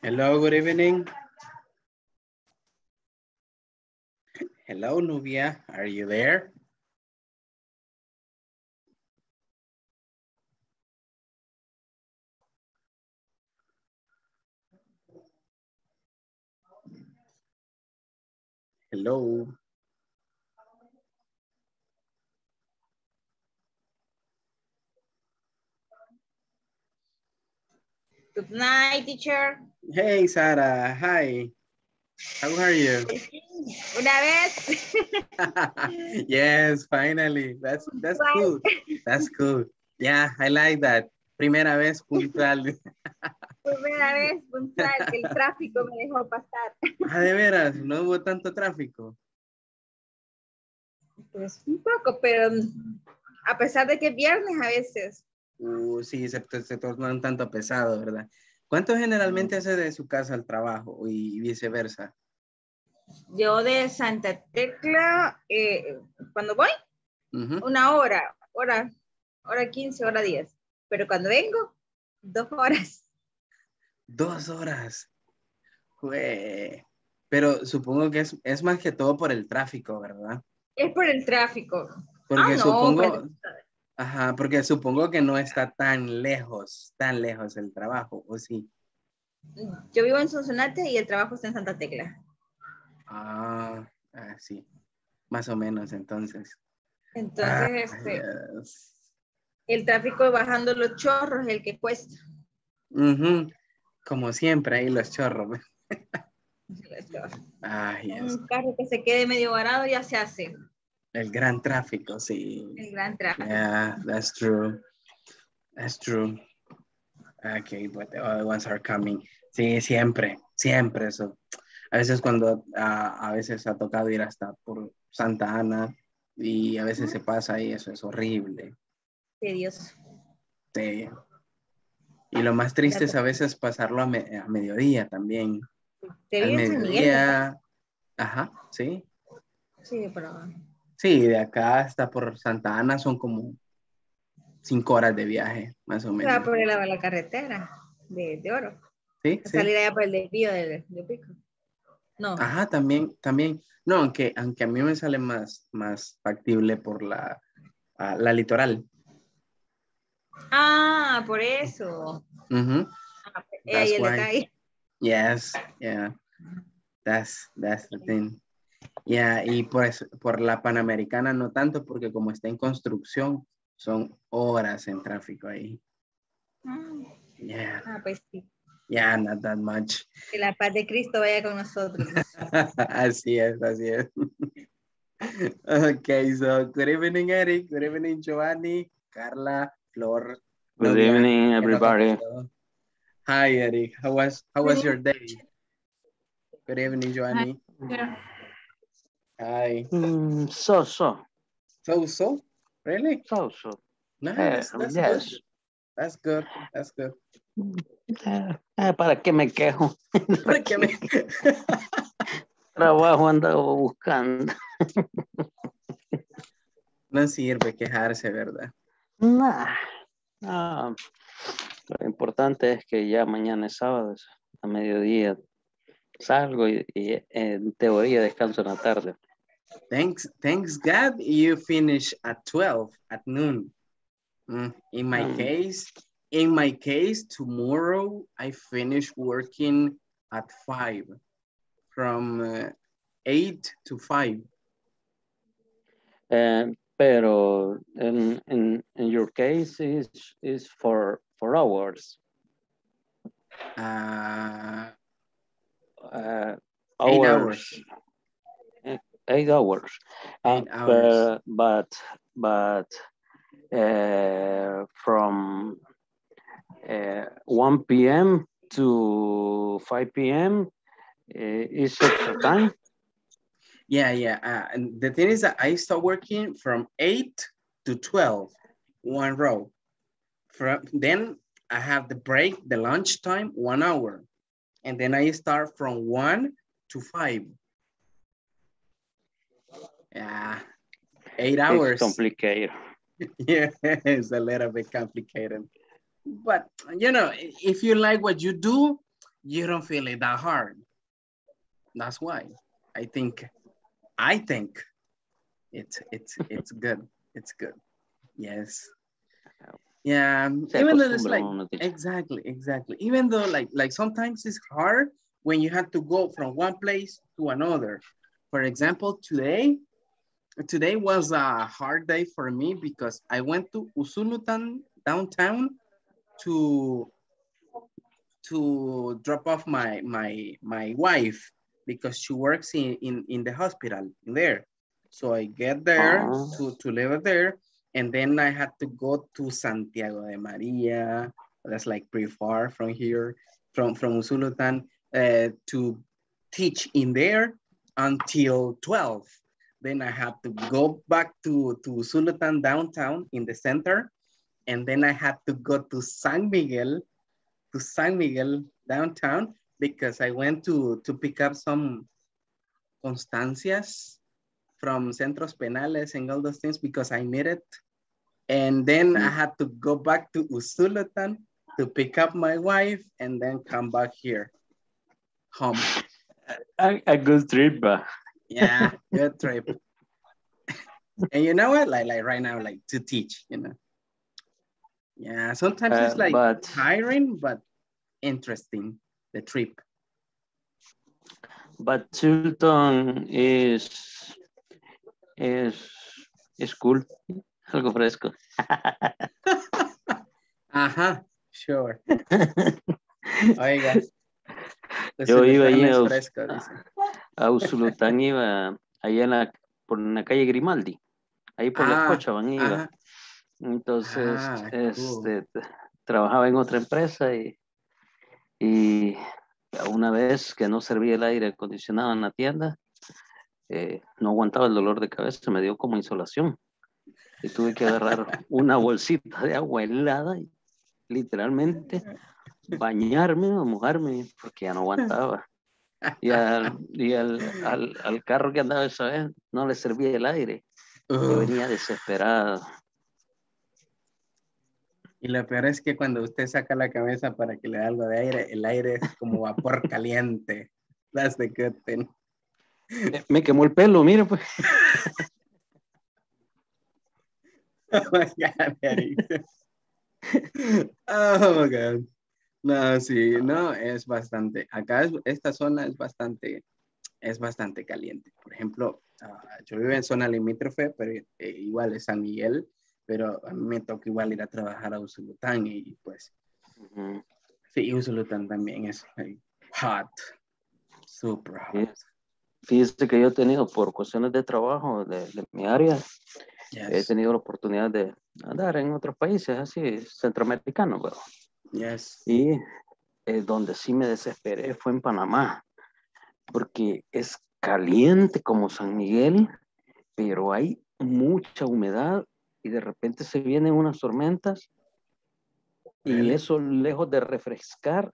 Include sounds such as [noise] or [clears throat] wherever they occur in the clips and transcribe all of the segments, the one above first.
Hello, good evening. Hello, Nubia. Are you there? Hello. Good night, teacher. Hey, Sarah. Hi. How are you? [laughs] Una vez. [laughs] yes, finally. That's that's cool. That's cool. Yeah, I like that. Primera vez puntual. [laughs] Primera vez puntual el tráfico me dejó pasar. Ah, de veras, no hubo tanto tráfico. Pues un poco, pero a pesar de que es viernes a veces. Uh, sí, se, se torna un tanto pesado, ¿verdad? ¿Cuánto generalmente hace de su casa al trabajo y viceversa? Yo de Santa Tecla, eh, cuando voy, una hora, hora, hora 15, hora 10. Pero cuando vengo, dos horas. Dos horas. Jue. Pero supongo que es, es, más que todo por el tráfico, ¿verdad? Es por el tráfico. Porque ah, supongo, ajá, porque supongo que no está tan lejos, tan lejos el trabajo, ¿o sí? Yo vivo en Sonsonate y el trabajo está en Santa Tecla. Ah, ah sí, más o menos entonces. Entonces, ah, este, yes. el tráfico bajando los chorros es el que cuesta. Uh -huh. Como siempre, ahí los chorros. Los chorros. Ah, yes. Un carro que se quede medio varado ya se hace. El gran tráfico, sí. El gran tráfico. Yeah, that's true. That's true. Okay, but the other ones are coming. Sí, siempre, siempre eso. A veces cuando, uh, a veces ha tocado ir hasta por Santa Ana y a veces se pasa y eso es horrible. Tedioso. Sí. Y lo más triste es a veces pasarlo a, me, a mediodía también. ¿Te Al mediodía. Ajá, sí. Sí, pero... Sí, de acá hasta por Santa Ana son como cinco horas de viaje, más o menos. Va por el, la carretera de, de oro. Sí, sí. Salir allá por el desvío de, de Pico. No. Ajá, también, también. No, aunque, aunque a mí me sale más, más factible por la, la litoral. Ah, por eso. Ah, ahí el detalle. Yes, yeah. That's, that's the thing. Yeah, y pues por la Panamericana no tanto porque como está en construcción, son horas en tráfico ahí. Ah, Yeah. ah pues sí. Yeah, not that much. Que la paz de Cristo vaya con nosotros. [laughs] así es, así es. okay, so good evening, Eric. Good evening, Giovanni, Carla, Flor. Good evening, everybody. Hi, Eric. How was how was your day? Good evening, Giovanni. Yeah. Hi. Mm, so so. So so? Really? So so. Nice. Uh, That's yes. good. That's good. That's good. Eh, eh, ¿Para qué me quejo? [laughs] ¿Para qué me... [laughs] Trabajo andaba buscando. no sirve quejarse, ¿verdad? Nah, no. Lo importante es que ya mañana es sábado, a mediodía salgo y, y en teoría descanso en la tarde. Thanks, thanks God you finish at 12 at noon. Mm, in my Mm. case, in my case, tomorrow I finish working at five, from uh, eight to five. Eh, pero in, in, in your case is is for for hours. Uh, Uh, Eight hours. Eight hours. Eight Uh, hours. But but uh, from uh, 1 p.m. to 5 p.m. uh, is extra time. yeah, yeah. Uh, and the thing is that I start working from eight to 12, one row. From then I have the break, the lunch time, one hour. And then I start from one to five. Yeah, eight hours. It's complicated. [laughs] yeah, it's a little bit complicated. But, you know, if you like what you do, you don't feel it that hard. That's why I think, I think it's, it's, it's good. It's good. Yes. Yeah, um, even though it's like, exactly, exactly. Even though like, like sometimes it's hard when you have to go from one place to another. For example, today, today was a hard day for me because I went to Usulután downtown to to drop off my my my wife because she works in in, in the hospital there. So I get there to, to live there and then I had to go to Santiago de Maria. That's like pretty far from here, from, from Usulután, uh, to teach in there until 12. Then I had to go back to, to Usulután downtown in the center. And then I had to go to San Miguel, to San Miguel downtown because I went to, to pick up some constancias from centros penales and all those things because I needed. And then I had to go back to Usulután to pick up my wife and then come back here, home. A, a good trip. Yeah, good trip. and you know what? Like, like right now, like to teach, you know. Yeah, sometimes uh, it's like but, tiring, but interesting, the trip. But Chilton is is is cool, algo fresco. [laughs] Ajá, sure. [laughs] Oiga. Yo iba ahí a, fresco, a Usulután, iba allá en la, por la calle Grimaldi, ahí por la ah, Cochabamba iba. Entonces, ah, este, trabajaba en otra empresa y, y una vez que no servía el aire acondicionado en la tienda, eh, no aguantaba el dolor de cabeza, me dio como insolación. Y tuve que agarrar una bolsita de agua helada y literalmente bañarme o mojarme porque ya no aguantaba. Y, al, y al, al, carro que andaba esa vez no le servía el aire. Yo venía desesperado. Y lo peor es que cuando usted saca la cabeza para que le dé algo de aire, el aire es como vapor caliente. That's the good thing. Me quemó el pelo, mira pues. [laughs] oh my God, Oh my God. No, sí, no, es bastante. Acá es, esta zona es bastante, es bastante caliente. Por ejemplo, uh, yo vivo en zona limítrofe, pero eh, igual es San Miguel, pero a mí me toca igual ir a trabajar a Usulután y pues, uh -huh. sí, Usulután también es like, hot, super hot. Fíjese que yo he tenido por cuestiones de trabajo de, mi área, he tenido la oportunidad de andar en otros países así, centroamericanos, pero. Yes. Y eh, donde sí me desesperé fue en Panamá, porque es caliente como San Miguel, pero hay mucha humedad y de repente se vienen unas tormentas y eso lejos de refrescar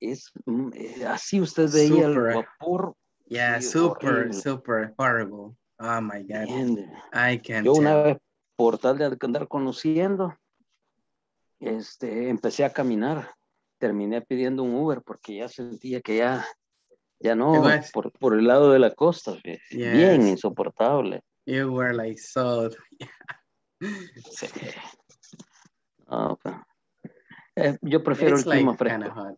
es mm, eh, así usted veía el vapor Yeah, super, super horrible. Oh my God. I can't. Yo una vez, por tal de andar conociendo, este, empecé a caminar. Terminé pidiendo un Uber porque ya sentía que ya, ya no, por, por, el lado de la costa, bien insoportable. You were like so. [laughs] sí. Oh, eh, yo prefiero el clima fresco.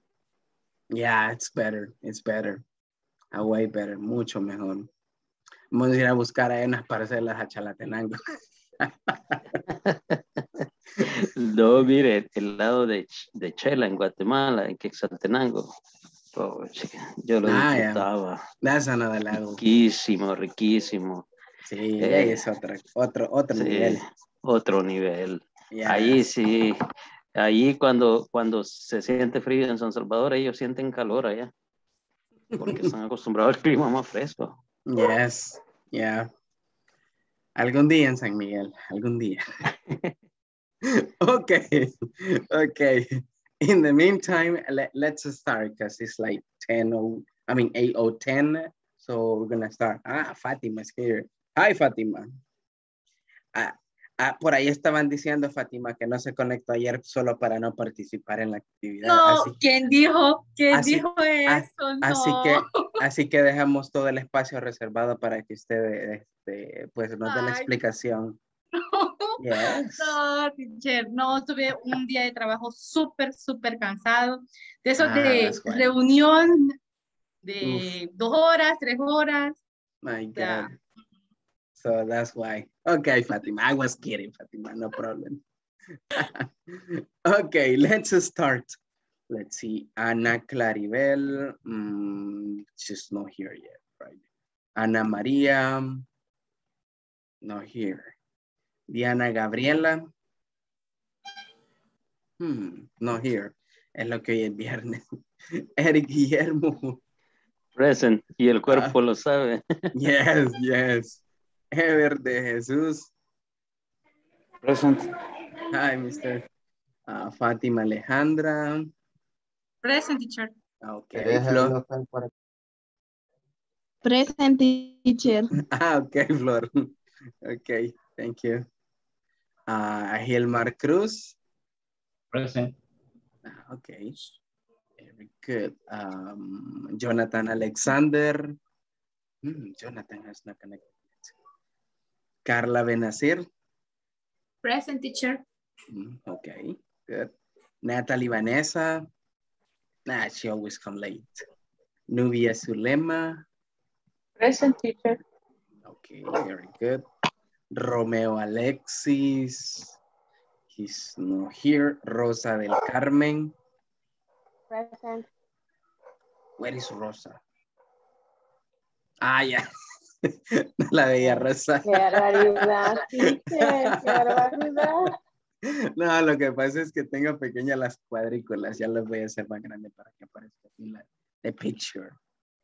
Yeah, it's better. It's better. A way better, mucho mejor. Vamos a ir a buscar a unas parcelas a Chalatenango. [laughs] [laughs] no, mire, el lado de, de Chela en Guatemala, en Quexaltenango. Oh, yo lo ah, disfrutaba. That's another lado. Riquísimo, riquísimo. Sí, eh, es otro, otro, otro nivel. Otro nivel. Ahí sí, ahí cuando, cuando se siente frío en San Salvador, ellos sienten calor allá porque están [laughs] acostumbrados al clima más fresco. Yes, yeah. Algún día en San Miguel, algún día. [laughs] okay, okay. In the meantime, let, let's start because it's like 10 or, I mean 8 or 10. So we're gonna start. Ah, Fatima is here. Hi, Fatima. I, Ah, por ahí estaban diciendo, Fátima, que no se conectó ayer solo para no participar en la actividad. No, ¿quién dijo? ¿Quién dijo eso? Así, que, así que dejamos todo el espacio reservado para que usted este, pues, nos dé la explicación. No, teacher, no, tuve un día de trabajo súper, súper cansado. De eso ah, de reunión de dos horas, tres horas. My God. So that's why. Okay, Fatima. I was kidding, Fatima. No problem. [laughs] okay, let's start. Let's see. Ana Claribel. Mm, she's not here yet, right? Ana Maria. Not here. Diana Gabriela. Hmm, not here. Es lo que hoy es viernes. [laughs] Eric Guillermo. Present. Y el cuerpo uh, lo sabe. [laughs] yes, yes. Ever de Jesús. Present. Hi, Mr. Uh, Fátima Alejandra. Present, teacher. Okay. Present, teacher. [laughs] Ah, okay, Flor. Okay, thank you. Uh, Gilmar Cruz. Present. Ah, okay. Very good. Um, Jonathan Alexander. Mm, Jonathan has not connected. Carla Benazir. Present teacher. Mm, okay, good. Natalie Vanessa. Nah, she always come late. Nubia Zulema. Present teacher. Okay, very good. Romeo Alexis. He's not here. Rosa del Carmen. Present. Where is Rosa? Ah, yeah. [laughs] la veía Rosa. Qué barbaridad, No, lo que pasa es que tengo pequeñas las cuadrículas, ya las voy a hacer más grande para que aparezca en la the picture.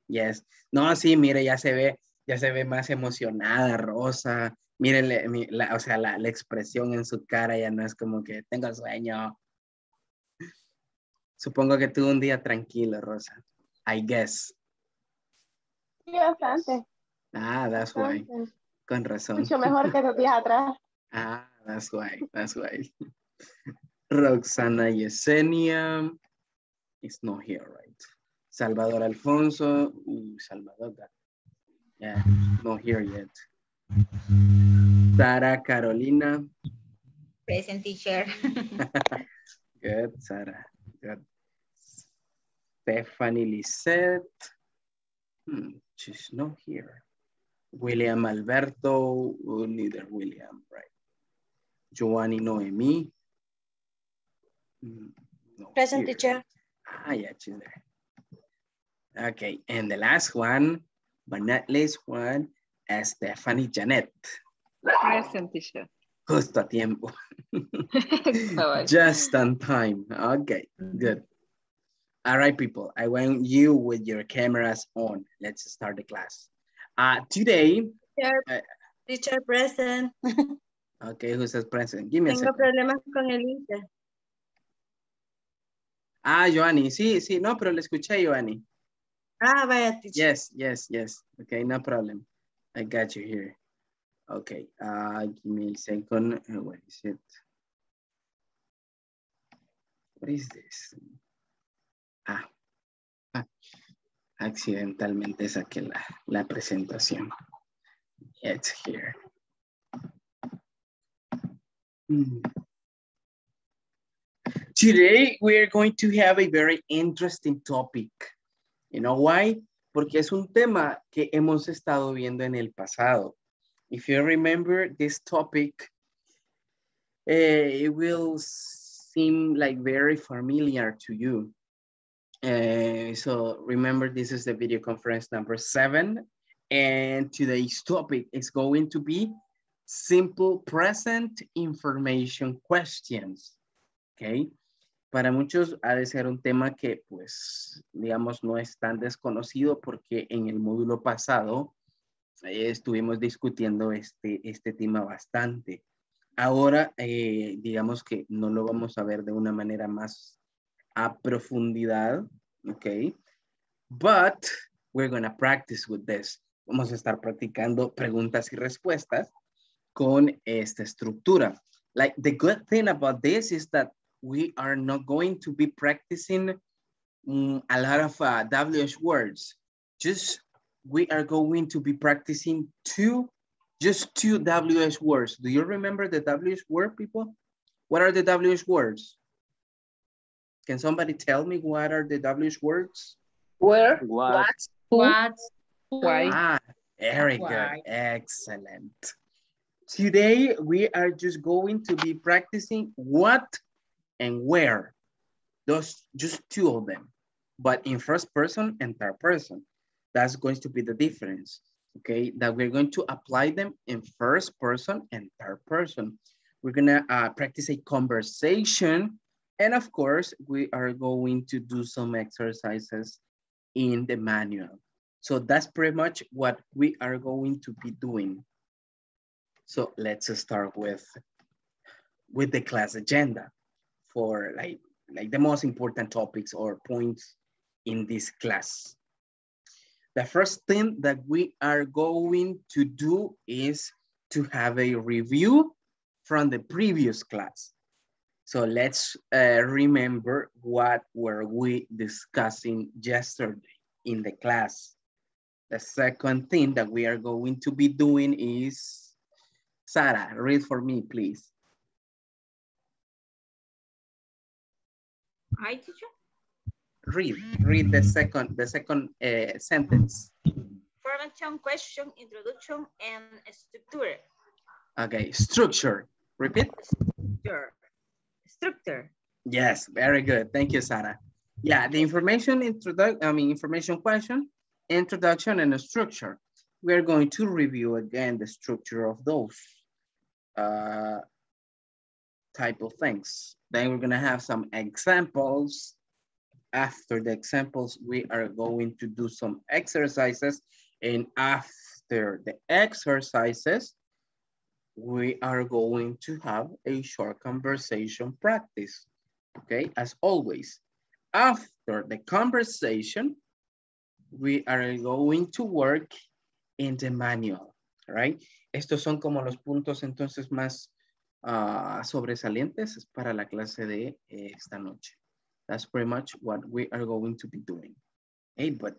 Yes. No, sí, mire, ya se ve, ya se ve más emocionada, Rosa. Mire, la, o sea, la, la, expresión en su cara ya no es como que tengo sueño. Supongo que tuvo un día tranquilo, Rosa. I guess. Sí, bastante. Ah, that's why. Con razón. Mucho mejor que dos días atrás. [laughs] Ah, that's why, that's why. Roxana Yesenia is not here, right? Salvador Alfonso, Ooh, Salvador, yeah, not here yet. Sara Carolina. Present teacher. [laughs] Good, Sara. Good. Stephanie Lisette. Hmm, she's not here. William Alberto, neither William, right? Giovanni Noemi. Mm, no, Present here. teacher. Ah, yeah, she's there. Okay, and the last one, but not least one, is Stephanie Janet. Present teacher. Justo a tiempo. Just on time. Okay, good. All right, people, I want you with your cameras on. Let's start the class. Uh, today. Teacher, uh, teacher present. [laughs] okay, who says present? Give me Tengo problemas con el Inter. Ah, Joanny, sí, sí, no, pero le escuché, Joanny. Ah, vaya, teacher. Yes, yes, yes. Okay, no problem. I got you here. Okay, uh, give me a second. Uh, what is it? What is this? Ah, ah accidentalmente saqué la, la presentación. It's here. Hmm. Today we are going to have a very interesting topic. You know why? Porque es un tema que hemos estado viendo en el pasado. If you remember this topic, uh, it will seem like very familiar to you. Uh, so remember, this is the video conference number seven. And today's topic is going to be simple present information questions. Okay. Para muchos ha de ser un tema que, pues, digamos, no es tan desconocido porque en el módulo pasado eh, estuvimos discutiendo este, este tema bastante. Ahora, eh, digamos que no lo vamos a ver de una manera más a profundidad, ¿ok? But we're going to practice with this. Vamos a estar practicando preguntas y respuestas con esta estructura. Like the good thing about this is that we are not going to be practicing um, a lot of uh, WH words. Just we are going to be practicing two, just two WH words. Do you remember the WH word, people? What are the WH words? Can somebody tell me what are the WH words? Where, what, what, why. Ah, very good, excellent. Today, we are just going to be practicing what and where. Those, just two of them, but in first person and third person. That's going to be the difference, okay? That we're going to apply them in first person and third person. We're gonna uh, practice a conversation. And of course, we are going to do some exercises in the manual. So that's pretty much what we are going to be doing. So let's start with, with the class agenda for like, like the most important topics or points in this class. The first thing that we are going to do is to have a review from the previous class. So let's uh, remember what were we discussing yesterday in the class. The second thing that we are going to be doing is Sarah, read for me, please. I teacher? Read, read the second, the second uh, sentence. Formation, question, introduction, and structure. Okay, structure. Repeat. Structure. Structure. Yes, very good. Thank you, Sarah. Yeah, the information introduction, I mean, information question, introduction, and structure. We're going to review again the structure of those uh, type of things. Then we're gonna have some examples. After the examples, we are going to do some exercises. And after the exercises, we are going to have a short conversation practice, okay? As always, after the conversation, we are going to work in the manual, right? Estos son como los puntos entonces más uh, sobresalientes para la clase de eh, esta noche. That's pretty much what we are going to be doing. Hey, but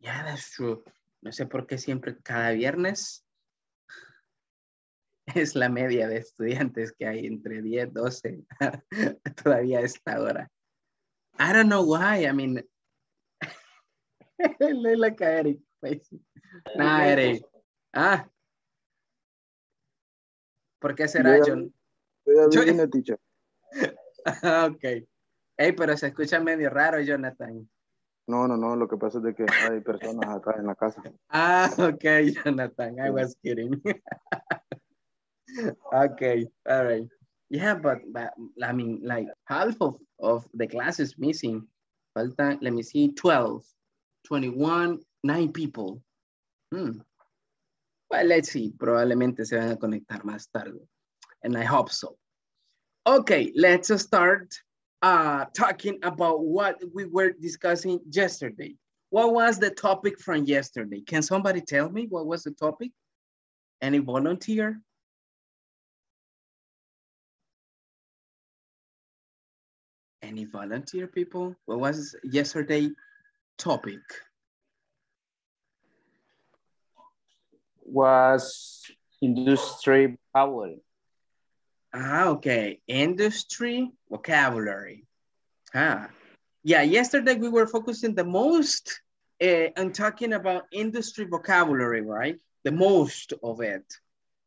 yeah, that's true. No sé por qué siempre cada viernes [laughs] es la media de estudiantes que hay entre 10, 12 [laughs] todavía a esta hora. I don't know why. I mean, [laughs] like Eric. Nah, Eric. Ah, ¿Por qué será, John? Yo, teacher. [laughs] ok. Hey, pero se escucha medio raro, Jonathan. No, no, no, lo que pasa es de que hay personas acá en la casa. [laughs] Ah, ok, Jonathan, I was kidding. [laughs] okay, all right. Yeah, but, but, I mean, like half of, of the class is missing. Falta, let me see, 12, 21, nine people. Hmm. Well, let's see. Probablemente se van a conectar más tarde. And I hope so. Okay, let's start uh, talking about what we were discussing yesterday. What was the topic from yesterday? Can somebody tell me what was the topic? Any volunteer? Any volunteer people? What was yesterday topic? Was industry vocabulary. Ah, okay. Industry vocabulary. Ah, yeah. Yesterday we were focusing the most uh, on talking about industry vocabulary, right? The most of it.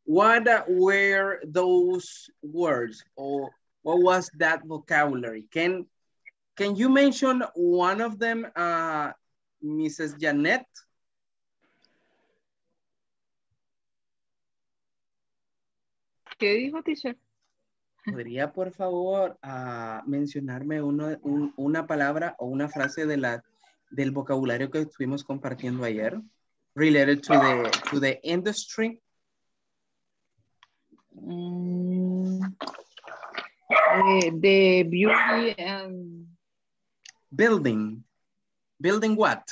What were those words or what was that vocabulary? Can can you mention one of them, uh, Mrs. Janet? ¿Qué dijo, teacher? ¿Podría, por favor, uh, mencionarme uno, un, una palabra o una frase de la, del vocabulario que estuvimos compartiendo ayer? Related to the, to the industry. Mm, eh, the beauty and... Building. Building what?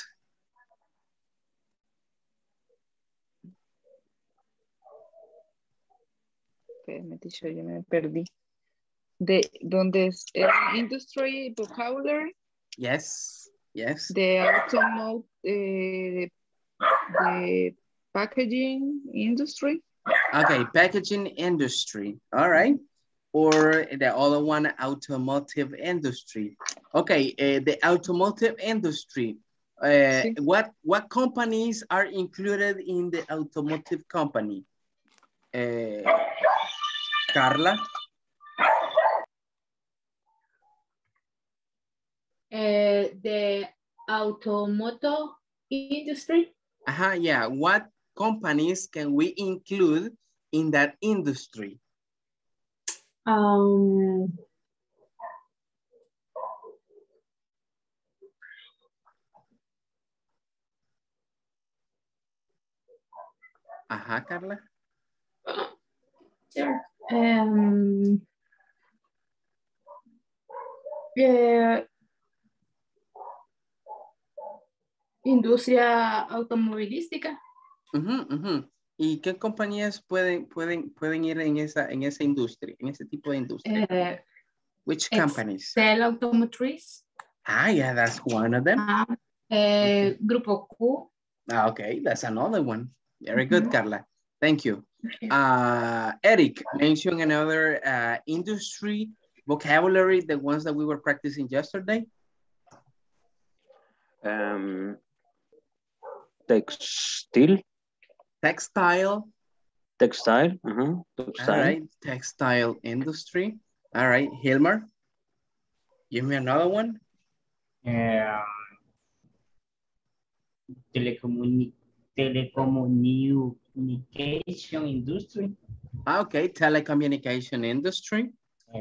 Espérame, yo me perdí. De, ¿Dónde es? Industry vocabulary? Yes, yes. The automotive, uh, the packaging industry? Okay, packaging industry. All right. Or the other one, automotive industry. Okay, uh, the automotive industry. Uh, sí. what what companies are included in the automotive company? Uh, Carla? Uh, the automotive industry. Uh -huh, yeah. What companies can we include in that industry? Um, Ajá, Carla. Sure. Um, eh, industria automovilística. Uh -huh, uh -huh. ¿Y qué compañías pueden, pueden, pueden ir en esa, en esa industria, en ese tipo de industria? Uh, Which companies? Excel Automotriz. Ah, yeah, that's one of them. Uh, okay. Grupo Q. Ah, okay, that's another one. Very good. Carla. Thank you. Uh, Eric, mention another uh, industry vocabulary, the ones that we were practicing yesterday. Um, textile. Textile. Textile. Uh -huh. Textile. All right, textile industry. All right, Hilmar. Give me another one. Um, telecommuni telecommunication industry. Ah, okay, telecommunication industry.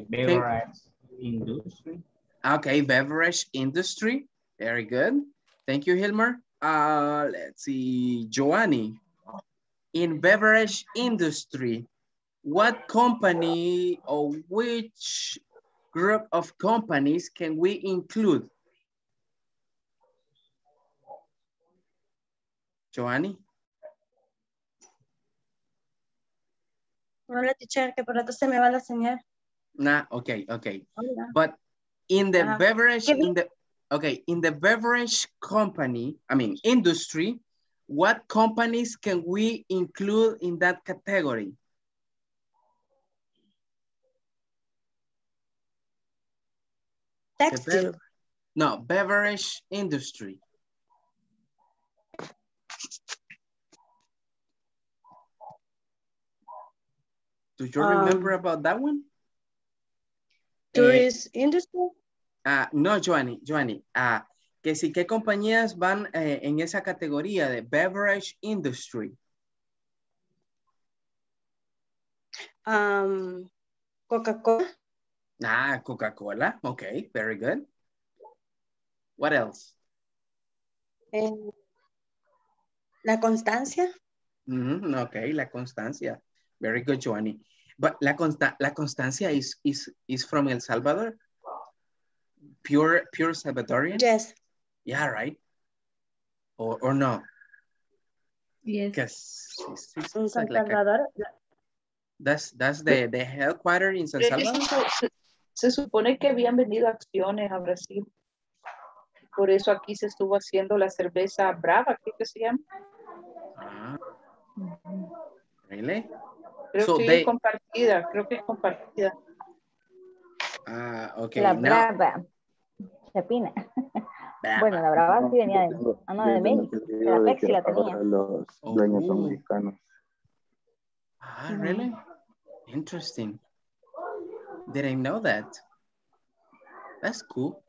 Beverage industry. Okay, beverage industry. Very good. Thank you, Hilmar. Uh, let's see, Joanny. In beverage industry, what company or which group of companies can we include? Joanny? Hola, teacher, que por rato se me va la señal. Nah, okay, okay. Hola. But in the uh, beverage, in the okay, in the beverage company, I mean industry, what companies can we include in that category? Textile. Be no, beverage industry. Do you um, remember about that one? Tourist eh, industry? Uh, no, Joanny, Joanny. Uh, que sí, ¿qué compañías van eh, en esa categoría de beverage industry? Um, Coca-Cola. Ah, Coca-Cola. Okay, very good. What else? Eh, la constancia. Mm -hmm, okay, la constancia. Very good, Joanny. But la, consta la constancia is, is, is from El Salvador? Pure, pure Salvadorian? Yes. Yeah, right? Or, or no? Yes. In San like Salvador. A, that's that's the, the headquarter in San Salvador. Se, supone que habían venido acciones a Brasil. Por eso aquí se estuvo haciendo la cerveza brava, ¿qué que se llama? Ah. Really? Creo so que they... es compartida, creo que es compartida. Ah, ok. La brava. Chapina. Bueno, la brava sí venía de, ah, no, de México. La Pepsi la tenía. Los dueños son mexicanos. Ah, really? Interesting. Didn't know that. That's cool.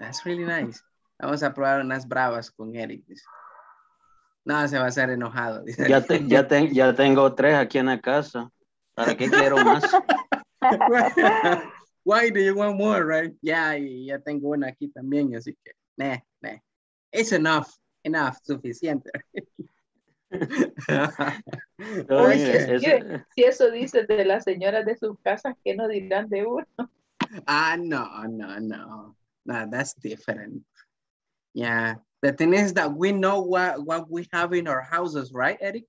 That's really nice. Vamos a probar unas bravas con Eric. No, se va a hacer enojado. Ya, te, ya, te, ya tengo tres aquí en la casa. ¿Para qué quiero más? [laughs] Why do you want more, right? Ya, y ya tengo una aquí también, así que, nah, nah. It's enough, enough, suficiente. [laughs] Oye, si eso dice de las señoras de sus casas, ¿qué no dirán de uno? Ah, no, no, no. No, that's different. Yeah. The thing is that we know what, what we have in our houses, right, Eric?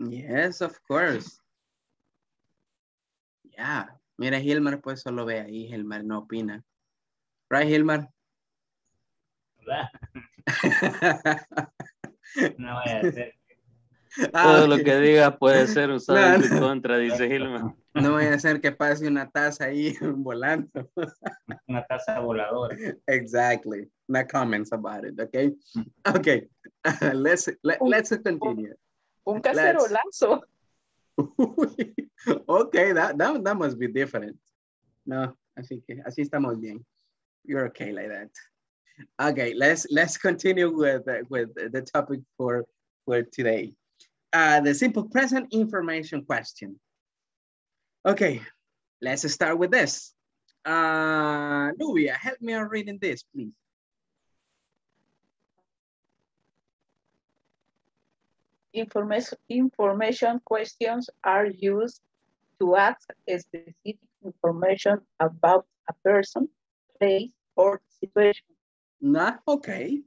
Yes, of course. Yeah. Mira, Hilmar pues solo ve ahí, Hilmar no opina. Right, Hilmar? [laughs] no voy a hacer. Todo lo que diga puede ser usado en tu contra, dice Hilmar. No voy a hacer que pase una taza ahí [laughs] volando. Una taza voladora. Exactly. No comments about it, okay? Okay. [laughs] let's let, let's continue. Un cacerolazo. okay, that, that, that must be different. No, así que así estamos bien. You're okay like that. Okay, let's let's continue with with the topic for for today. Uh, the simple present information question. Okay, let's start with this. Uh, Nubia, help me on reading this, please. Information, information questions are used to ask specific information about a person, place, or situation. Not okay.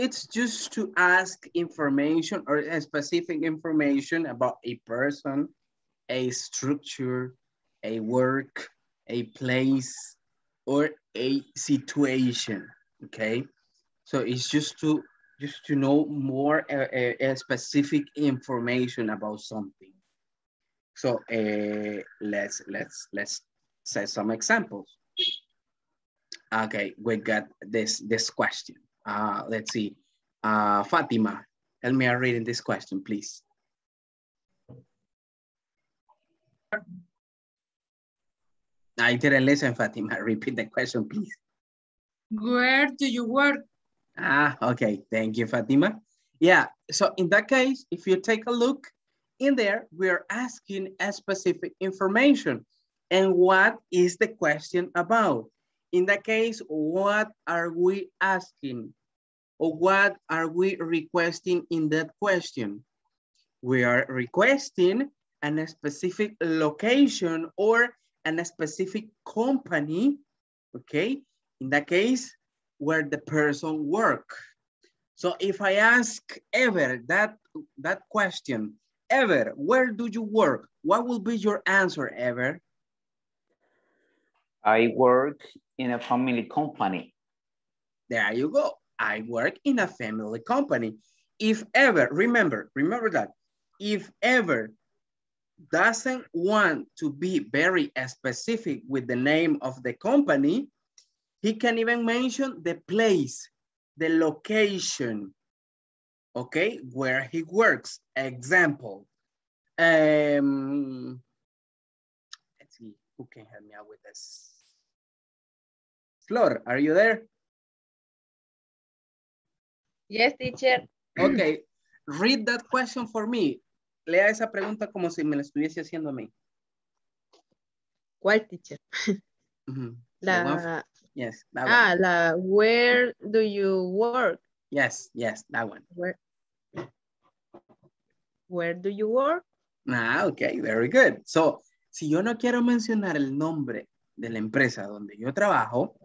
It's just to ask information or specific information about a person, a structure, a work, a place, or a situation, okay? So it's just to just to know more uh, specific information about something. So uh, let's let's let's say some examples. Okay, we got this this question. Uh, let's see, uh, Fatima, help me out reading this question, please. I didn't listen, Fatima. [laughs] Repeat the question, please. Where do you work? Ah, okay. Thank you, Fatima. Yeah, so in that case, if you take a look in there, we are asking a specific information. And what is the question about? In that case, what are we asking? Or what are we requesting in that question? We are requesting a specific location or a specific company, okay? In that case, where the person work. So if I ask Ever that, that question, Ever, where do you work? What will be your answer, Ever? I work in a family company. There you go. I work in a family company. If ever, remember, remember that. If ever doesn't want to be very specific with the name of the company, he can even mention the place, the location, okay, where he works. Example, um, let's see, who can help me out with this? Flor, are you there? Yes, teacher. Okay, read that question for me. Lea esa pregunta como si me la estuviese haciendo a mí. ¿Cuál teacher? Mm -hmm. [laughs] La, yes, that ah, la where do you work? Yes, yes, that one. Where, where do you work? Ah, okay, very good. So, si yo no quiero mencionar el nombre de la empresa donde yo trabajo,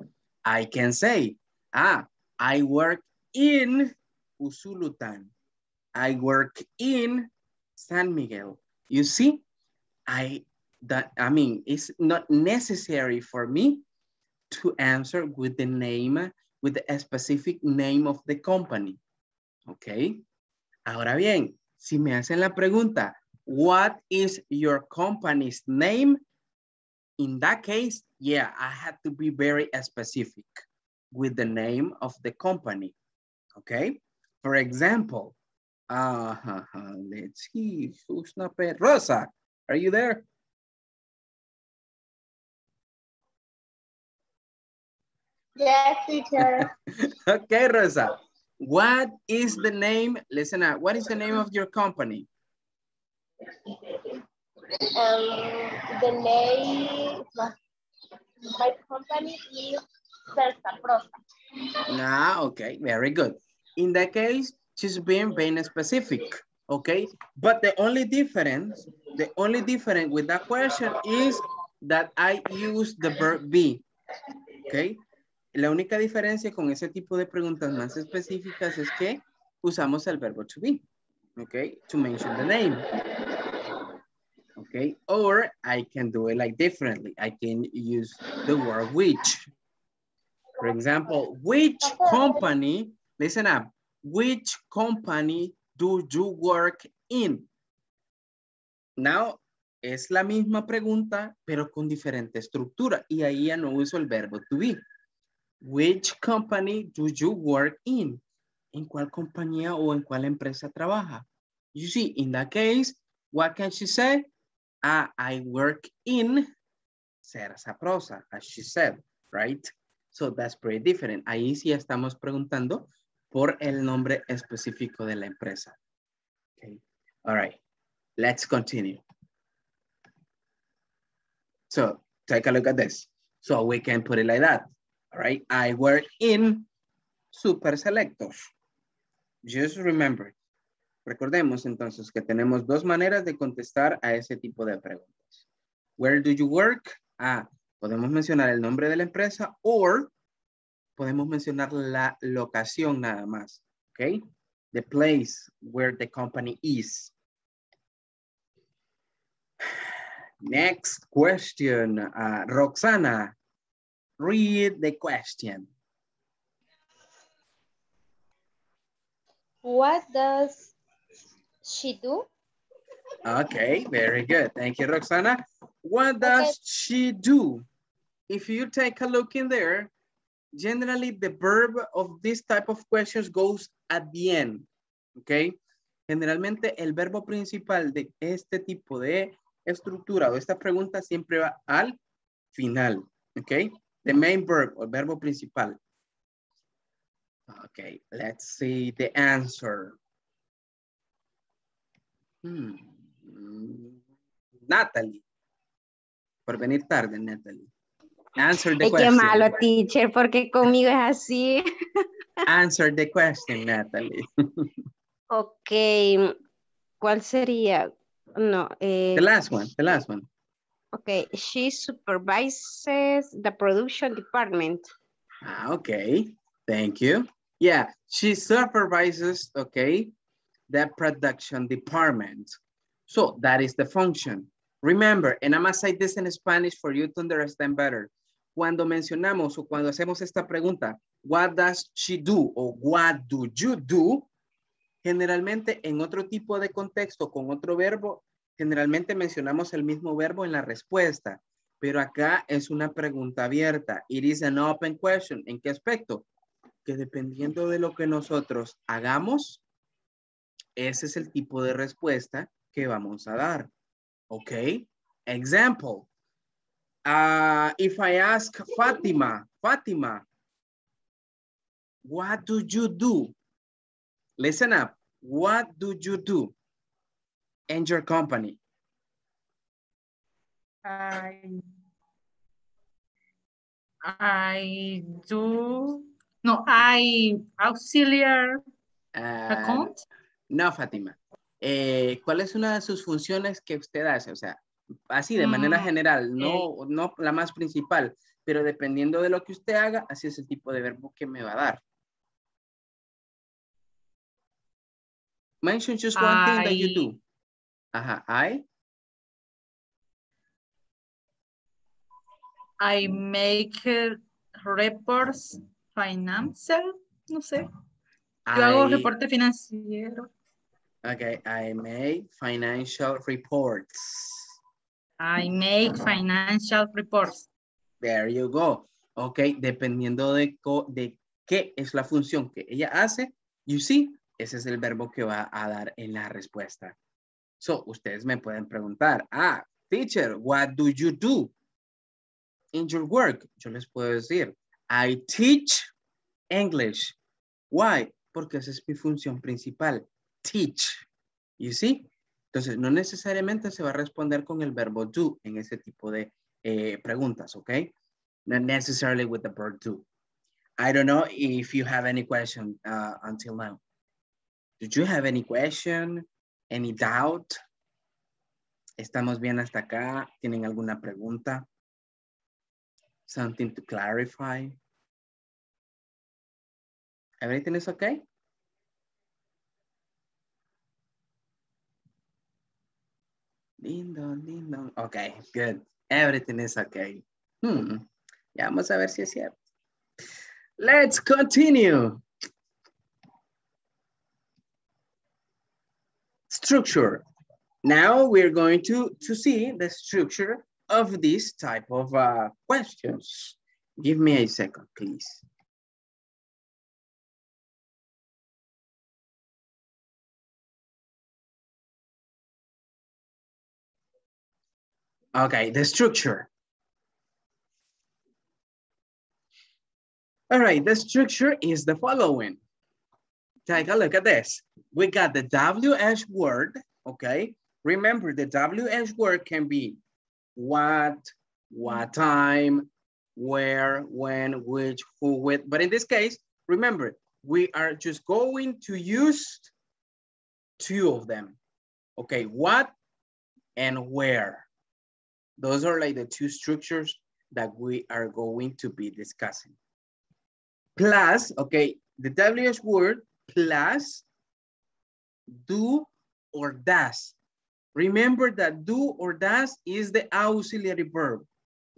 I can say, ah, I work in Usulutan. I work in San Miguel. You see, I that I mean, it's not necessary for me to answer with the name, with the specific name of the company. Okay. Ahora bien, si me hacen la pregunta, what is your company's name? In that case, yeah, I had to be very specific with the name of the company. Okay. For example, uh, let's see, who's not bad? Rosa, are you there? Yes, teacher. [laughs] okay, Rosa. What is the name? Listen up. What is the name of your company? Um, the name, my company is Celsa Prosa. Ah, okay, very good. In that case, she's being very specific, okay? But the only difference, the only difference with that question is that I use the verb be, okay? La única diferencia con ese tipo de preguntas más específicas es que usamos el verbo to be, okay? To mention the name. ¿Ok? Okay, or I can do it like differently. I can use the word which. For example, which company, listen up, which company do you work in? Now, es la misma pregunta, pero con diferente estructura. Y ahí ya no uso el verbo to be. Which company do you work in? ¿En cuál compañía o en cuál empresa trabaja? You see, in that case, what can she say? I work in ser prosa, as she said, right? So that's pretty different. Ahí sí estamos preguntando por el nombre específico de la empresa. Okay. All right. Let's continue. So take a look at this. So we can put it like that. All right. I work in Super Selectos. Just remember. Recordemos entonces que tenemos dos maneras de contestar a ese tipo de preguntas. Where do you work? Ah, podemos mencionar el nombre de la empresa o podemos mencionar la locación nada más. Okay. The place where the company is. Next question, uh, Roxana, read the question. What does she do? Okay, very good. Thank you, Roxana. What does okay. she do? If you take a look in there, generally the verb of this type of questions goes at the end, okay? Generalmente el verbo principal de este tipo de estructura o esta pregunta siempre va al final, ¿ok? The main verb, o verbo principal. Okay, let's see the answer. Hmm. Natalie. Por venir tarde, Natalie. Answer the question. Qué malo, teacher, porque conmigo es así. [laughs] Answer the question, Natalie. [laughs] ok. ¿Cuál sería? No. Eh, the last one, the last one. Okay, she supervises the production department. Ah, okay, thank you. Yeah, she supervises, okay, the production department. So that is the function. Remember, and I'm gonna say this in Spanish for you to understand better. Cuando mencionamos o cuando hacemos esta pregunta, what does she do o what do you do? Generalmente en otro tipo de contexto con otro verbo, generalmente mencionamos el mismo verbo en la respuesta, pero acá es una pregunta abierta. It is an open question. ¿En qué aspecto? Que dependiendo de lo que nosotros hagamos, ese es el tipo de respuesta que vamos a dar. ¿Ok? Example. Uh, if I ask Fatima, Fatima, what do you do? Listen up. What do you do in your company? I, I do, no, I auxiliar uh, account. No, Fátima. Eh, ¿Cuál es una de sus funciones que usted hace? O sea, así de manera mm, general, no, no la más principal, pero dependiendo de lo que usted haga, así es el tipo de verbo que me va a dar. Mention just one thing that you do. Ajá, I. I make reports financial, no sé. Yo hago reporte financiero. Okay, I make financial reports. I make financial reports. There you go. Ok, dependiendo de, de qué es la función que ella hace, you see, ese es el verbo que va a dar en la respuesta. So, ustedes me pueden preguntar, ah, teacher, what do you do in your work? Yo les puedo decir, I teach English. Why? Porque esa es mi función principal, teach. You see? Entonces, no necesariamente se va a responder con el verbo do en ese tipo de eh, preguntas, ¿ok? Not necessarily with the verb do. I don't know if you have any question uh, until now. Do you have any question? Any doubt? ¿Estamos bien hasta acá? ¿Tienen alguna pregunta? Something to clarify? Everything is okay? Ding dong, ding dong. Okay, good. Everything is okay. Hmm. Ya vamos a ver si es cierto. Let's continue. Structure. Now we're going to, to see the structure of this type of uh, questions. Give me a second, please. Okay, the structure. All right, the structure is the following. Take a look at this. We got the WH word, okay? Remember, the WH word can be what, what time, where, when, which, who, with. But in this case, remember, we are just going to use two of them. Okay, what and where. Those are like the two structures that we are going to be discussing. Plus, okay, the WH word plus do or does. Remember that do or does is the auxiliary verb,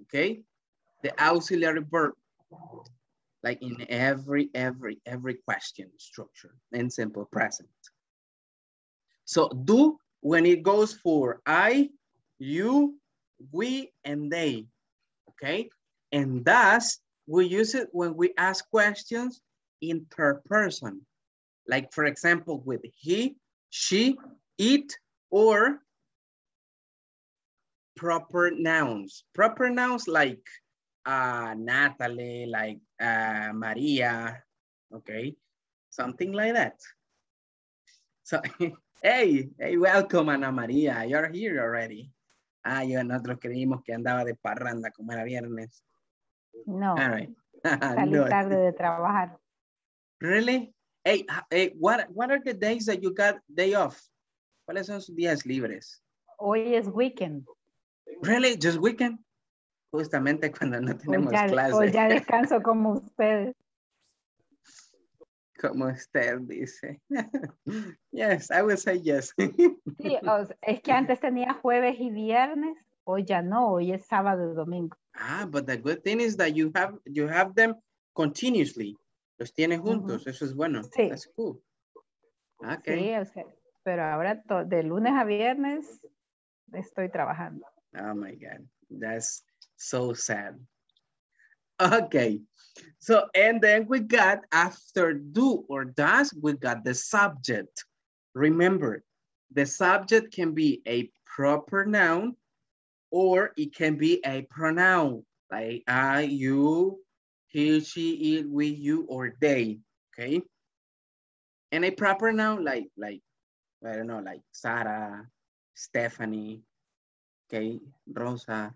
okay? The auxiliary verb, like in every, every, every question structure in simple present. So do, when it goes for I, you, we and they, okay? And thus, we use it when we ask questions in third person. Like for example, with he, she, it, or proper nouns. Proper nouns like uh, Natalie, like uh, Maria, okay? Something like that. So, [laughs] hey, hey, welcome Ana Maria, you're here already. Ah, yo nosotros creímos que andaba de parranda como era viernes. No. All right. [laughs] Salí no. tarde de trabajar. Really? Hey, hey, what, what are the days that you got day off? ¿Cuáles son sus días libres? Hoy es weekend. Really? Just weekend? Justamente cuando no tenemos hoy ya, clase. Hoy ya [laughs] descanso como ustedes. Como usted dice. [laughs] yes, I will say yes. sí, es que antes tenía jueves y viernes, hoy ya no, hoy es sábado y domingo. Ah, but the good thing is that you have you have them continuously. Los tiene juntos, uh -huh. eso es bueno. Sí. That's cool. Okay. Sí, o sea, pero ahora de lunes a viernes estoy trabajando. Oh my God, that's so sad. Okay, so, and then we got after do or does, we got the subject. Remember, the subject can be a proper noun or it can be a pronoun like I, you, he, she, it, we, you, or they, okay? And a proper noun like, like, I don't know, like Sarah, Stephanie, okay, Rosa,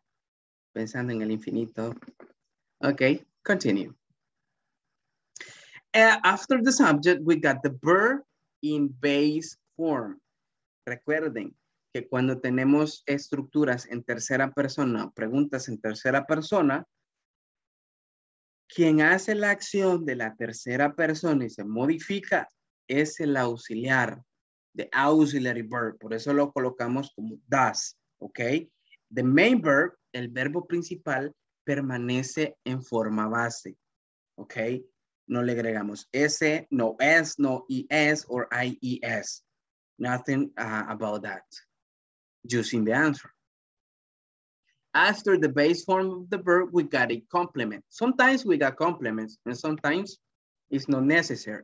pensando en el infinito. Okay, continue. Uh, after the subject, we got the verb in base form. Recuerden que cuando tenemos estructuras en tercera persona, preguntas en tercera persona, quien hace la acción de la tercera persona y se modifica es el auxiliar, the auxiliary verb. Por eso lo colocamos como does, ¿ok? The main verb, el verbo principal, permanece en forma base, ¿ok? No le agregamos S, no S, no ES or IES. Nothing uh, about that. Using the answer. After the base form of the verb, we got a complement. Sometimes we got complements and sometimes it's not necessary.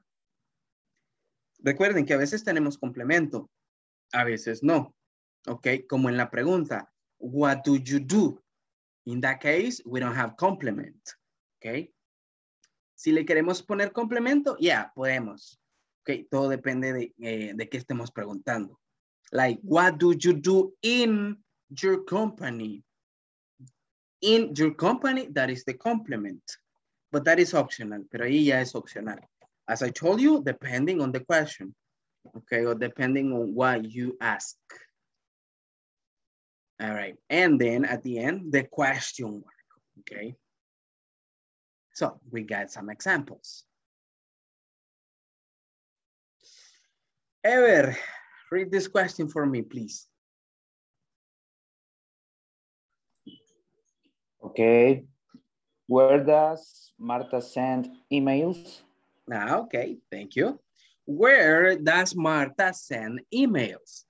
Recuerden que a veces tenemos complemento, a veces no. Ok, como en la pregunta, what do you do? In that case, we don't have complement. Ok. Si le queremos poner complemento, yeah, podemos. Ok, todo depende de, eh, de qué estemos preguntando. Like, what do you do in your company? In your company, that is the complement. But that is optional, pero ahí ya es opcional. As I told you, depending on the question, okay, or depending on what you ask. All right. And then at the end, the question mark. Okay. So we got some examples. Ever, read this question for me, please. Okay. Where does Marta send emails? Ah, okay, thank you. Where does Marta send emails?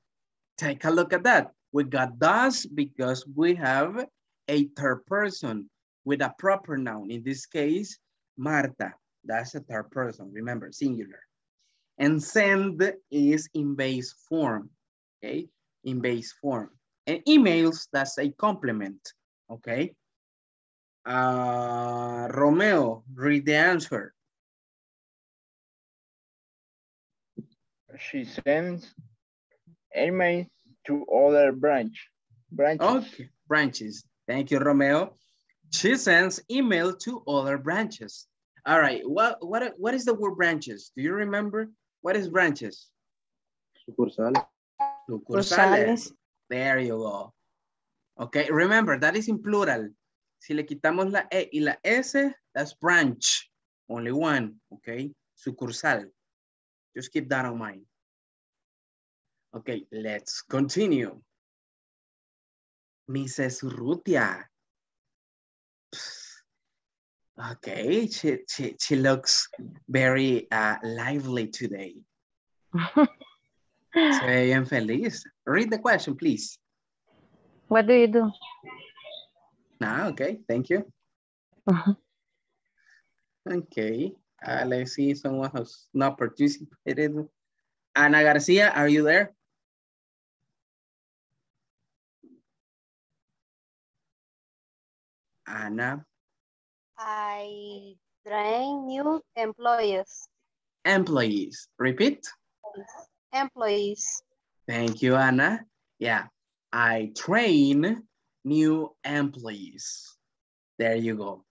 Take a look at that. We got does because we have a third person with a proper noun. In this case, Marta. That's a third person, remember, singular. And send is in base form, okay? In base form. And emails, that's a complement, okay? Uh, Romeo, read the answer. She sends email to other branch, branches. Okay, branches. Thank you, Romeo. She sends email to other branches. All right, what, what, what is the word branches? Do you remember? What is branches? Sucursales. Sucursales. There you go. Okay, remember, that is in plural. Si le quitamos la E y la S, that's branch. Only one, okay? Sucursal. Just keep that in mind. Okay, let's continue. Mrs. Rutia. Okay, she, she, she looks very uh, lively today. [laughs] Se ve bien feliz. Read the question, please. What do you do? Ah, okay, thank you. Uh -huh. Okay, uh, let's see someone who's not participated. Ana Garcia, are you there? Ana. I train new employees. Employees. Repeat. Employees. Thank you, Ana. Yeah, I train new employees. There you go.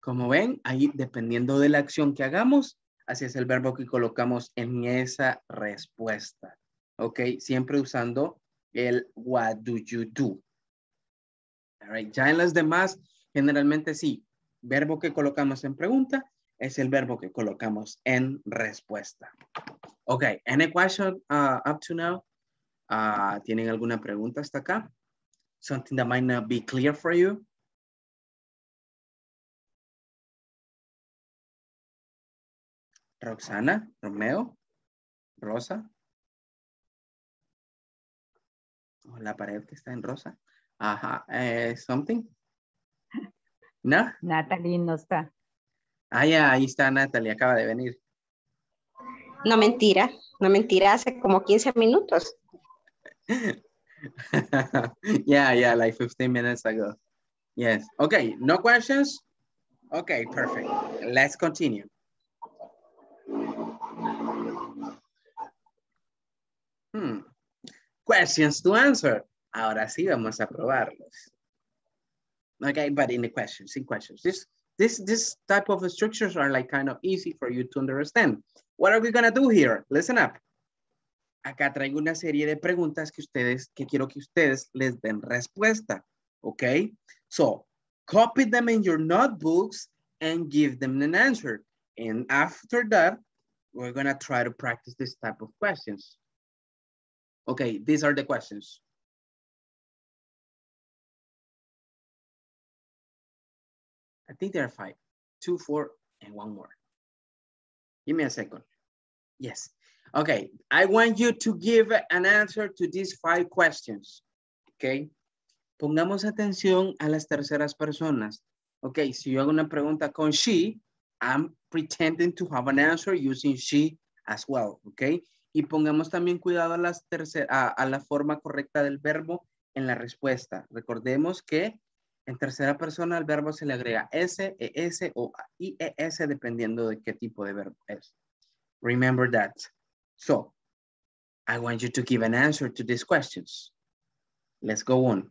Como ven, ahí dependiendo de la acción que hagamos, así es el verbo que colocamos en esa respuesta. Ok, siempre usando el what do you do. All right. Ya en las demás, generalmente sí, verbo que colocamos en pregunta es el verbo que colocamos en respuesta. Ok, any question uh, up to now? Uh, ¿Tienen alguna pregunta hasta acá? Something that might not be clear for you? Roxana, Romeo, Rosa. la pared que está en rosa. Ajá, eh, something. ¿No? Natalie no está. Ah, ya, ahí está Natalie, acaba de venir. No mentira, no mentira, hace como 15 minutos. [laughs] yeah, yeah, like 15 minutes ago. Yes. Okay, no questions? Okay, perfect. Let's continue. Hmm. Questions to answer. Ahora sí vamos a probarlos. Okay, but in the questions, in questions. This, this, this type of structures are like kind of easy for you to understand. What are we gonna do here? Listen up. Acá traigo una serie de preguntas que ustedes, que quiero que ustedes les den respuesta. Okay? So, copy them in your notebooks and give them an answer. And after that, we're gonna try to practice this type of questions. Okay, these are the questions. I think there are five, two, four, and one more. Give me a second. Yes. Okay, I want you to give an answer to these five questions. Okay. Pongamos atención a las terceras personas. Okay, si yo hago una pregunta con she, I'm pretending to have an answer using she as well. Okay. Y pongamos también cuidado a, las a, a la forma correcta del verbo en la respuesta. Recordemos que En tercera persona al verbo se le agrega S, ES o IES dependiendo de qué tipo de verbo es. Remember that. So, I want you to give an answer to these questions. Let's go on.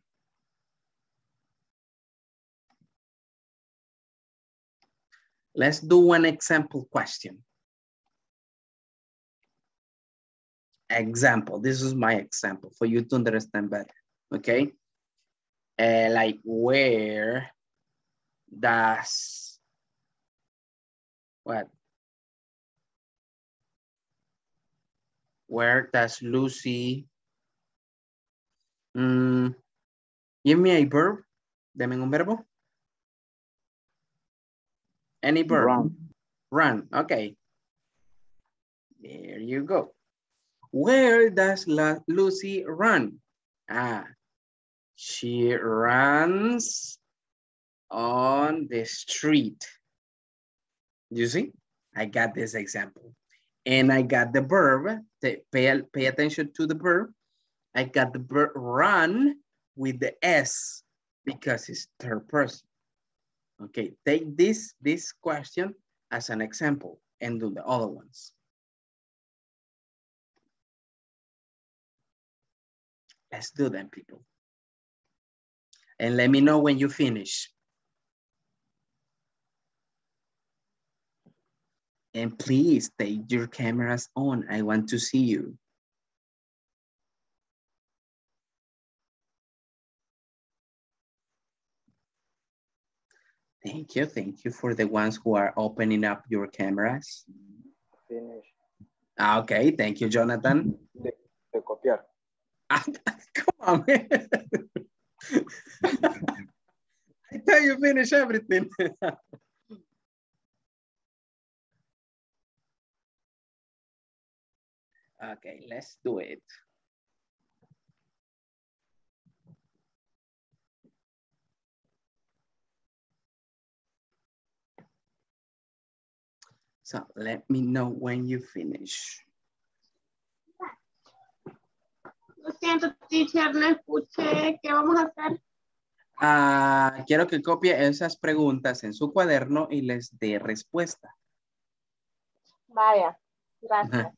Let's do one example question. Example, this is my example for you to understand better, okay? Uh, like where does what where does Lucy mm, give me a verb deme un verbo Any verb? Run. Run, okay. There you go. Where does La Lucy run? Ah, she runs on the street. You see? I got this example. And I got the verb, pay, pay attention to the verb. I got the verb run with the S because it's third person. Okay, take this, this question as an example and do the other ones. Let's do them, people. And let me know when you finish. And please take your cameras on. I want to see you. Thank you. Thank you for the ones who are opening up your cameras. Finish. Ah, okay. Thank you, Jonathan. De, de copiar. [laughs] Ah, come on, [laughs] thought you finish everything. [laughs] okay, let's do it. So let me know when you finish. Lo siento, teacher, no escuché. ¿Qué vamos a hacer? Ah, quiero que copie esas preguntas en su cuaderno y les dé respuesta. Vaya, gracias.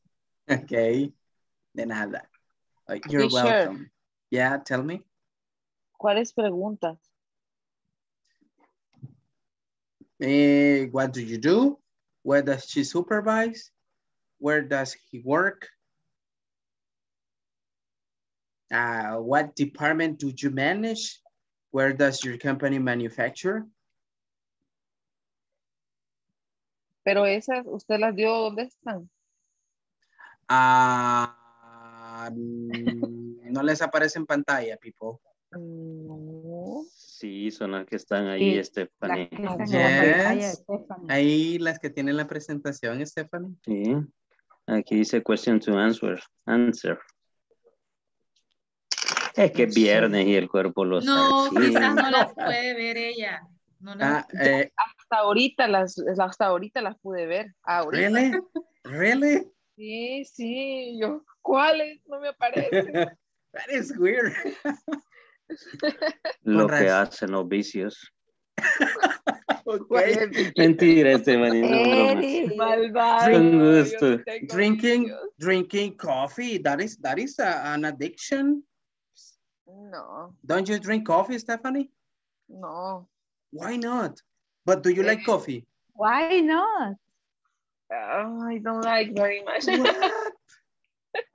[laughs] ok, de nada. You're welcome. Yeah, tell me. ¿Cuáles preguntas? Eh, what do you do? Where does she supervise? Where does he work? Uh, what department do you manage? Where does your company manufacture? Pero esas, ¿usted las dio dónde están? Uh, no les aparece en pantalla, people. No. Sí, son las que están ahí, Sí, Stephanie. Las que están pantalla Yes. Stephanie. Ahí las que tienen la presentación, Stephanie. Sí. Aquí dice question to answer. Answer. Es que es viernes y el cuerpo lo No, sabe. quizás no las puede ver ella. No las- Ah, eh, Hasta ahorita las, hasta ahorita las pude ver. Ahorita. really? Really? Sí, sí, yo, ¿cuáles? No me aparecen. [laughs] That is weird. [laughs] Lo que hacen los vicios. [laughs] Okay. Mentira, broma. Eres malvado. Drinking, drinking coffee. That is that is a- an addiction. No, Don't you drink coffee, Stephanie? no. Why not? But do you like Eh, coffee? Why not? Oh, I don't like very much. What?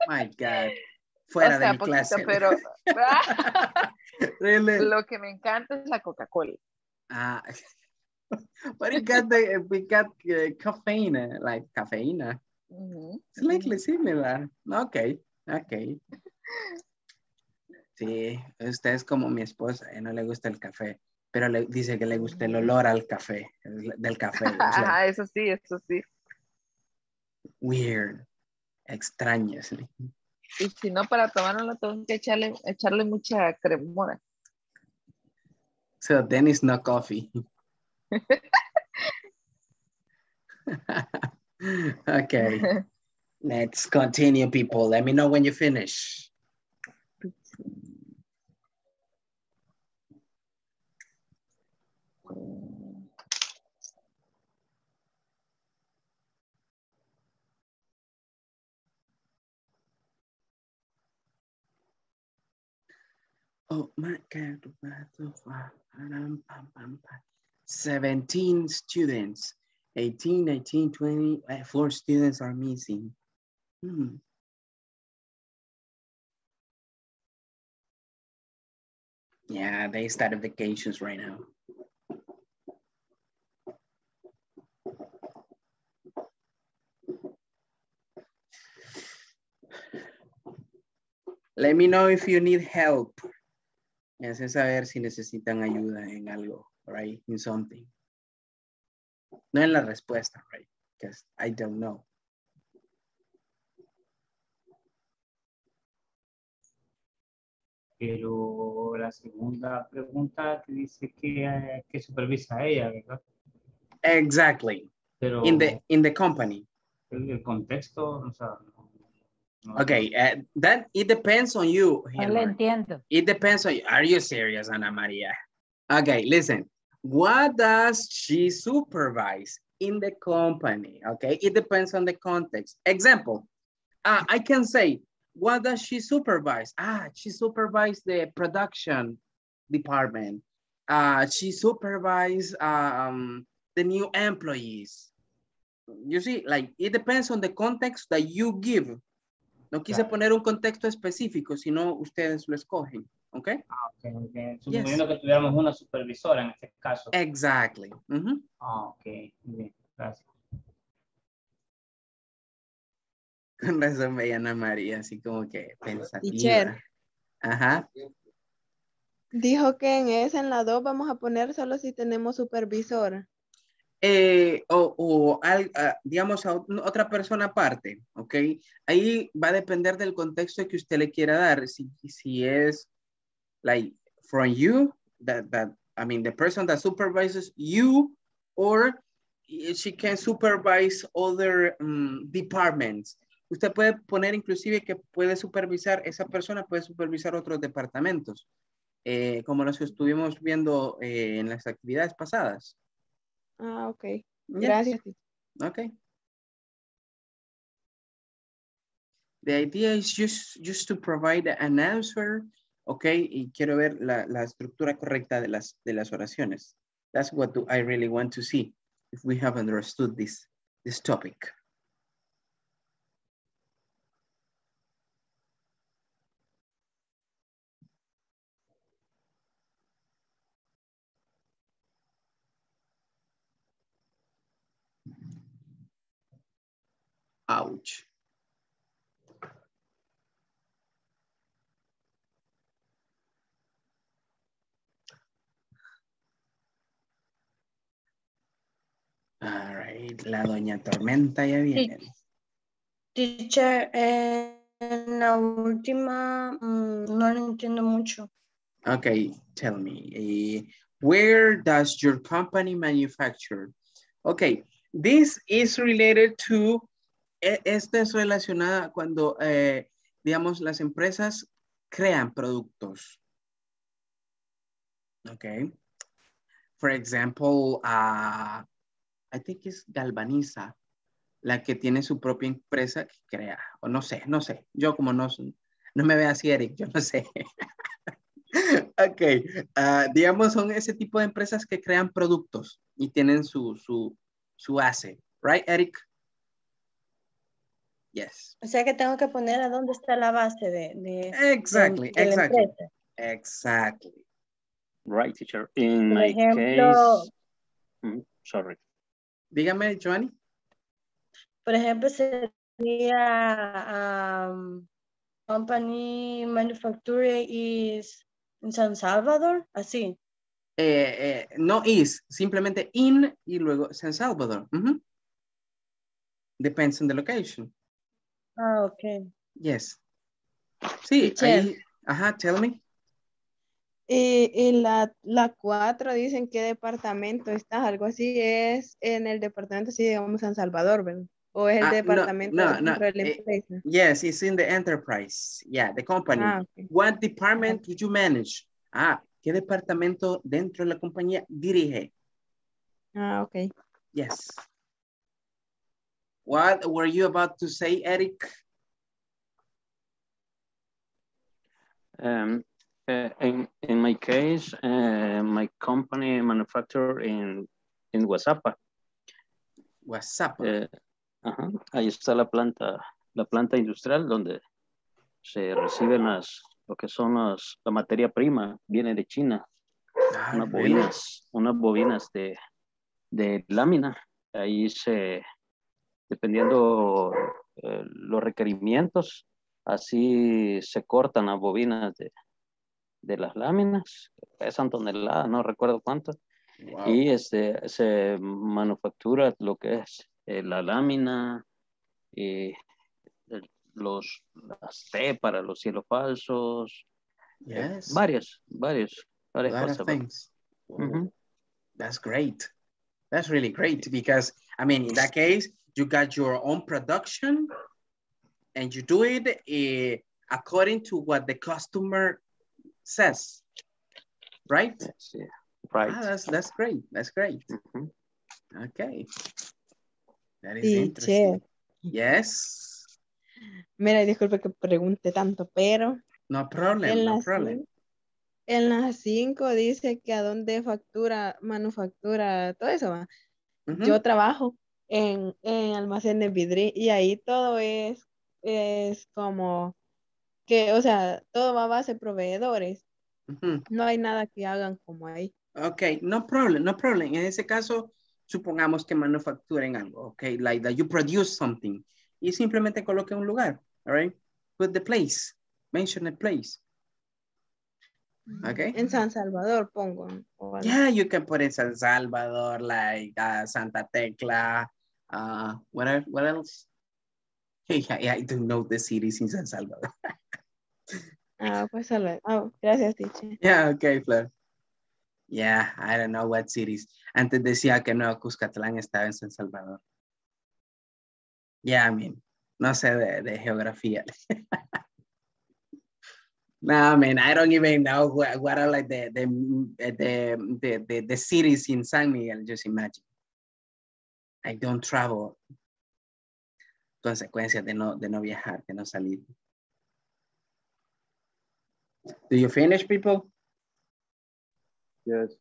My [laughs] God. o Fuera sea, de mi poquito, clase. pero [laughs] really? lo que me encanta es la Coca-Cola. Ah, [laughs] but it got the we got uh, caffeine, like caffeine. Ujú. Slightly similar. Okay, okay. Sí, usted es como mi esposa, ella no le gusta el café, pero le dice que le gusta el olor al café, el- del café. Ajá, [laughs] eso sí, eso sí. weird, extraño. sí. Y si no, para tomarlo tengo que echarle, echarle mucha cremora. So then it's not coffee. [laughs] [laughs] okay, let's continue, people. Let me know when you finish. Oh my God. 17 students, 18, 19, 20, uh, four students are missing. Hmm. Yeah, they started vacations right now. Let me know if you need help. Me hacen saber si necesitan ayuda en algo, right? In something. No en la respuesta, right? Because I don't know. Pero la segunda pregunta que dice que, eh, que supervisa ella, ¿verdad? Exactly. Pero in the in the company. El, el contexto, o sea, Okay, uh, that it depends on you. No le. It depends on you. Are you serious, Ana Maria? Okay, listen. What does she supervise in the company? Okay, it depends on the context. Example, uh, I can say, what does she supervise? Ah, she supervises the production department. Uh, she supervises um, the new employees. You see, like, it depends on the context that you give No quise claro. poner un contexto específico, sino ustedes lo escogen. ¿Ok? Ah, ok, ok. Suponiendo yes. que tuviéramos una supervisora en este caso. Exactly. Uh -huh. Ah, ok. Bien, gracias. Con razón veía Ana María así como que pensativa. Teacher. Ajá. Dijo que en esa, en la 2, vamos a poner solo si tenemos supervisora. Eh, o, o al, uh, digamos a otra persona aparte, ¿ok? Ahí va a depender del contexto que usted le quiera dar. Si, si es, like, from you, that, that, I mean, the person that supervises you, or she can supervise other um, departments. Usted puede poner inclusive que puede supervisar, esa persona puede supervisar otros departamentos, eh, como los que estuvimos viendo eh, en las actividades pasadas. Ah, ok. Gracias. Okay. The idea is just, just to provide an answer, okay, y quiero ver la, la estructura correcta de las, de las oraciones. That's what do I really want to see, if we have understood this, this topic. Ouch. All right, la doña Tormenta ya viene. Teacher, en la última mm, no lo entiendo mucho. Okay, tell me. Uh, where does your company manufacture? Okay, this is related to esta es relacionada cuando, eh, digamos, las empresas crean productos. Ok. For example, uh, I think it's Galvaniza, la que tiene su propia empresa que crea, o no sé, no sé. Yo como no, no me veo así, Eric, yo no sé. [laughs] ok, uh, digamos, son ese tipo de empresas que crean productos y tienen su, su, su asset, right, Eric? Yes. O sea que tengo que poner a dónde está la base de, de Exactly, de, de exactly. Exactly. Right, teacher. In Por my ejemplo, case, mm, sorry. Dígame, Joanny. Por ejemplo, sería um, company manufacturing is in San Salvador, así. Eh, eh, no is, simplemente in y luego San Salvador. Uh -huh. Depends on the location. Ah, ok. Yes. Sí, ahí, ajá, tell me. Y, y la, la cuatro dicen qué departamento estás, algo así es en el departamento, sí, digamos San Salvador, ¿verdad? O es el Ah, no, departamento no, no, dentro de la eh, empresa. Yes, it's in the enterprise. Yeah, the company. Ah, okay. What department do you manage? Ah, ¿qué departamento dentro de la compañía dirige? Ah, ok. Yes. What were you about to say, Eric? Um, uh, in, in my case, uh, my company manufacture in, in WhatsApp. WhatsApp. Uh, ajá, ahí está la planta, la planta industrial donde se reciben las, lo que son las, la materia prima, viene de China. Ah, unas bobinas, unas bobinas de, de lámina. Ahí se, dependiendo eh, los requerimientos, así se cortan las bobinas de, de las láminas, pesan toneladas, no recuerdo cuánto, Y este, se manufactura lo que es eh, la lámina, y los, las T para los cielos falsos, eh, yes. varios, varios, varias a lot cosas. Of things. Mm -hmm. That's great. That's really great because, I mean, in that case, you got your own production and you do it uh, according to what the customer says, right? Yes, yeah. Right. Ah, that's, that's great. That's great. Mm -hmm. Okay. That is interesting. Yes. Mira, disculpe que pregunte tanto, pero... No problem, no problem. En las 5 dice que a dónde factura, manufactura, todo eso va. Yo trabajo en, en almacén de vidrio y ahí todo es, es como que, o sea, todo va a base de proveedores. No hay nada que hagan como ahí. Ok, no problem, no problem. En ese caso, supongamos que manufacturen algo, ok, like that you produce something. Y simplemente coloque un lugar, all right? Put the place, mention the place. Okay. En San Salvador pongo. Yeah, you can put in San Salvador, like uh, Santa Tecla. Uh, what, else, what else? [laughs] Hey, I, I don't know the cities in San Salvador. [laughs] ah, pues oh, gracias, teacher. Yeah, okay, Flor. Yeah, I don't know what cities. Antes decía que no, Cuscatlán estaba en San Salvador. Yeah, I mean, no sé de, de geografía. [laughs] No, man, I don't even know what, what are like the, the, the, the, the, the cities in San Miguel, just imagine. I don't travel. Consecuencias de no, de no viajar, de no salir. Do you finish, people? Yes.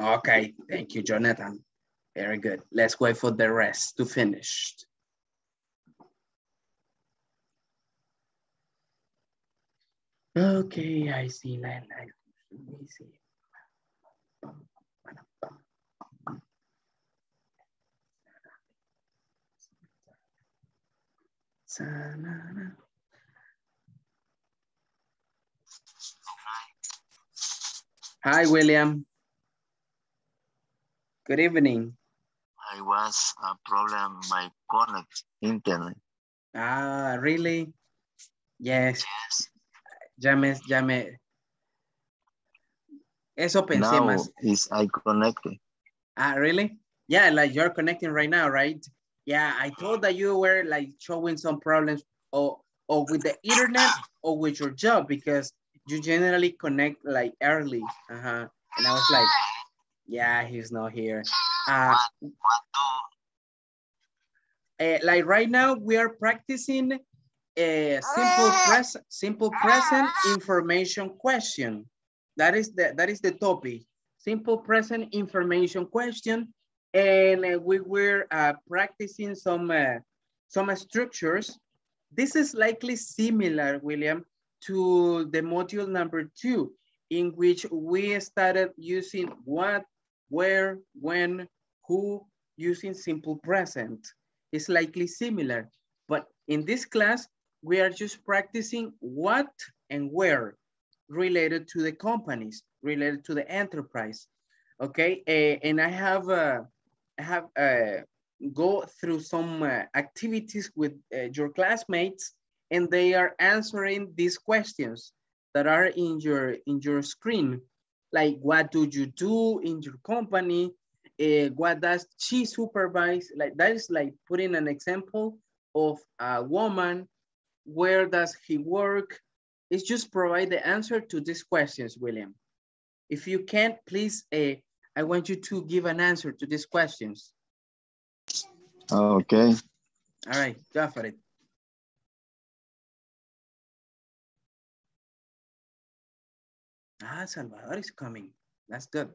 Okay, thank you, Jonathan. Very good. Let's wait for the rest to finish. Okay, I see. Let, let, let me see. Hi, William. Good evening. I was a problem my connect internet. Ah, really? Yes. yes. ya me, ya me, eso pensé now más. is I connected. Ah, really? Yeah, like you're connecting right now, right? Yeah, I thought that you were like showing some problems or, or with the internet or with your job because you generally connect like early. Uh -huh. And I was like, yeah, he's not here. Uh, uh, like right now, we are practicing a simple present simple present information question that is the that is the topic simple present information question and uh, we were uh, practicing some uh, some structures this is likely similar william to the module number two in which we started using what where when who using simple present it's likely similar but in this class we are just practicing what and where related to the companies, related to the enterprise. Okay, and I have uh, have uh, go through some uh, activities with uh, your classmates, and they are answering these questions that are in your in your screen, like what do you do in your company? Uh, what does she supervise? Like that is like putting an example of a woman where does he work? It's just provide the answer to these questions, William. If you can't, please, uh, I want you to give an answer to these questions. Okay. All right, go for it. Ah, Salvador is coming. That's good.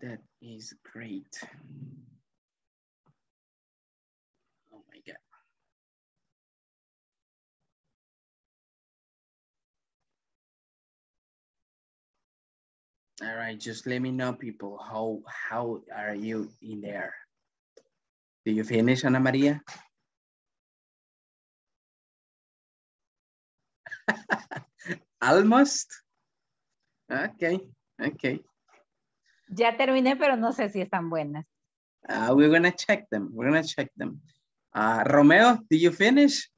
That is great. All right, just let me know people, how, how are you in there? Do you finish, Ana María? [laughs] Almost. Okay, okay. Ya terminé, pero no sé si están buenas. Uh, we're gonna check them. We're gonna check them. Uh, Romeo, do you finish?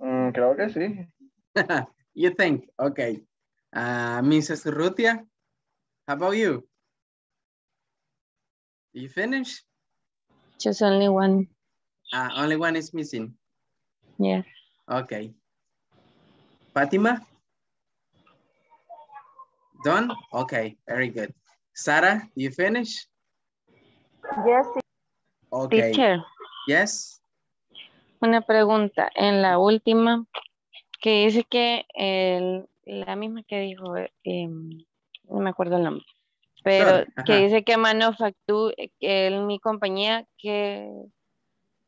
Mm, creo que sí. [laughs] you think? Okay. Uh, Mrs. Rutia, how about you? You finish? Just only one. Uh, only one is missing? Yeah. Okay. Fatima? Done? Okay, very good. Sarah, you finish? Yes. Okay. Teacher. Yes. Una pregunta. En la última, que dice que el, la misma que dijo, eh, no me acuerdo el nombre, pero que dice que manufactura, que mi compañía que,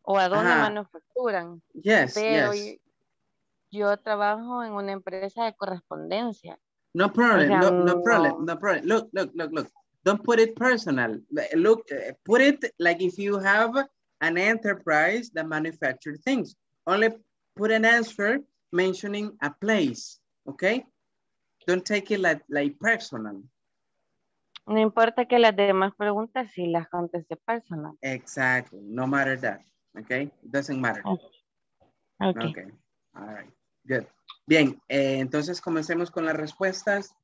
o a dónde manufacturan. Yes, pero yes. Yo, yo trabajo en una empresa de correspondencia. No problem, no, no problem, no problem. Look, look, look, look. Don't put it personal. Look, put it like if you have an enterprise that manufacture things. Only put an answer mentioning a place, okay? Don't take it like, like personal. No importa que las demás preguntas si las conteste personal. Exactly, no matter that, okay? It doesn't matter. Okay. Okay, all right, good. Bien, eh, entonces comencemos con las respuestas.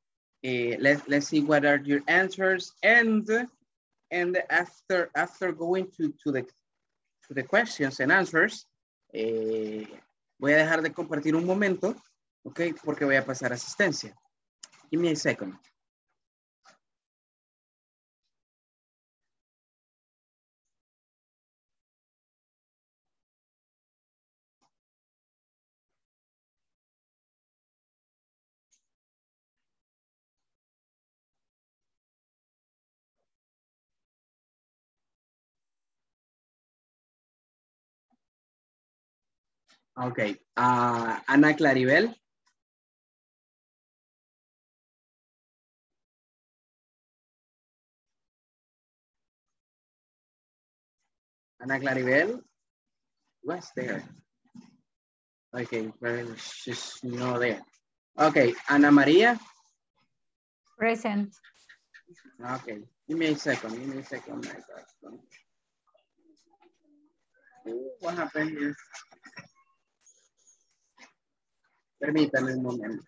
Eh, let, let's see what are your answers and and after after going to, to the to the questions and answers, eh, voy a dejar de compartir un momento, ok, porque voy a pasar asistencia. Give me a second. Ok. Uh, Ana Claribel. Ana Claribel. was there? Okay, but she's not there. Okay, Ana Maria. Present. Okay, give me a second, give me a second. What happened here? Permítame un momento.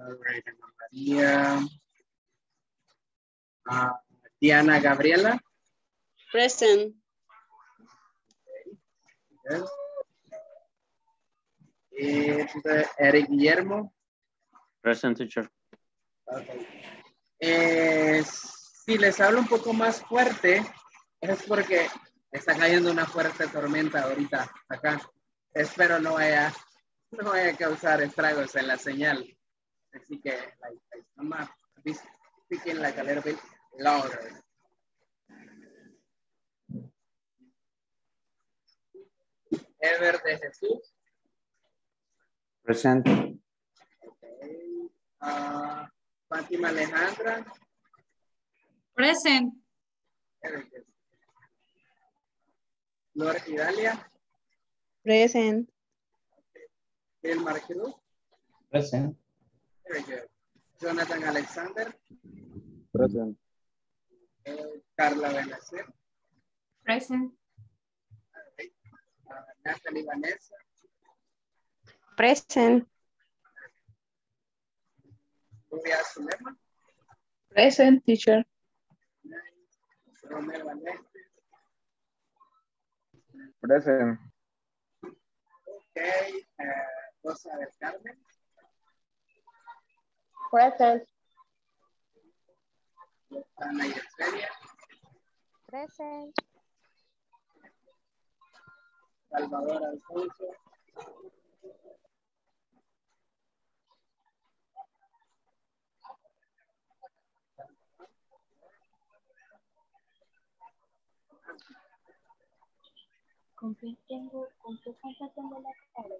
All right, Ana María. Uh, Diana Gabriela. Present. Okay. Eh, Eric Guillermo. Present teacher. Okay. Eh, si les hablo un poco más fuerte, es porque está cayendo una fuerte tormenta ahorita acá. Espero no vaya, [laughs] no vaya a causar estragos en la señal. Así que, like, like, like a little bit louder. Ever de Jesús. Present. Okay. Uh, Fátima Alejandra. Present. Flor Idalia. Present. Bill Marquez. Present. Very good. Jonathan Alexander. Present. Carla Benacer. Present. Natalie Vanessa. Present. Julia Zulema. Present, teacher. Romero Vanessa. Present. Okay. Uh, Rosa del Carmen. Present. Ana Yesenia. Present. Salvador Alfonso. ¿Con qué tengo, con qué cosa tengo la cara?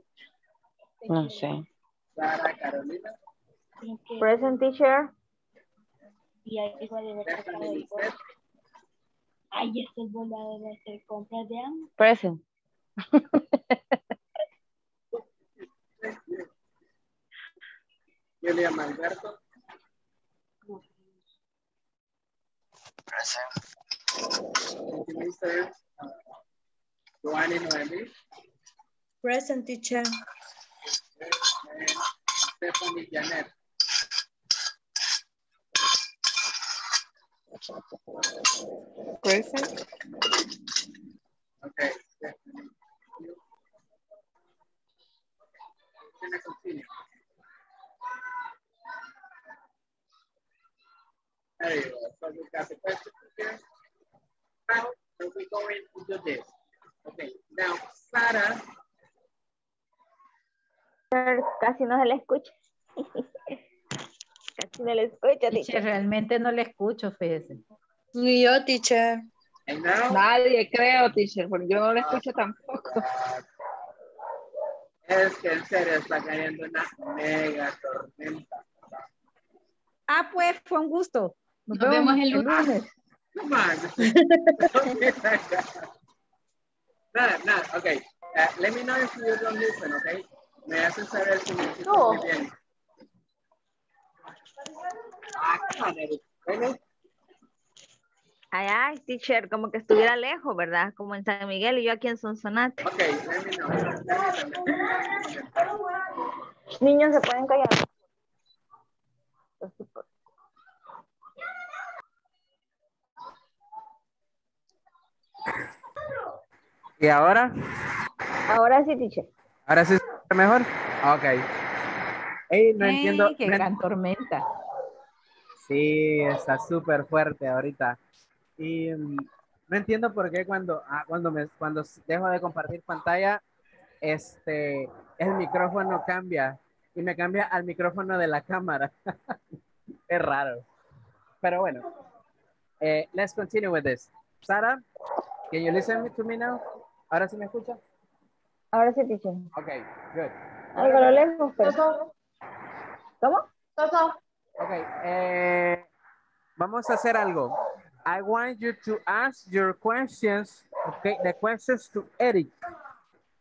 No sé. Sara Carolina. Present teacher. Y ahí va a deber sacar el Ay, este es volado de hacer compras de hambre. [laughs] Present. William Alberto. Present. Mr. Joanny Noemi. Present teacher. Stephanie Janet. Present. Okay. Can I continue? There you go. So we got the question here. How are we going to do this? Okay, now Sara. Casi no se le escucha. [laughs] Casi no le escucha, teacher. Realmente no le escucho, fíjese. Ni yo, teacher. Nadie creo, teacher, porque yo no le escucho tampoco. Es que en serio está cayendo una mega tormenta. Ah, pues fue un gusto. Nos, Nos vemos el lunes. Come on. nada, nada, okay. Uh, let me know if you don't listen, okay? Me haces saber si me escuchas no. muy bien. Ay, ay, teacher, como que estuviera lejos, ¿verdad? Como en San Miguel y yo aquí en Sonsonate. Ok, let me know. Niños se pueden callar. ¿Y ahora? Ahora sí, teacher. ¿Ahora sí mejor? Ok. Hey, no Hey, entiendo. qué no- gran tormenta. Sí, está súper fuerte ahorita. Y mm, no entiendo por qué cuando, ah, cuando, me, cuando dejo de compartir pantalla, este, el micrófono cambia y me cambia al micrófono de la cámara. [laughs] es raro. Pero bueno, eh, let's continue with this. Sara, can you listen to me now? ¿Ahora sí me escucha? Ahora sí, teacher. Ok, good. Algo lo lejos, pero... ¿Cómo? Ok, eh, vamos a hacer algo. I want you to ask your questions, okay, the questions to Eric.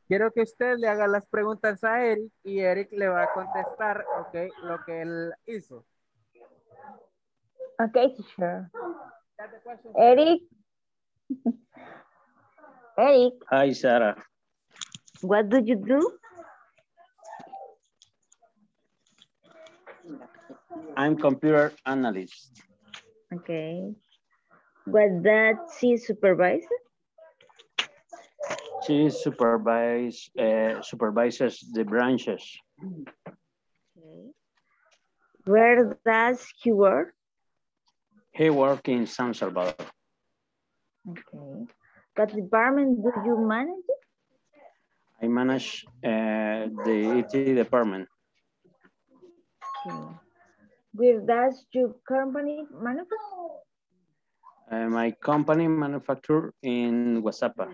Quiero que usted le haga las preguntas a Eric y Eric le va a contestar, ok, lo que él hizo. Ok, teacher. Eric. [laughs] Eric, Hi, Sarah. what do you do? I'm computer analyst. Okay. What that she supervise? She supervise, uh, supervises the branches. Okay. Where does he work? He works in San Salvador. Okay. What department do you manage? I manage uh, the IT department. Okay. Where does your company manufacture? Uh, my company manufacture in Guasapa.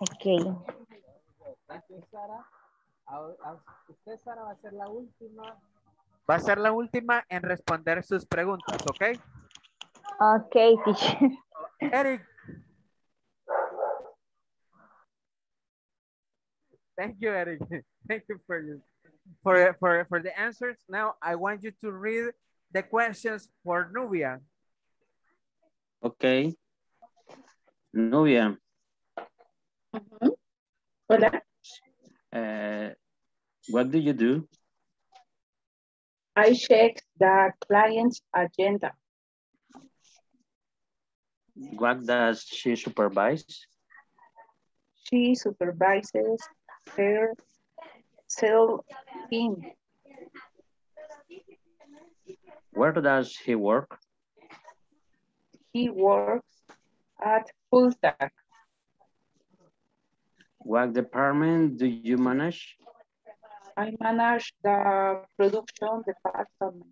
Okay. Usted, Sara, va a ser la última. Va a ser la última en responder sus preguntas, ¿ok? Okay, teacher. Eric. Thank you, Eric. [laughs] Thank you for your, for, for, for the answers. Now, I want you to read the questions for Nubia. Okay. Nubia, Hola. uh, what do you do? I check the client's agenda. What does she supervise? She supervises her sales team. Where does he work? He works at full stack. What department do you manage? I manage the production department.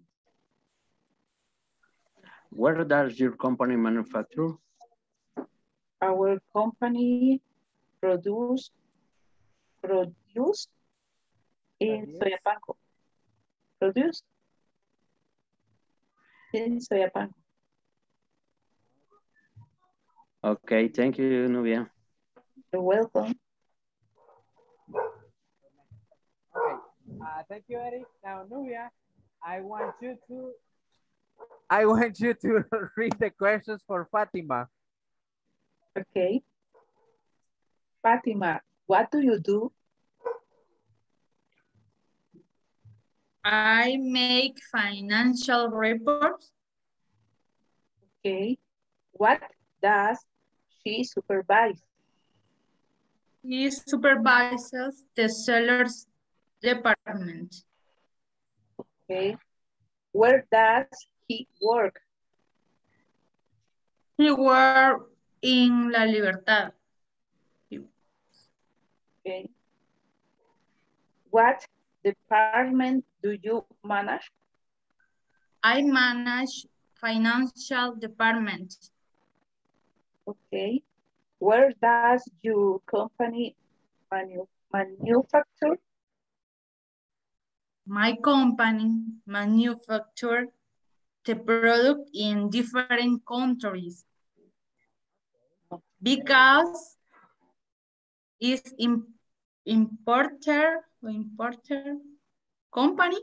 Where does your company manufacture? Our company produce produce in Soyapango. Produce Sí, Soyapango. Okay, thank you, Nubia. You're welcome. Okay, uh, thank you, Eric. Now, Nubia, I want you to I want you to [laughs] read the questions for Fatima. Okay. Fatima, what do you do? I make financial reports. Okay. What does she supervise? She supervises the seller's department. Okay. Where does he work? He work in La Libertad. Okay. What department do you manage? I manage financial department. Okay. Where does your company manu manufacture? My company manufacture the product in different countries because it's importer importer company.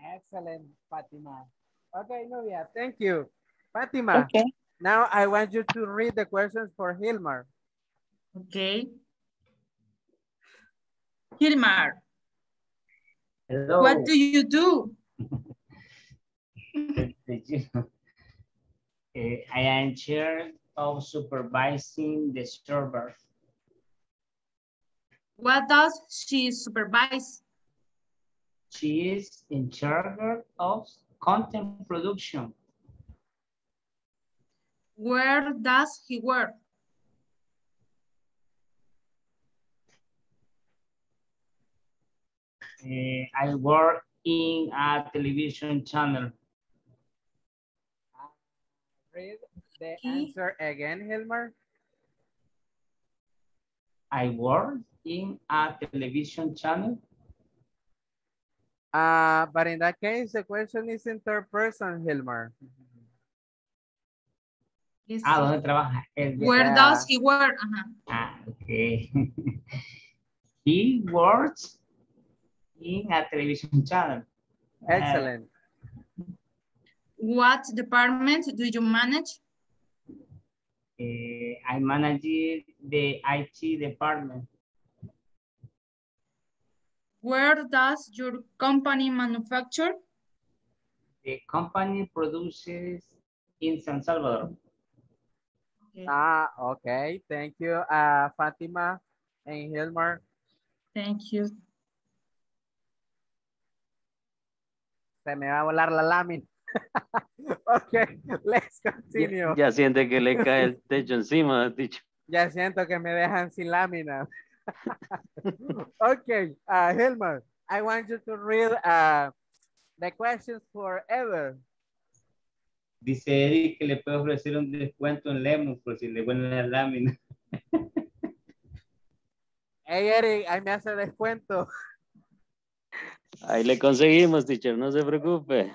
Excellent, Fatima. Okay, Novia, thank you. Fatima, okay. now I want you to read the questions for Hilmar. Okay. Hilmar. Hello. What do you do? uh, [laughs] I am chair of supervising the server. What does she supervise? She is in charge of content production. Where does he work? Uh, I work in a television channel. Read the answer again, Hilmar. I work in a television channel. Uh, but in that case, the question is in third person, Hilmar. Ah, ¿dónde trabaja? Where yeah. does he work? Uh -huh. Ah, okay. [laughs] he works in a television channel. Excellent. Uh, what department do you manage? Uh, I manage the IT department. Where does your company manufacture? The company produces in San Salvador. Okay. Ah, okay. Thank you, uh, Fatima and Hilmar. Thank you. Se me va a volar la lámina. [laughs] ok, let's continue. Ya, ya, siente que le cae el techo encima, dicho. Ya siento que me dejan sin lámina. [laughs] okay, uh, Hilmar, I want you to read uh, the questions forever. Dice Eric que le puede ofrecer un descuento en Lemon por si le ponen la lámina. [laughs] hey Eric, ahí me hace descuento. Ahí le conseguimos, teacher, no se preocupe.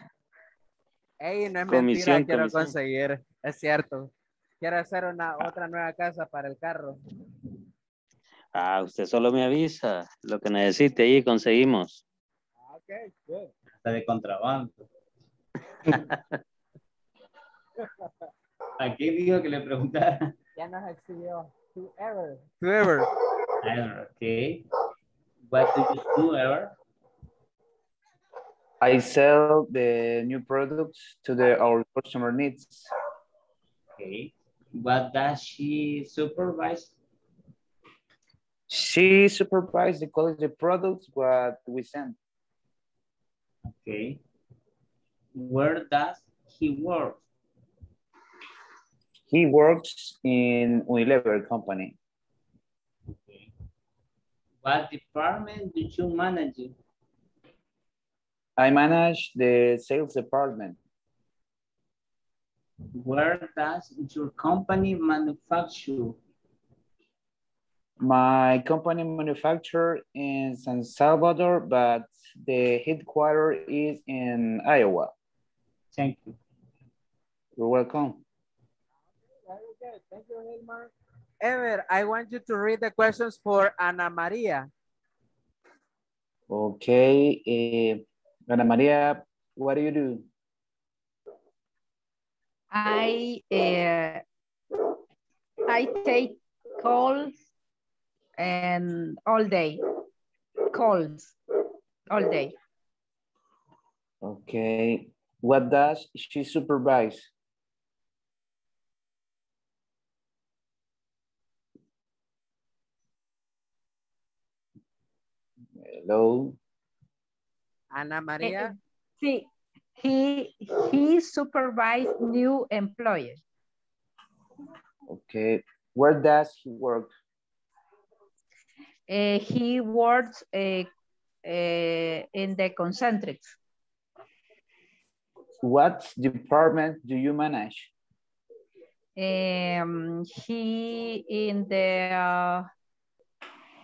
Hey, no es comisión, mentira, quiero conseguir, es cierto. Quiero hacer una otra nueva casa para el carro. Ah, usted solo me avisa lo que necesite y conseguimos. Ok, good. Hasta de contrabando. [laughs] ¿A qué dijo que le preguntara? Ya nos exhibió. To ever. To ever. Ever, okay. What do you do ever? I sell the new products to the our customer needs. Okay. What does she supervise? She supervises the quality products what we send. Okay. Where does he work? He works in Unilever company. Okay. What department do you manage? I manage the sales department. Where does your company manufacture? My company manufacture in San Salvador, but the headquarters is in Iowa. Thank you. You're welcome. Very good. Thank you, Hilmar. Ever, I want you to read the questions for Ana Maria. Okay. Uh, Ana Maria, what do you do? I uh, I take calls and all day, calls all day. Okay. What does she supervise? Hello. Ana eh, Maria. Eh, sí, he, he supervised new employees. Okay. Where does he work? Uh, he works uh, uh, in the concentrics. What department do you manage? Um, he in the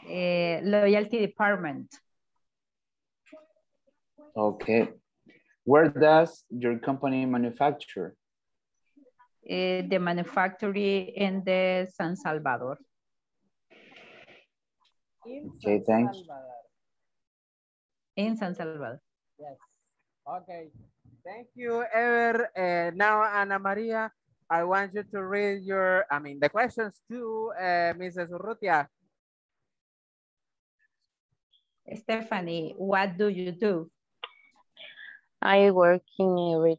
uh, loyalty department. Okay. Where does your company manufacture? Uh, the manufacturing in the San Salvador. In okay, San thanks. Salvador. In San Salvador. Yes. Okay. Thank you, Ever. Uh, now, Ana Maria, I want you to read your, I mean, the questions to uh, Mrs. Urrutia. Stephanie, what do you do? I work in every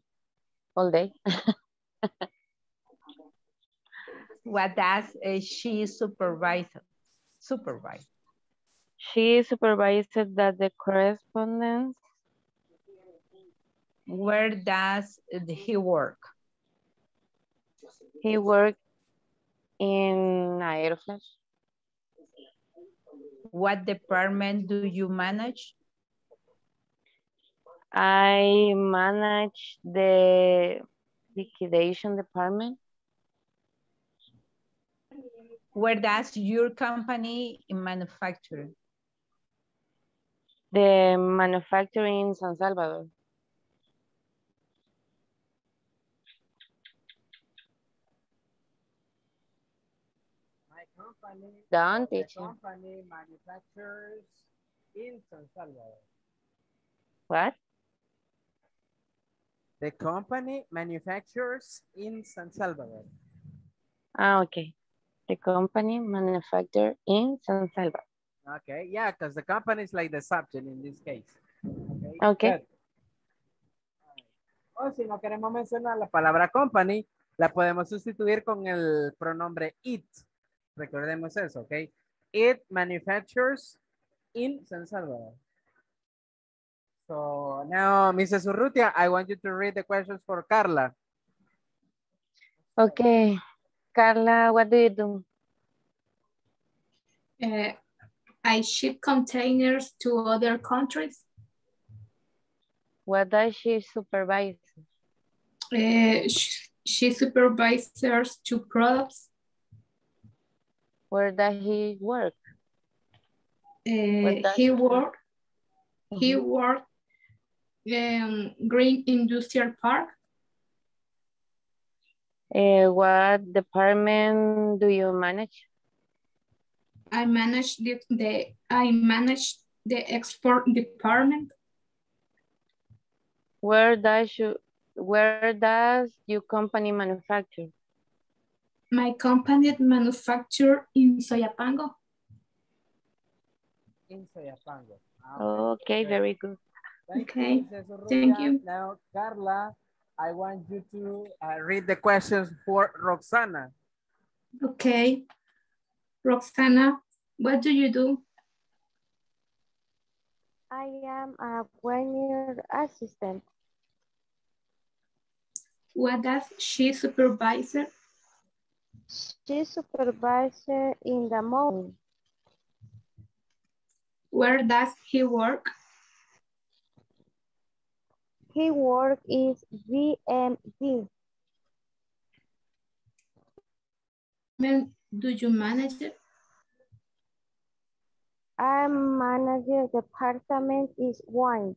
all day. [laughs] what does uh, she supervise? Supervise. She supervises that the correspondence. Where does he work? He work in Aeroflash. What department do you manage? I manage the liquidation department. Where does your company manufacture? The manufacturing in San Salvador. My company, Don't the teach company manufactures in San Salvador. What? The company manufactures in San Salvador. Ah, okay. The company manufacturer in San Salvador. Okay, yeah, because the company is like the subject in this case. Okay. Okay. O si no queremos mencionar la palabra company, la podemos sustituir con el pronombre it. Recordemos eso, ok? It manufactures in San Salvador. So now, Mrs. Urrutia, I want you to read the questions for Carla. Okay. Carla, what do you do? Uh, I ship containers to other countries. What does she supervise? Uh, sh she supervises two products. Where does he work? Uh, does he work. He Mhm. work in Green Industrial Park. Uh, what department do you manage? I manage the, the I manage the export department. Where does you where does your company manufacture? My company manufacture in Soyapango. In Soyapango. Ah, Okay, very good. Thank Okay, you, thank you. Now, Carla, I want you to uh, read the questions for Roxana. Okay. Roxana, what do you do? I am a one-year assistant. What does she supervise? She supervisor in the morning. Where does he work? He work is VMD. Man, do you manage it? I manager department is wine.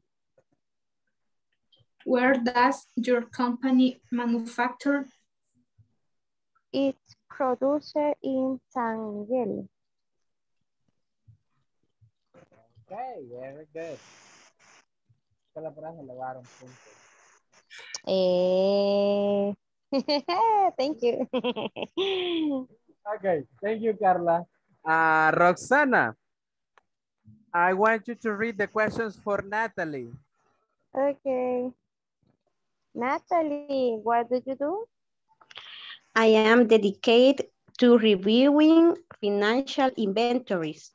Where does your company manufacture? It's produced in San Miguel. Okay, very good. Solo para elevar un punto. Eh, [laughs] thank you. [laughs] okay, thank you, Carla. Uh, Roxana, I want you to read the questions for Natalie. Okay. Natalie, what did you do? I am dedicated to reviewing financial inventories.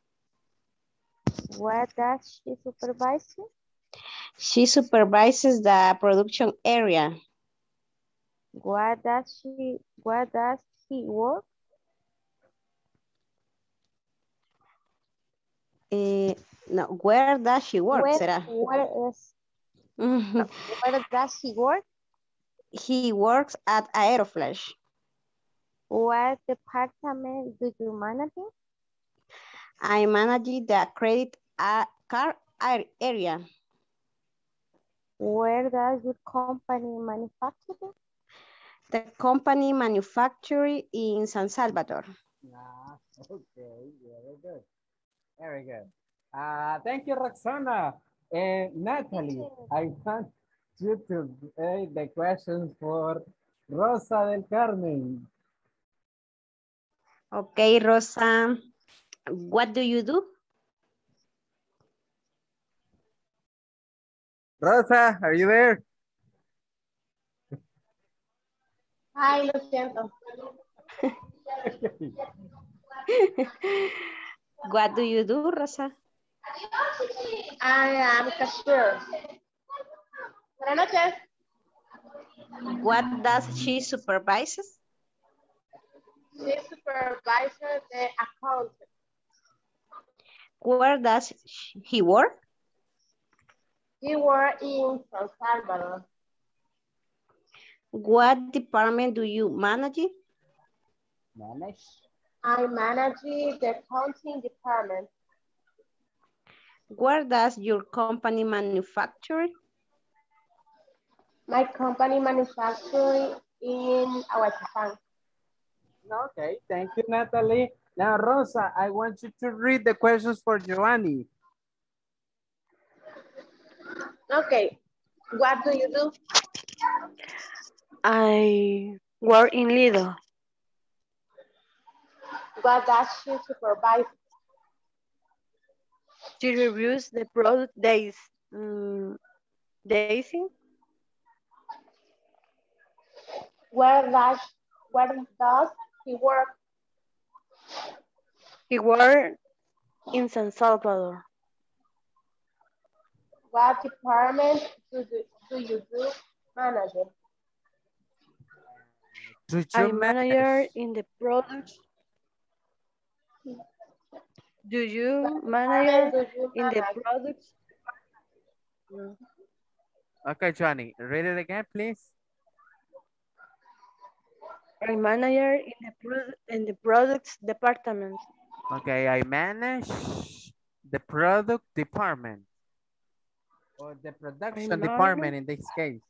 What does she supervise? She supervises the production area. What does she, what does he work? Uh, no, where does she work, where, será? Where is, [laughs] where does he work? He works at Aeroflash. What department do you manage? I manage the credit uh, car area. Where does your company manufacture? The company manufacturing in San Salvador. Ah, okay, very good. Very good. Uh, thank you, Roxana. Uh, Natalie, I want you to say the questions for Rosa del Carmen. Okay, Rosa. What do you do? Rosa, are you there? Hi, lo siento. [laughs] what do you do, Rosa? Ah, I am cashier. Buenas noches. What does she supervises? She supervises the account. Where does he work? He works in San Salvador. What department do you manage? Manage. I manage the accounting department. Where does your company manufacture? My company manufactures in Aguachapán. Okay, thank you, Natalie. Now, Rosa, I want you to read the questions for Giovanni. Okay, what do you do? I work in Lido. What does she supervise? She reviews the product days. Um, Daisy? Where does, where does he work? He worked in San Salvador. What department do, do, do you do manager? Do I'm manager in the product. Do you manager in the product? Mm. Okay, Johnny, read it again, please. I'm manager in the product in the products department. Okay, I manage the product department or the production I'm department in this case.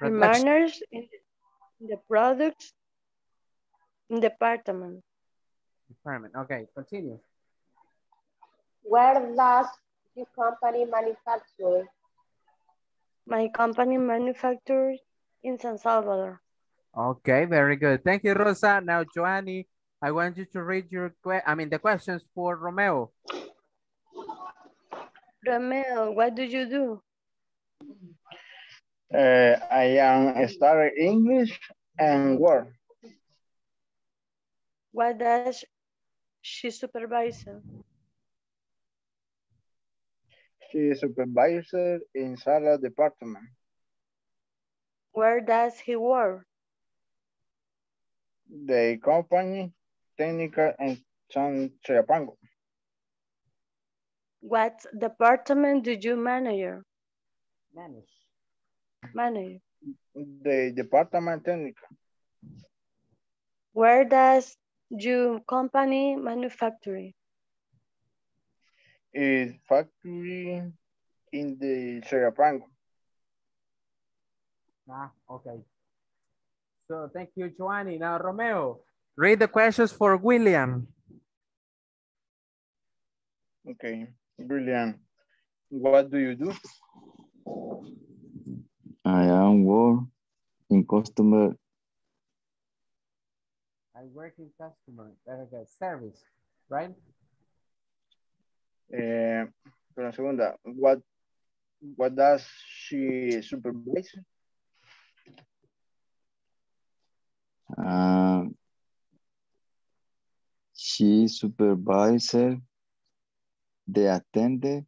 I manage in the products department. Department. Okay, continue. Where does your company manufacture? My company manufactures in San Salvador. Okay, very good. Thank you, Rosa. Now, Joanny, I want you to read your, I mean, the questions for Romeo. Romeo, what do you do? Uh, I am studying English and work. What does she supervise? She is supervisor in Sala department. Where does he work? The company technical in San Chapango. What department do you manage? Manage. Manage. The department technical. Where does Your company manufacturing? Is factory in the Seraprango. Ah, okay. So thank you, Joanny. Now, Romeo, read the questions for William. Okay, William, what do you do? I am work in customer. I work in customer, okay, service, right? Eh, pero segunda, what what does she supervise? Uh, she supervisor the attended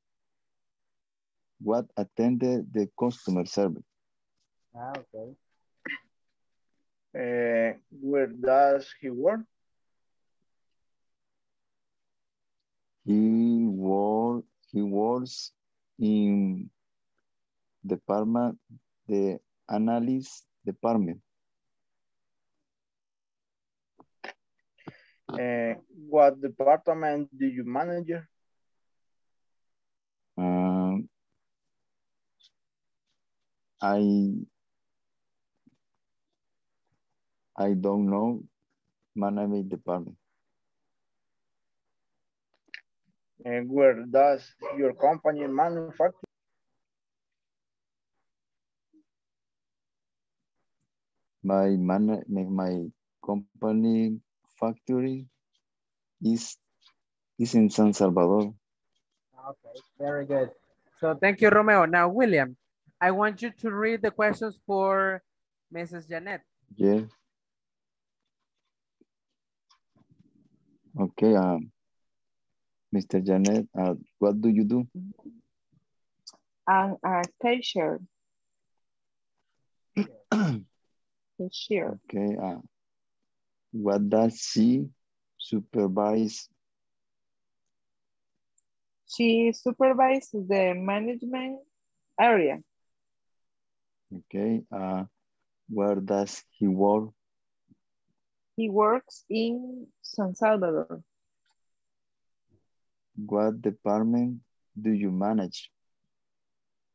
what attended the customer service. Ah, okay. Uh, where does he work? He work he works in department the analysis department. Uh, what department do you manage? Um, I I don't know management department. And where does your company manufacture? My man, my company factory is is in San Salvador. Okay, very good. So thank you, Romeo. Now, William, I want you to read the questions for Mrs. Janet. Yeah. Okay, um, Mr. Janet, uh, what do you do? I'm a cashier. [clears throat] cashier. Okay, uh, what does she supervise? She supervises the management area. Okay, uh, where does he work? He works in San Salvador. What department do you manage?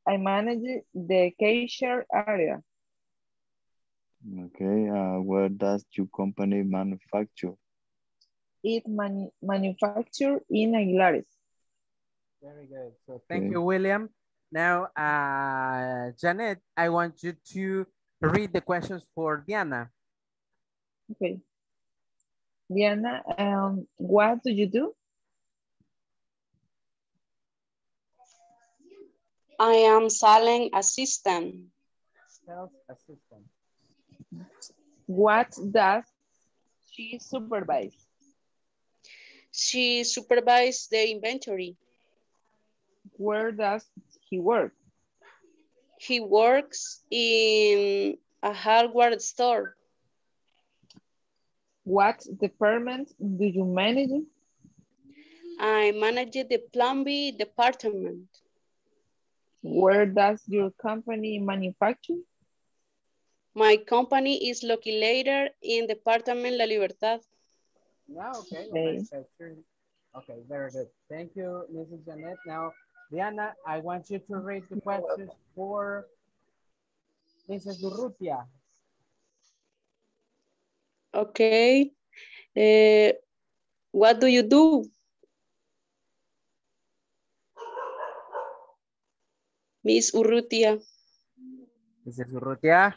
I manage the cashier area. Okay, uh, where does your company manufacture? It manu manufacture in Aguilares. Very good. So thank okay. you, William. Now, uh, Janet, I want you to read the questions for Diana. Okay. Diana, um, what do you do? I am selling assistant. Sales assistant. What does she supervise? She supervises the inventory. Where does he work? He works in a hardware store. What department do you manage? I manage the plumbing department. Where does your company manufacture? My company is located in Department La Libertad. Yeah, okay. Okay, okay very good. Thank you, Mrs. Janet. Now, Diana, I want you to read the questions for Mrs. Urrutia. Okay. Uh, what do you do? Miss Urrutia. Mrs. Urrutia.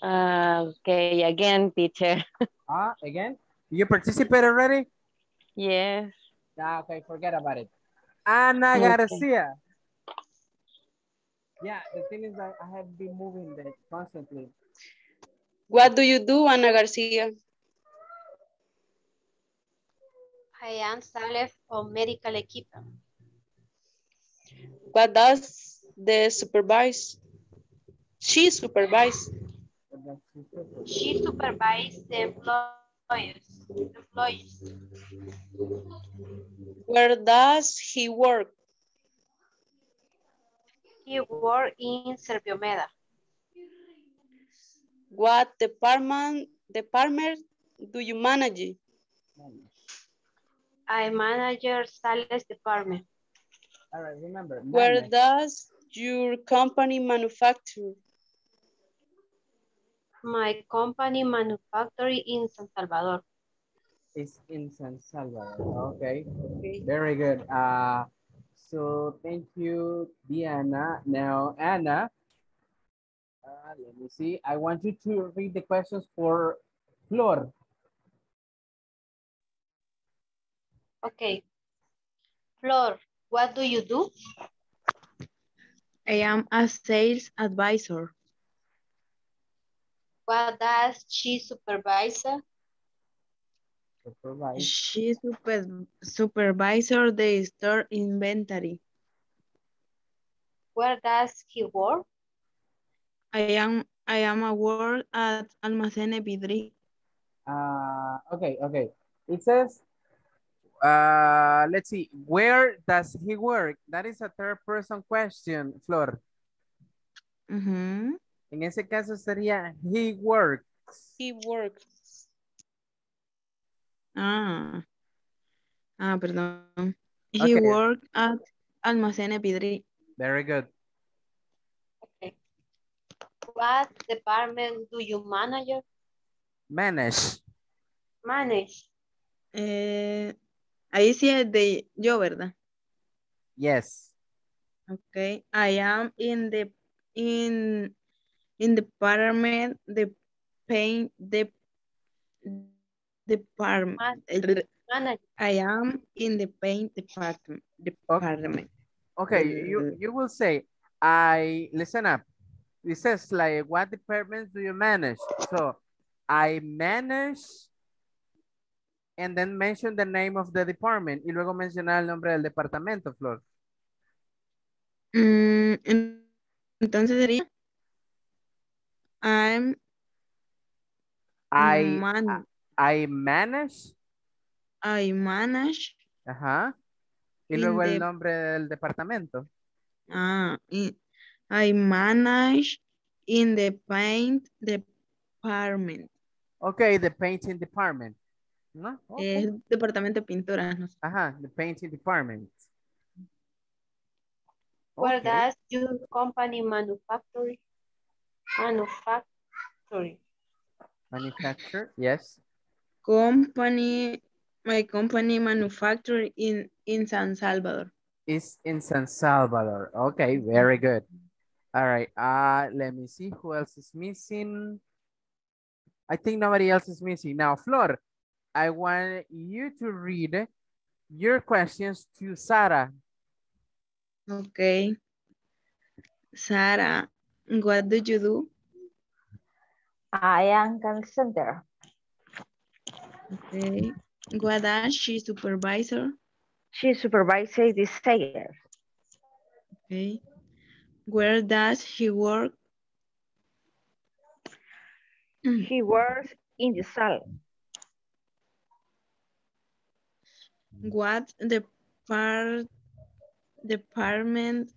Uh, okay, again, teacher. [laughs] ah, again? You participate already? Yes. Ah, okay, forget about it. Ana Garcia. Yeah, the thing is that I have been moving that constantly. What do you do, Ana Garcia? I am staff of medical equipment. What does the supervise? She supervise. She supervises the employees. employees. Where does he work? He works in Serviomeda. What department department do you manage? I manage sales department. All right, remember. Manage. Where does your company manufacture? My company manufacturing in San Salvador. It's in San Salvador. Okay. okay. Very good. Uh, so thank you, Diana. Now, Anna, uh, let me see. I want you to read the questions for Flor. Okay. Flor, what do you do? I am a sales advisor. What does she supervisor? Supervise. She super, supervisor the store inventory. Where does he work? I am I am a work at Almacene Vidri. Uh, okay, okay. It says, uh, let's see, where does he work? That is a third person question, Flor. Uh -huh. En ese caso sería he works. He works. Ah. Ah, perdón. He okay. works at Almacene Vidri. Very good. Okay. What department do you manage? Manage. Manage. Eh, ahí sí es de yo, ¿verdad? Yes. Okay. I am in the in in the department the paint the department. Manage. I am in the paint department. Department. Okay, you you will say I listen up. It says like what departments do you manage? So I manage and then mention the name of the department y luego mencionar el nombre del departamento, Flor. Mm, entonces sería I'm I man I manage I manage Ajá. Y luego el nombre del departamento. Ah, I manage in the paint department. Okay, the painting department. ¿No? Okay. El departamento de pintura. No sé. Ajá, the painting department. Where okay. does your company manufacture? Manufacturing. Manufacture, yes. Company, my company manufacturing in, in San Salvador. Is in San Salvador. Okay, very good. All right, uh, let me see who else is missing. I think nobody else is missing. Now, Flor, I want you to read your questions to Sarah. Okay. Sarah, what do you do? I am call center. Okay. What does she supervisor? She supervises the sales. Okay. Where does he work? Mm. He works in the salon. What the part department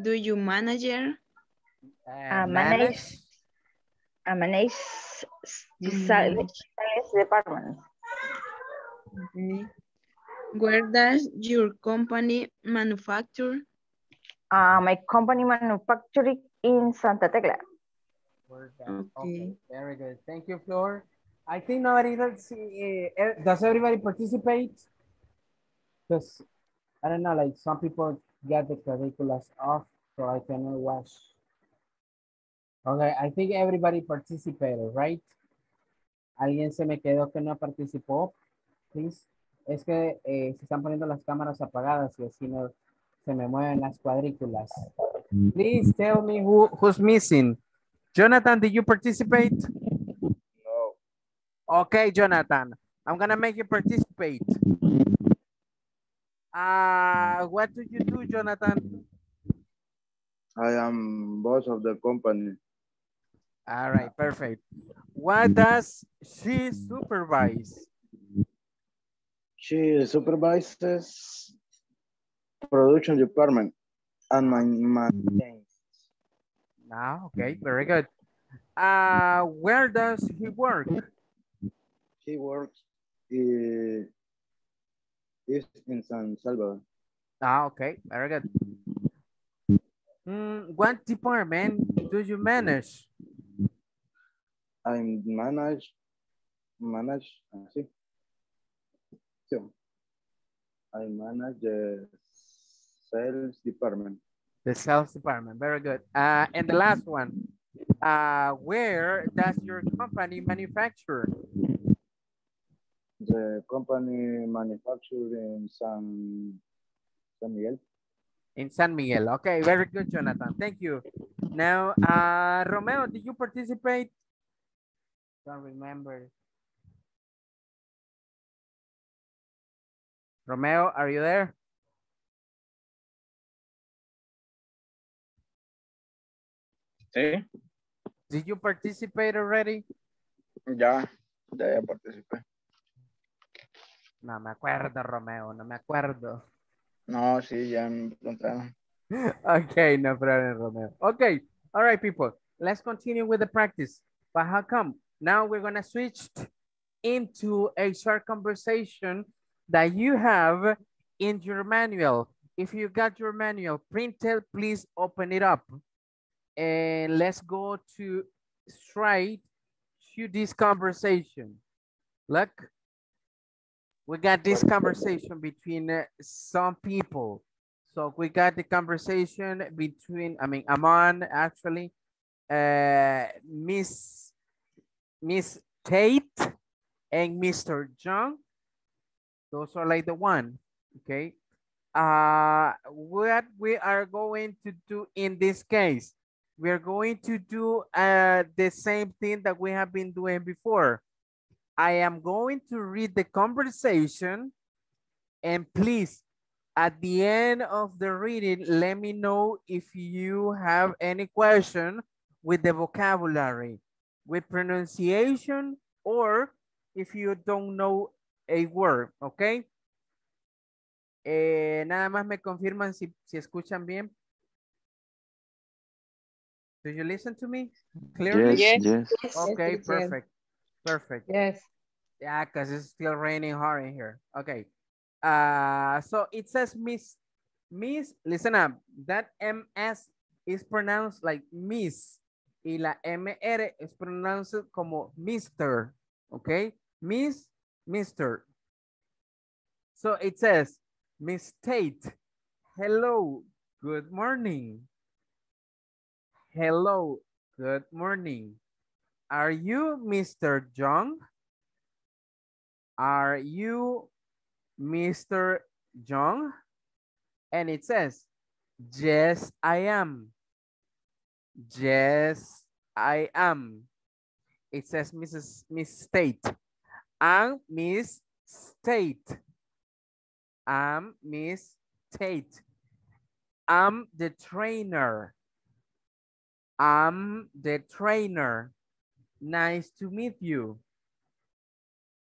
do you manager? Uh, manage. I manage the mm. sales department. Okay. Where does your company manufacture? Uh, my company manufacturing in Santa Tecla. Okay. okay. Very good. Thank you, Flor. I think nobody does, uh, does everybody participate? Because I don't know, like some people get the curriculums off, so I cannot watch. Okay, I think everybody participated, right? ¿Alguien se me quedó que no participó? Please. Es que eh, se están poniendo las cámaras apagadas y así no se me mueven las cuadrículas. Please tell me who, who's missing. Jonathan, did you participate? No. Okay, Jonathan. I'm gonna make you participate. Uh, what do you do, Jonathan? I am boss of the company. All right, perfect. What does she supervise? She supervises production department and my maintains. Ah, okay, very good. Uh, where does he work? he works is, is in San Salvador. Ah, okay, very good. Mm, what department do you manage? I manage, manage, sí. So, I manage the sales department. The sales department, very good. Uh, and the last one, uh, where does your company manufacture? The company manufactured in San, San Miguel. In San Miguel. Okay, very good, Jonathan. Thank you. Now, uh, Romeo, did you participate? Don't remember. Romeo, are you there? Sí. Did you participate already? Ya, ya, ya participé. No me acuerdo, Romeo, no me acuerdo. No, sí, ya me preguntaron. [laughs] okay, no problem, Romeo. Okay, all right, people. Let's continue with the practice. But how come? Now we're gonna switch into a short conversation that you have in your manual. If you got your manual printed, please open it up. And let's go to straight to this conversation. Look, we got this conversation between uh, some people. So we got the conversation between, I mean, Amon actually, uh, Miss, Miss Tate and Mr. John. Those are like the one, okay? Uh, what we are going to do in this case, we're going to do uh, the same thing that we have been doing before. I am going to read the conversation and please, at the end of the reading, let me know if you have any question with the vocabulary, with pronunciation, or if you don't know a word, okay? Eh, nada más me confirman si, si escuchan bien. Do you listen to me clearly? Yes, yes. Okay, yes, perfect. Perfect. Yes. Yeah, because it's still raining hard in here. Okay. Uh, so it says Miss, Miss, listen up. That MS is pronounced like Miss. Y la MR is pronounced como Mr. Okay. Miss, Mr. So it says, Miss Tate, hello, good morning. Hello, good morning. Are you Mr. John? Are you Mr. John? And it says, yes, I am. Yes, I am. It says Mrs. Miss State. I'm Miss State. I'm Miss Tate. I'm the trainer. I'm the trainer. Nice to meet you.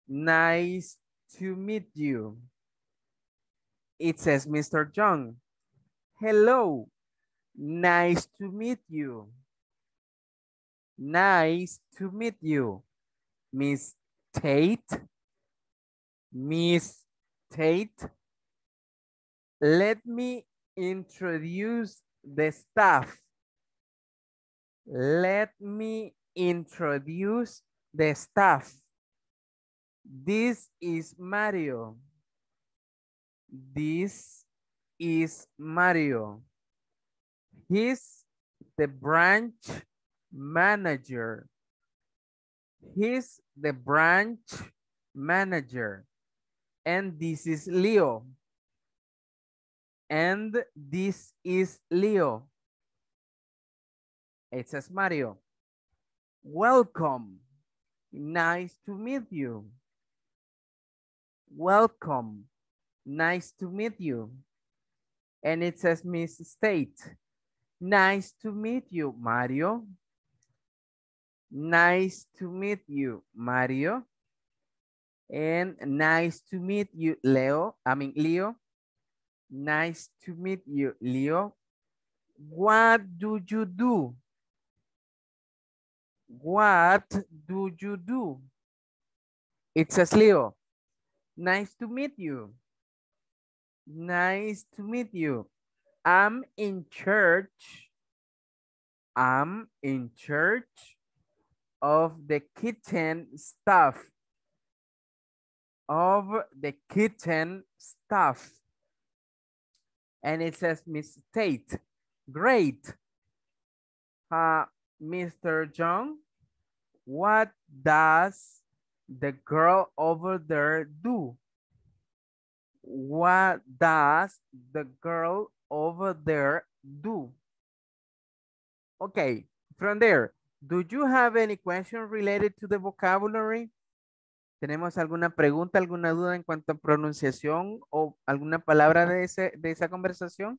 Nice to meet you. It says Mr. John. Hello. Nice to meet you. Nice to meet you. Miss Tate. Miss Tate. Let me introduce the staff. Let me introduce the staff. This is Mario. This is Mario. He's the branch manager. He's the branch manager. And this is Leo. And this is Leo. It says Mario. Welcome. Nice to meet you. Welcome. Nice to meet you. And it says Miss State. Nice to meet you, Mario. Nice to meet you, Mario. And nice to meet you, Leo. I mean, Leo. Nice to meet you, Leo. What do you do? What do you do? It says Leo. Nice to meet you. Nice to meet you. I'm in church. I'm in church of the kitchen staff. Of the kitchen staff. And it says Miss Tate. Great. Uh, Mr. John, what does the girl over there do? What does the girl over there do? Okay, from there, do you have any question related to the vocabulary? ¿Tenemos alguna pregunta, alguna duda en cuanto a pronunciación o alguna palabra de, ese, de esa conversación?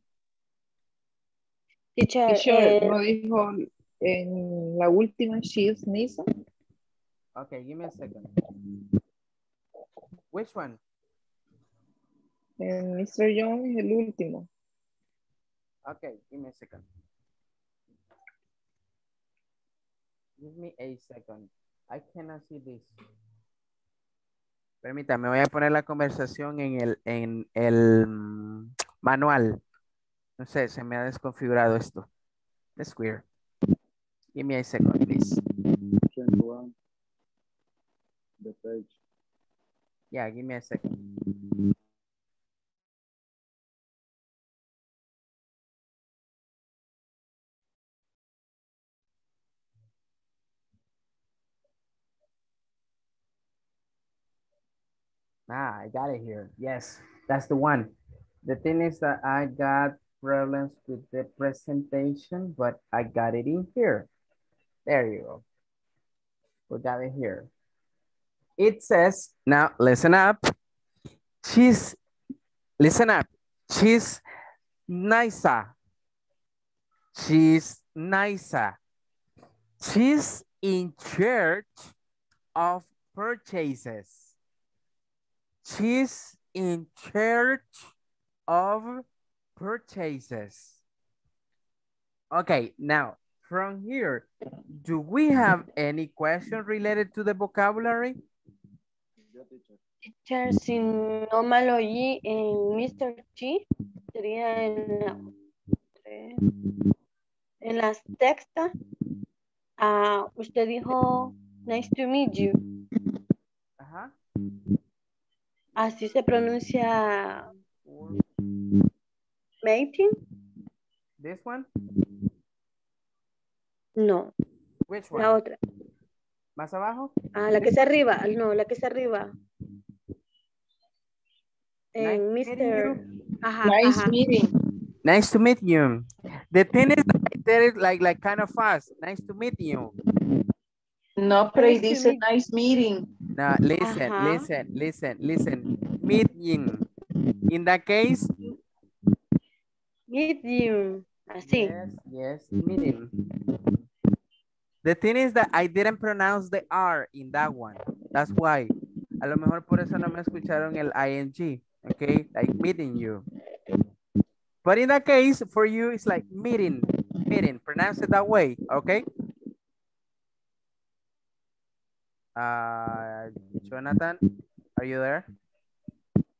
Teacher, eh, no dijo en la última, she is. Okay, give me a second. Which one? And Mr. Young es el último. Okay, give me a second. Give me a second. I cannot see this. Permítame, voy a poner la conversación en el, en el mm, manual. No sé, se me ha desconfigurado esto. That's weird. Give me a second, please. The page. Yeah, give me a second. Ah, I got it here. Yes, that's the one. The thing is that I got problems with the presentation, but I got it in here. There you go. We got it here. It says, now listen up. She's, listen up. She's nicer. She's nicer. She's in charge of purchases. She's in charge of purchases. Okay, now from here, do we have any question related to the vocabulary? Teacher, si no mal oí en Mr. G, sería en, en las textas, uh, usted dijo, nice to meet you. Ajá. Así se pronuncia Mating? This one? No. Which one? La otra. ¿Más abajo? Ah, la que está arriba. No, la que está arriba. En nice Mr. Ajá, nice ajá. meeting. Nice to meet you. The thing is that is like, like kind of fast. Nice to meet you. No, pero nice dice nice meeting. No, listen, ajá. listen, listen, listen. Meeting. In that case, Medium. Así. Yes, yes, medium. The thing is that I didn't pronounce the R in that one. That's why. A lo mejor por eso no me escucharon el ing. Okay, like meeting you. But in that case, for you, it's like meeting, meeting. Pronounce it that way, okay? Uh, Jonathan, are you there?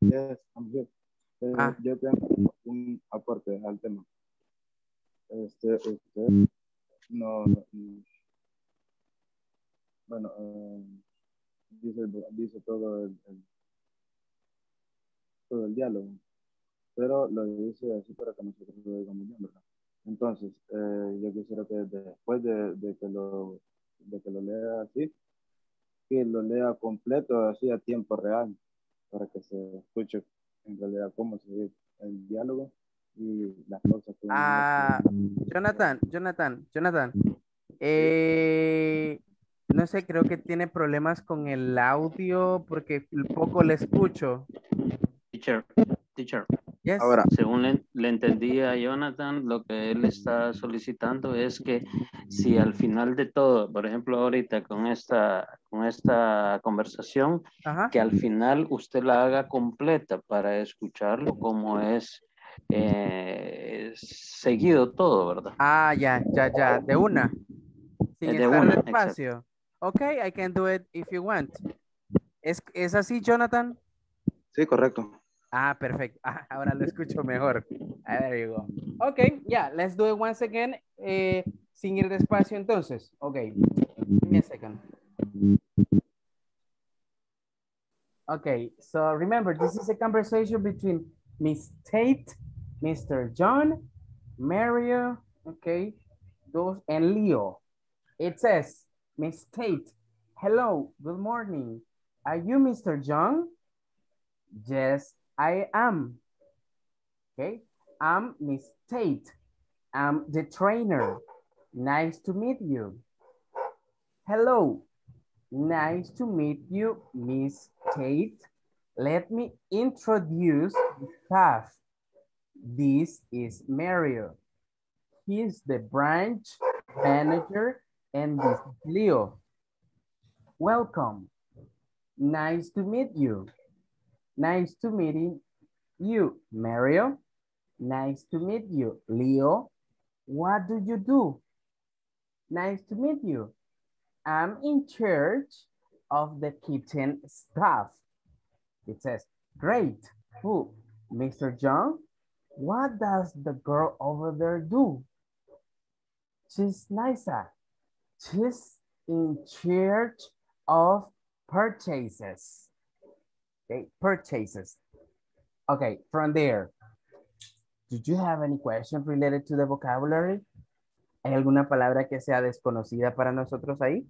Yes, I'm good. Eh, ah. Yo tengo un aporte al tema. Este, usted no, no bueno, uh, dice, dice todo el, el, todo el diálogo, pero lo dice así para que nosotros lo digamos bien, ¿verdad? Entonces, eh, yo quisiera que después de, de, que lo, de que lo lea así, que lo lea completo, así a tiempo real, para que se escuche en realidad cómo se ve el diálogo y las cosas que ah, Jonathan, Jonathan, Jonathan. Eh, no sé, creo que tiene problemas con el audio porque poco le escucho. Teacher, teacher. Ahora, según le, entendí a Jonathan, lo que él está solicitando es que si al final de todo, por ejemplo, ahorita con esta, con esta conversación, que al final usted la haga completa para escucharlo como es eh, seguido todo, ¿verdad? Ah, ya, ya, ya, de una. Sin de estar una, despacio. Ok, I can do it if you want. ¿Es, ¿Es así, Jonathan? Sí, correcto. Ah, perfecto. [laughs] Ah, ahora lo escucho mejor. Ah, there you go. Okay, yeah, let's do it once again. Eh, sin ir despacio entonces. Okay, give me a second. Okay, so remember, this is a conversation between Miss Tate, Mr. John, Mario, okay, those, and Leo. It says, Miss Tate, hello, good morning. Are you Mr. John? Yes, I am. Okay, I'm Miss Tate. I'm the trainer. Nice to meet you. Hello, nice to meet you, Miss Tate. Let me introduce the staff. This is Mario. He's the branch manager and this is Leo. Welcome. Nice to meet you. Nice to meeting you, Mario. Nice to meet you, Leo. What do you do? Nice to meet you. I'm in charge of the kitchen staff. It says, great. Who? Mr. John? What does the girl over there do? She's Nisa. She's in charge of purchases. Okay, purchases. Okay, from there, did you have any questions related to the vocabulary? ¿Hay alguna palabra que sea desconocida para nosotros ahí?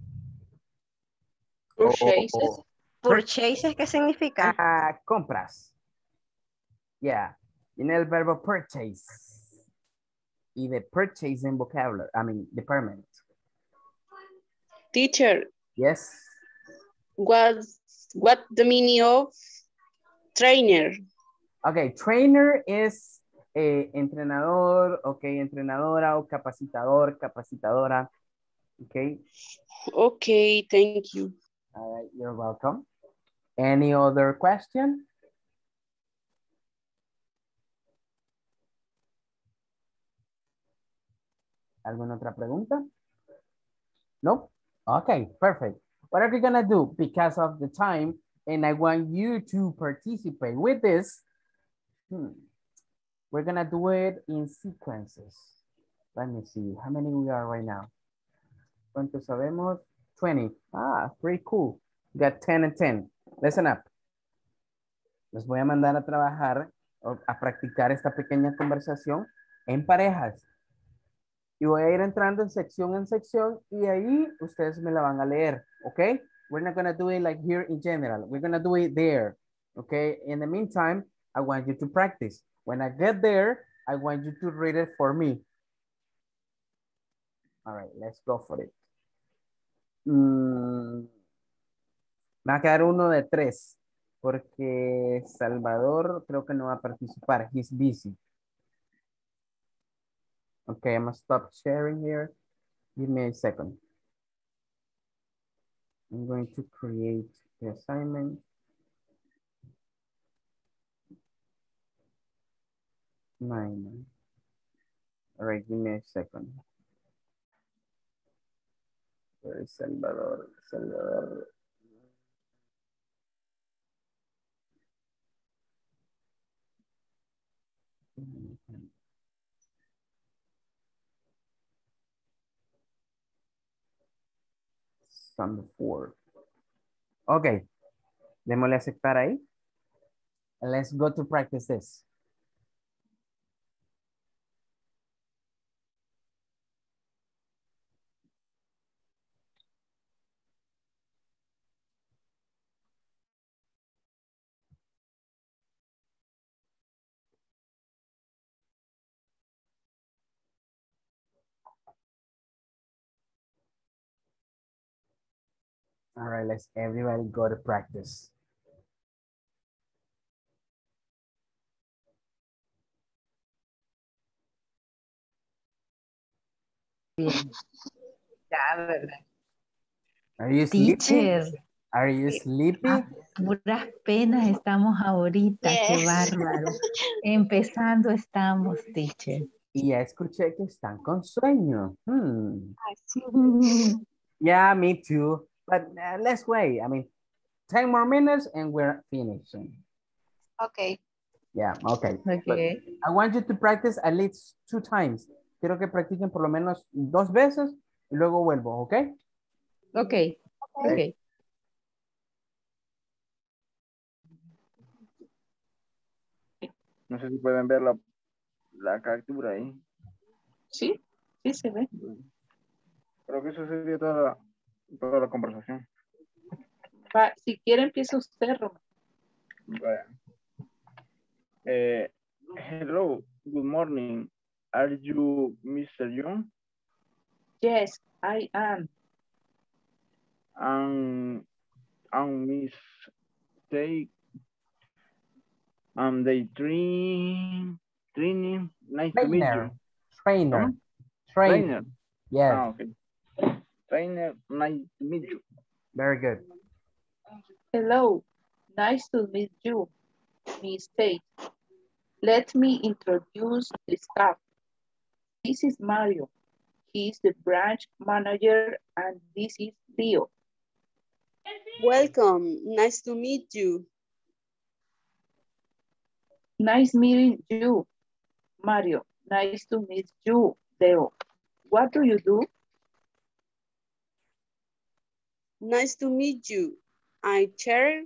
Purchases. Purchases, ¿qué significa? Uh, compras. Yeah, tiene el verbo purchase. Y de purchasing vocabulary, I mean, department. Teacher. Yes. What, what the meaning of trainer? Okay, trainer is eh, entrenador, ok, entrenadora o capacitador, capacitadora. Okay. Okay, thank you. All right, you're welcome. Any other question? ¿Alguna otra pregunta? No? Okay, perfect. What are we gonna do? Because of the time, and I want you to participate with this, hmm, we're gonna do it in sequences. Let me see, how many we are right now? ¿Cuántos sabemos? 20. Ah, pretty cool. We got 10 and 10. Listen up. Les voy a mandar a trabajar, a practicar esta pequeña conversación en parejas. Y voy a ir entrando en sección en sección y ahí ustedes me la van a leer, ¿ok? We're not going to do it like here in general. We're going to do it there, okay? In the meantime, I want you to practice. When I get there, I want you to read it for me. All right, let's go for it. Mm, me va a quedar uno de tres porque Salvador creo que no va a participar. He's busy. Okay, I'm gonna stop sharing here. Give me a second. I'm going to create the assignment. Nine. All right, give me a second. Where is Salvador? Salvador. Mm -hmm. Sum four. Ok. Démosle aceptar ahí. let's go to practice this. All right, let's everybody go to practice. Are you sleepy? Are you sleepy? A puras penas estamos ahorita, qué bárbaro. Empezando estamos, teacher. Y ya escuché que están con sueño. Hmm. Yeah, me too. But uh, let's wait. I mean, 10 more minutes and we're finishing. Okay. Yeah, okay. okay. I want you to practice at least two times. Quiero que practiquen por lo menos dos veces y luego vuelvo, ¿ok? Ok. Ok. No sé si pueden ver la, la captura ahí. Sí, sí se ve. Creo que eso sería toda la, toda la conversación. si quiere empieza usted, Roma. Eh, hello, good morning. Are you Mr. Young? Yes, I am. Um, I'm Miss Take. Um, they train, training. Nice Trainer. to meet you. Trainer. Trainer. Trainer. Yes. Ah, okay. Trainer, eh, nice to meet you. Very good. Hello, nice to meet you, Miss Tate. Let me introduce the staff. This is Mario. He is the branch manager and this is Leo. Welcome, nice to meet you. Nice meeting you, Mario. Nice to meet you, Leo. What do you do? Nice to meet you. I'm chair,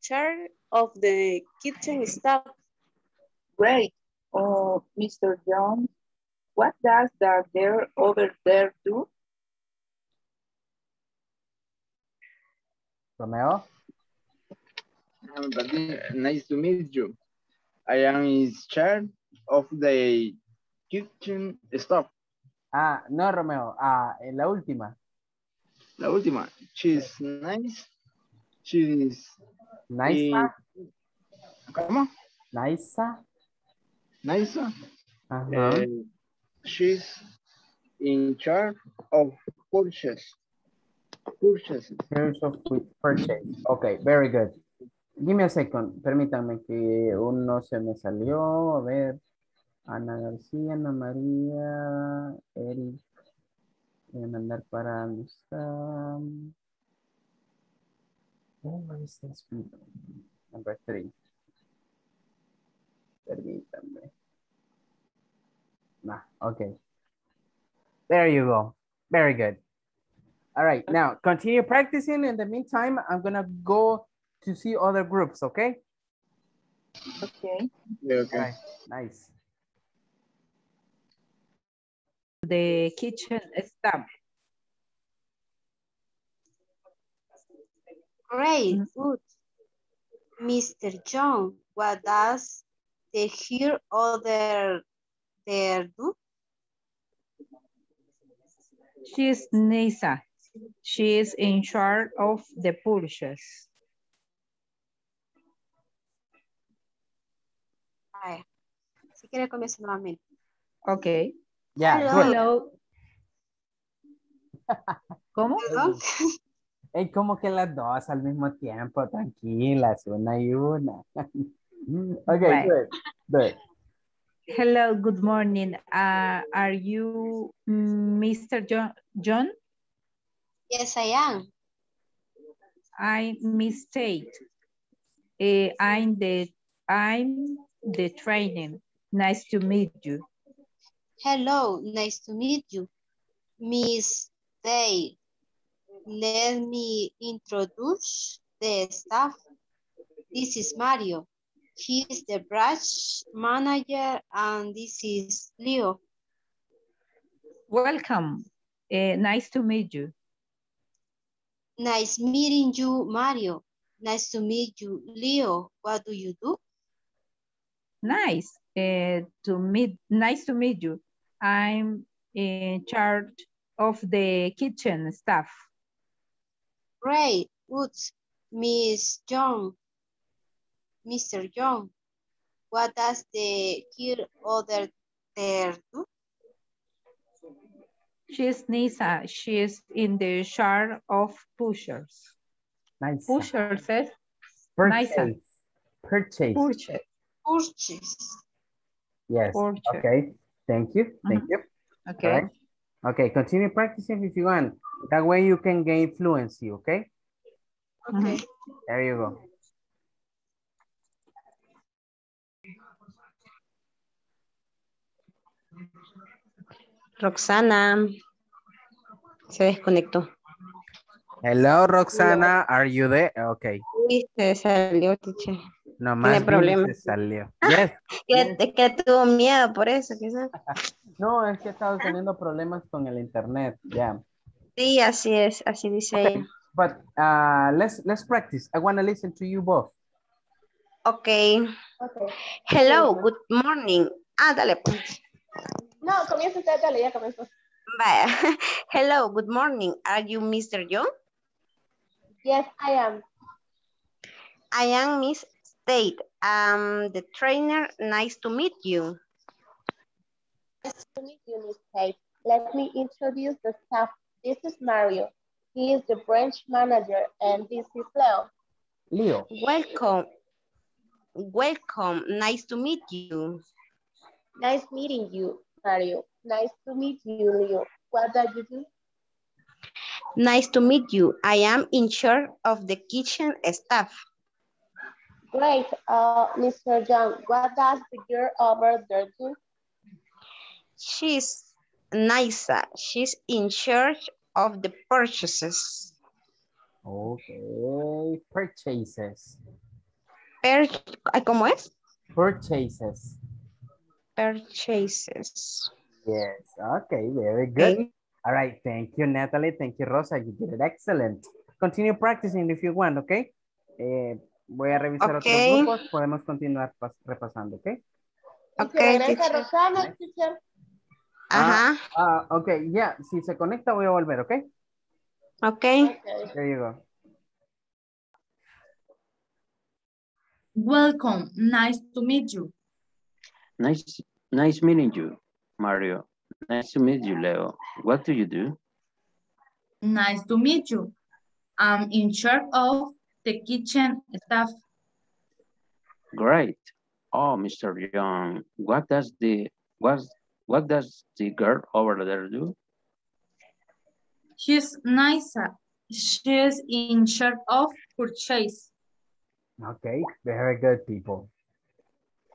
chair of the kitchen staff. Great. Oh, Mr. Jones, what does that girl over there do? Romeo? Um, nice to meet you. I am in charge of the kitchen staff. Ah, no, Romeo. Ah, en la última. La última. She's nice. She's... Nice. ¿Cómo? Nice. Nice. Uh, she's in charge of purchase. Purchase. of purchase. Okay, very good. Give me a second. Permítanme que uno se me salió. A ver. Ana García, Ana María, Eric. Voy a mandar para nuestra... Oh, Number three. Permítanme. Nah, okay. There you go. Very good. All right, now continue practicing. In the meantime, I'm gonna go to see other groups, okay? Okay. Yeah, okay. Right, nice. The kitchen staff. Great, mm-hmm. good. Mr. John, what does the here other there do? She is Nisa. She is in charge of the purchase. Si quiere comienza nuevamente. Ok. Ya, yeah, Hello. [laughs] ¿Cómo? Como que las dos al mismo tiempo, tranquilas, una y una. [laughs] okay, right. good, good. Hello, good morning. Uh, are you Mr. John? John? Yes, I am. I'm Miss Tate. Uh, I'm the I'm the training. Nice to meet you. Hello, nice to meet you. Miss Tate. Let me introduce the staff. This is Mario. He is the branch manager and this is Leo. Welcome. Uh, nice to meet you. Nice meeting you, Mario. Nice to meet you, Leo. What do you do? Nice uh, to meet. Nice to meet you. I'm in charge of the kitchen staff. Great. Good. Miss John. Mr. John. What does the here other there do? She's Nisa. She is in the chart of pushers. Nice. Pushers, eh? Purchase. Nisa. Purchase. Purchase. Purchase. Yes. Purchase. Okay. Thank you. Thank mm -hmm. you. Okay. Right. Okay. Continue practicing if you want. That way you can gain fluency, okay? Okay. There you go. Roxana se desconectó. Hello, Roxana. Are you there? Okay. Sí, se salió, teacher. No más problema. se salió. [laughs] Yes. que, que tuvo miedo por eso, quizás. [laughs] No, es que estaba teniendo problemas con el internet, ya. Sí, así es, así dice okay. ella. But uh, let's let's practice. I want to listen to you both. Okay. okay. Hello, good morning. Ah, dale pues. No, comienza usted, dale, ya comenzó. Vaya. [laughs] Hello, good morning. Are you Mr. John? Yes, I am. I am Miss State. I'm the trainer. Nice to meet you. Nice to meet you, Miss State. Let me introduce the staff. This is Mario. He is the branch manager, and this is Leo. Leo. Welcome. Welcome. Nice to meet you. Nice meeting you, Mario. Nice to meet you, Leo. What do you do? Nice to meet you. I am in charge of the kitchen staff. Great, uh, Mr. John. What does the girl over there do? She's Nisa. She's in charge of the purchases. Okay, purchases. Per ¿Cómo es? Purchases. Purchases. Yes, okay, very good. Okay. All right, thank you, Natalie. Thank you, Rosa. You did it excellent. Continue practicing if you want, okay? Eh, voy a revisar okay. otros grupos. Podemos continuar repasando, ¿ok? Ok, Rosana, teacher. Ajá. Ah, uh, ok, ya. Yeah. Si se conecta voy a volver, ¿ok? Ok. There you go. Welcome. Nice to meet you. Nice, nice meeting you, Mario. Nice to meet you, Leo. What do you do? Nice to meet you. I'm in charge of the kitchen staff. Great. Oh, Mr. Young, what does the what what does the girl over there do? She's nice. She's in charge of purchase. Okay, very good people.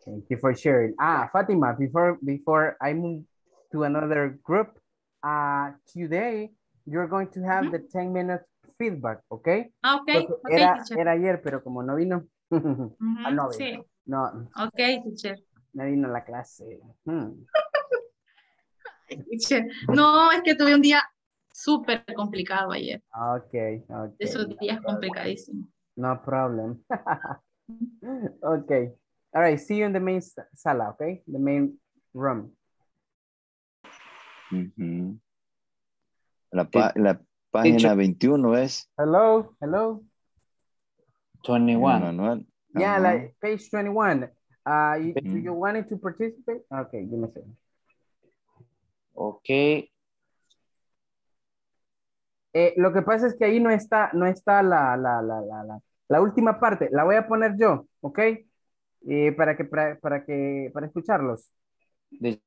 Thank you for sharing. Ah, Fatima, before before I move to another group, uh, today you're going to have mm -hmm. the 10 minutes feedback, ¿ok? Ah, ok. okay era, teacher. era ayer, pero como no vino. [laughs] Uh -huh, ah, no, sí. no. Ok, teacher. No vino a la clase. Hmm. [laughs] No, es que tuve un día súper complicado ayer. Ok, ok. Esos días complicadísimos. No problem. [laughs] okay. All right. See you in the main sala, okay? The main room. Uh -huh. La, pa la página 21 es. Hello, hello. 21. Manuel. Yeah, uh -huh. like page 21. Uh, you, do you wanted to participate? Okay, give me a second. Okay. Eh, lo que pasa es que ahí no está, no está la, la, la, la, la, la última parte. La voy a poner yo, ¿ok? Eh, para que, para, para que, para escucharlos. De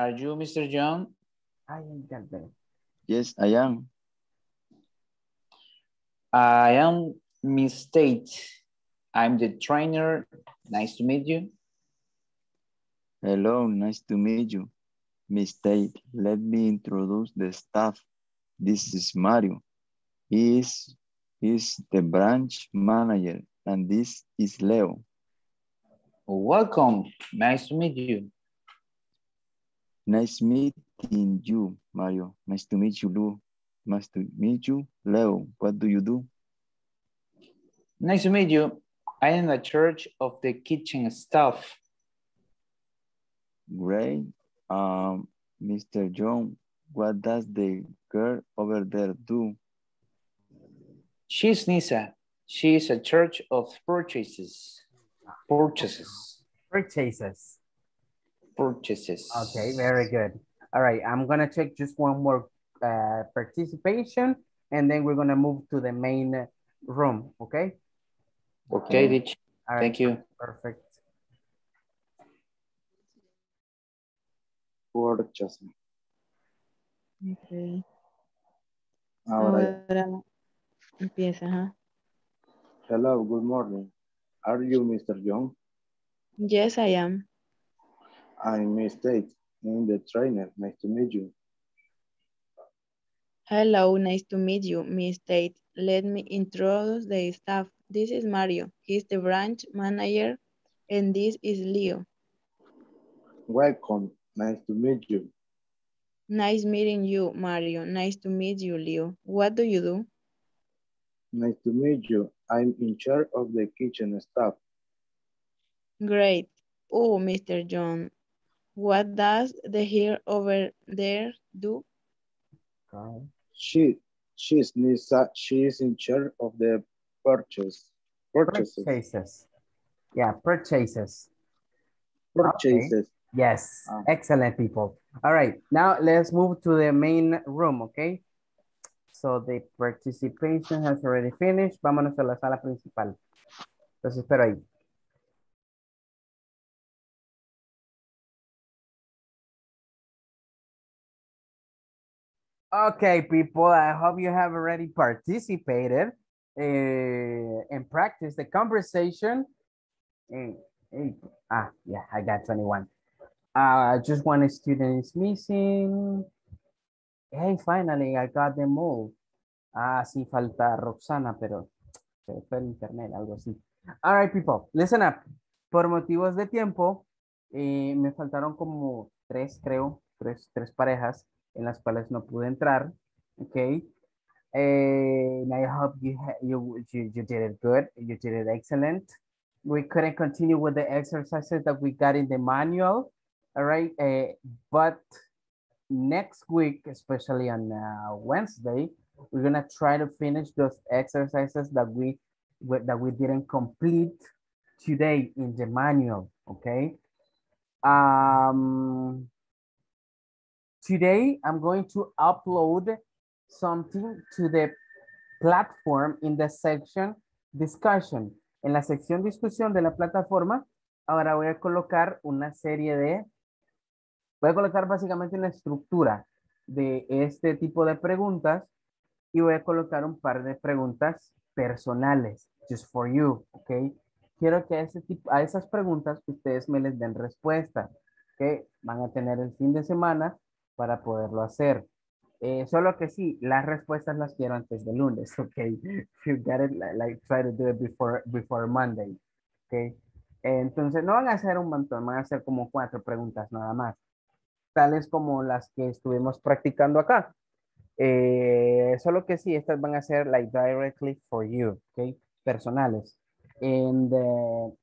Are you Mr. John? I am Yes, I am. I am Miss Tate. I'm the trainer. Nice to meet you. Hello, nice to meet you. Miss Tate, let me introduce the staff. This is Mario. He is, he is the branch manager, and this is Leo. Welcome. Nice to meet you. Nice meeting you, Mario. Nice to meet you, Lou. Nice to meet you, Leo. What do you do? Nice to meet you. I am the church of the kitchen staff. Great. Um, Mr. John, what does the girl over there do? She's Nisa. She is a church of purchases. Purchases. Purchases. Purchases. Okay, very good. All right, I'm gonna check just one more uh, participation and then we're gonna move to the main room, okay? Okay, Rich. Right. Thank you. Perfect. Purchasing. Okay. Ahora, Ahora empieza, ¿ah? Hello, good morning. Are you Mr. Young? Yes, I am. I'm Miss Tate, I'm the trainer. Nice to meet you. Hello, nice to meet you, Miss Tate. Let me introduce the staff. This is Mario. He's the branch manager, and this is Leo. Welcome. Nice to meet you. Nice meeting you, Mario. Nice to meet you, Leo. What do you do? Nice to meet you. I'm in charge of the kitchen staff. Great. Oh, Mr. John, what does the here over there do? She, she's Nisa, she is in charge of the purchase. Purchases. Purchases. Yeah, purchases. Purchases. Okay. Yes, Ah. excellent people. All right, now let's move to the main room, okay? So the participation has already finished. Vámonos a la sala principal. Los espero ahí. Okay, people, I hope you have already participated uh, and practiced the conversation. Hey, hey, ah, yeah, I got 21. Uh, just one student is missing. Hey, finally, I got them all. Ah, sí, falta Roxana, pero se fue el internet, algo así. All right, people, listen up. Por motivos de tiempo, eh, me faltaron como tres, creo, tres, tres parejas en las cuales no pude entrar. Okay. And I hope you, you, you, you did it good. You did it excellent. We couldn't continue with the exercises that we got in the manual. All right. Uh, but next week, especially on uh, Wednesday, we're gonna try to finish those exercises that we- that we didn't complete today in the manual. Okay. Um, today I'm going to upload something to the platform in the section discussion. En la sección discusión de la plataforma, ahora voy a colocar una serie de, voy a colocar básicamente una estructura de este tipo de preguntas y voy a colocar un par de preguntas personales, just for you, ¿ok? Quiero que a, ese tipo, a esas preguntas ustedes me les den respuesta, ¿ok? Van a tener el fin de semana para poderlo hacer. Eh, solo que sí, las respuestas las quiero antes del lunes, [laughs] ¿ok? If you get it, like, try to do it before, before Monday, ¿ok? Entonces, no van a hacer un montón, van a hacer como cuatro preguntas nada más, tales como las que estuvimos practicando acá. Eh, solo que sí, estas van a ser like directly for you, ¿ok? Personales. And uh,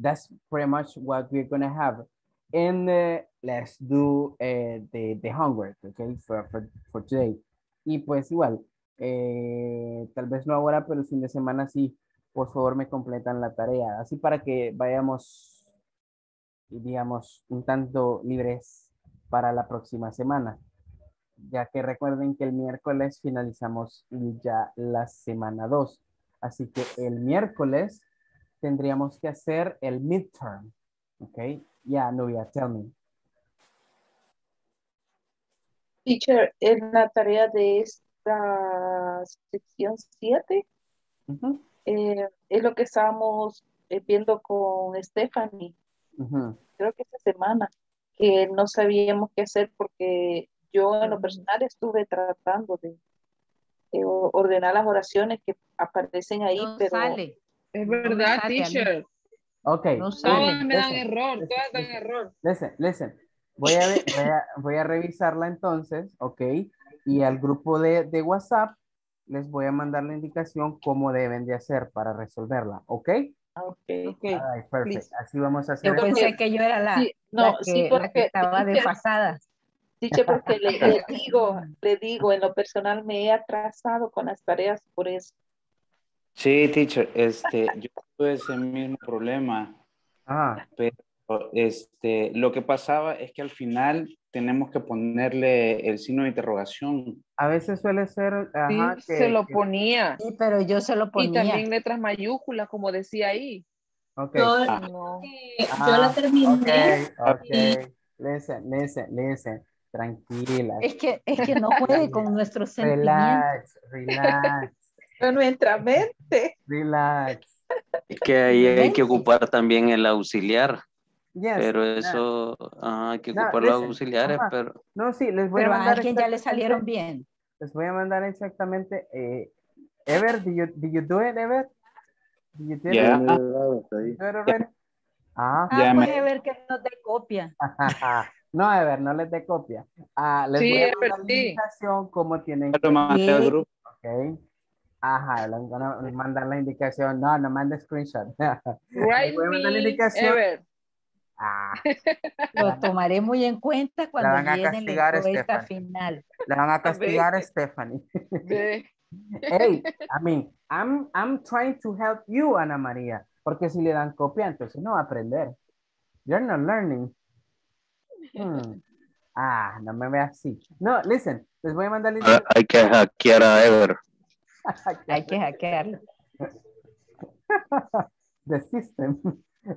that's pretty much what we're gonna have. And uh, let's do uh, the, the homework, okay, for, for, for today. Y pues igual, eh, tal vez no ahora, pero el fin de semana sí, por favor me completan la tarea, así para que vayamos, digamos, un tanto libres para la próxima semana. Ya que recuerden que el miércoles finalizamos ya la semana 2. Así que el miércoles tendríamos que hacer el midterm, ¿ok? Yeah, Nubia, tell me. Teacher, en la tarea de esta sección 7, eh, es lo que estábamos eh, viendo con Stephanie, creo que esta semana, que no sabíamos qué hacer porque yo en lo personal estuve tratando de eh, ordenar las oraciones que aparecen ahí, No pero... sale. Es verdad, teacher. Ok. No Todas me dan listen, error, listen, todas dan listen, error. Listen, listen. Voy a, voy a, [laughs] voy a revisarla entonces, ok. Y al grupo de, de WhatsApp les voy a mandar la indicación cómo deben de hacer para resolverla, ok. Ok, All right, perfect. Así vamos a hacer. Yo pensé que yo era la, Sí, no, la, que, sí, la que porque estaba teacher, desfasada. teacher, porque le, le [laughs] digo, le digo, en lo personal me he atrasado con las tareas por eso. Sí, teacher, este, yo tuve ese mismo problema, Ah, pero este, lo que pasaba es que al final tenemos que ponerle el signo de interrogación. a veces suele ser, Sí, ajá, se lo que- ponía. Sí, pero yo se lo Y ponía. también letras mayúsculas, como decía ahí. ok. Yo, No. yo la Ah, terminé. ok, ok. Listen, listen, listen. Tranquila. Es que, es que no juegue con nuestros sentimientos. Relax, relax. [laughs] Con nuestra mente. Relax. Es que ahí hay que ocupar también el auxiliar. Pero eso, hay que ocupar los auxiliares, pero... No, sí, les voy pero a mandar... a alguien ya le salieron bien. Les voy a mandar exactamente... Eh, Ever, did you, did you do it, Ever? Did you do it? Yeah. Ah, ah pues Ever que nos dé copia. [laughs] no, Ever, no les dé copia. Ah, les sí, voy a mandar Ever, la sí. indicación cómo tienen que... al grupo. Ok. Ajá, les voy a mandar la indicación. No, no mande screenshot. [laughs] Right voy a mandar la indicación. Ever. Ah. [laughs] Lo tomaré muy en cuenta cuando van a viene la castigar a encuesta Stephanie. final. Le van a [laughs] castigar a Stephanie. [laughs] Hey, I mean, I'm, I'm trying to help you, Ana María. Porque si le dan copia, entonces no va a aprender. You're not learning. Hmm. Ah, no me ve así. No, listen, les voy a mandar Ah, Hay que hackear a Ever. Hay que hackearlo. the system.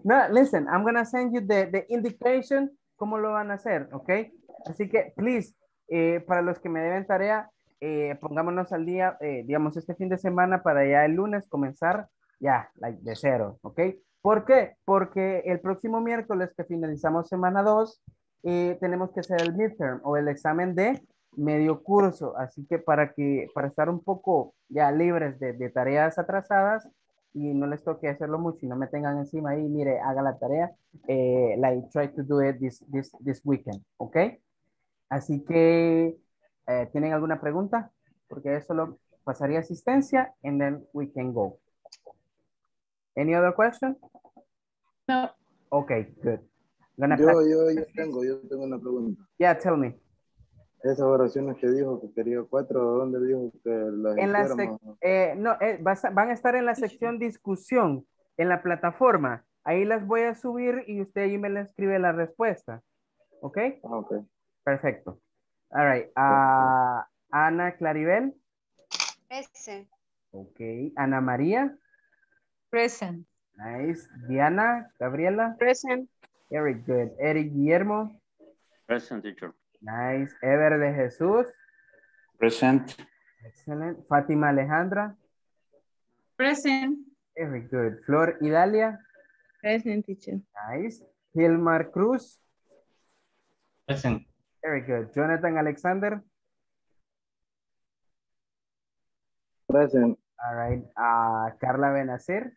No, listen, I'm gonna send you the, the indication cómo lo van a hacer, ¿ok? Así que, please, eh, para los que me deben tarea, eh, pongámonos al día, eh, digamos, este fin de semana para ya el lunes comenzar ya, like, de cero, ¿ok? ¿Por qué? Porque el próximo miércoles que finalizamos semana 2, tenemos que hacer el midterm o el examen de medio curso, así que para que, para estar un poco ya libres de, de tareas atrasadas, y no les toque hacerlo mucho y no me tengan encima ahí, mire, haga la tarea, eh, like try to do it this, this, this weekend, ¿ok? Así que, eh, ¿tienen alguna pregunta? Porque eso lo pasaría asistencia and then we can go. Any other question? No. Okay, good. Yo, yo, yo tengo, yo tengo una pregunta. Yeah, tell me. Esas oraciones que dijo que quería cuatro, ¿dónde dijo que las en la eh, No, eh, vas a- van a estar en la sección discusión, en la plataforma. Ahí las voy a subir y usted ahí me le escribe la respuesta. ¿Ok? Ah, ok. Perfecto. All right. ah, Ana Claribel. Present. Ok. Ana María. Present. Nice. Diana. Gabriela. Present. Very good. Eric Guillermo. Present teacher. Nice. Ever de Jesús. Present. Excellent. Fátima Alejandra. Present. Very good. Flor Idalia. Present teacher. Nice. Gilmar Cruz. Present. Very good. Jonathan Alexander. Present. All right. Ah, Carla Benacer.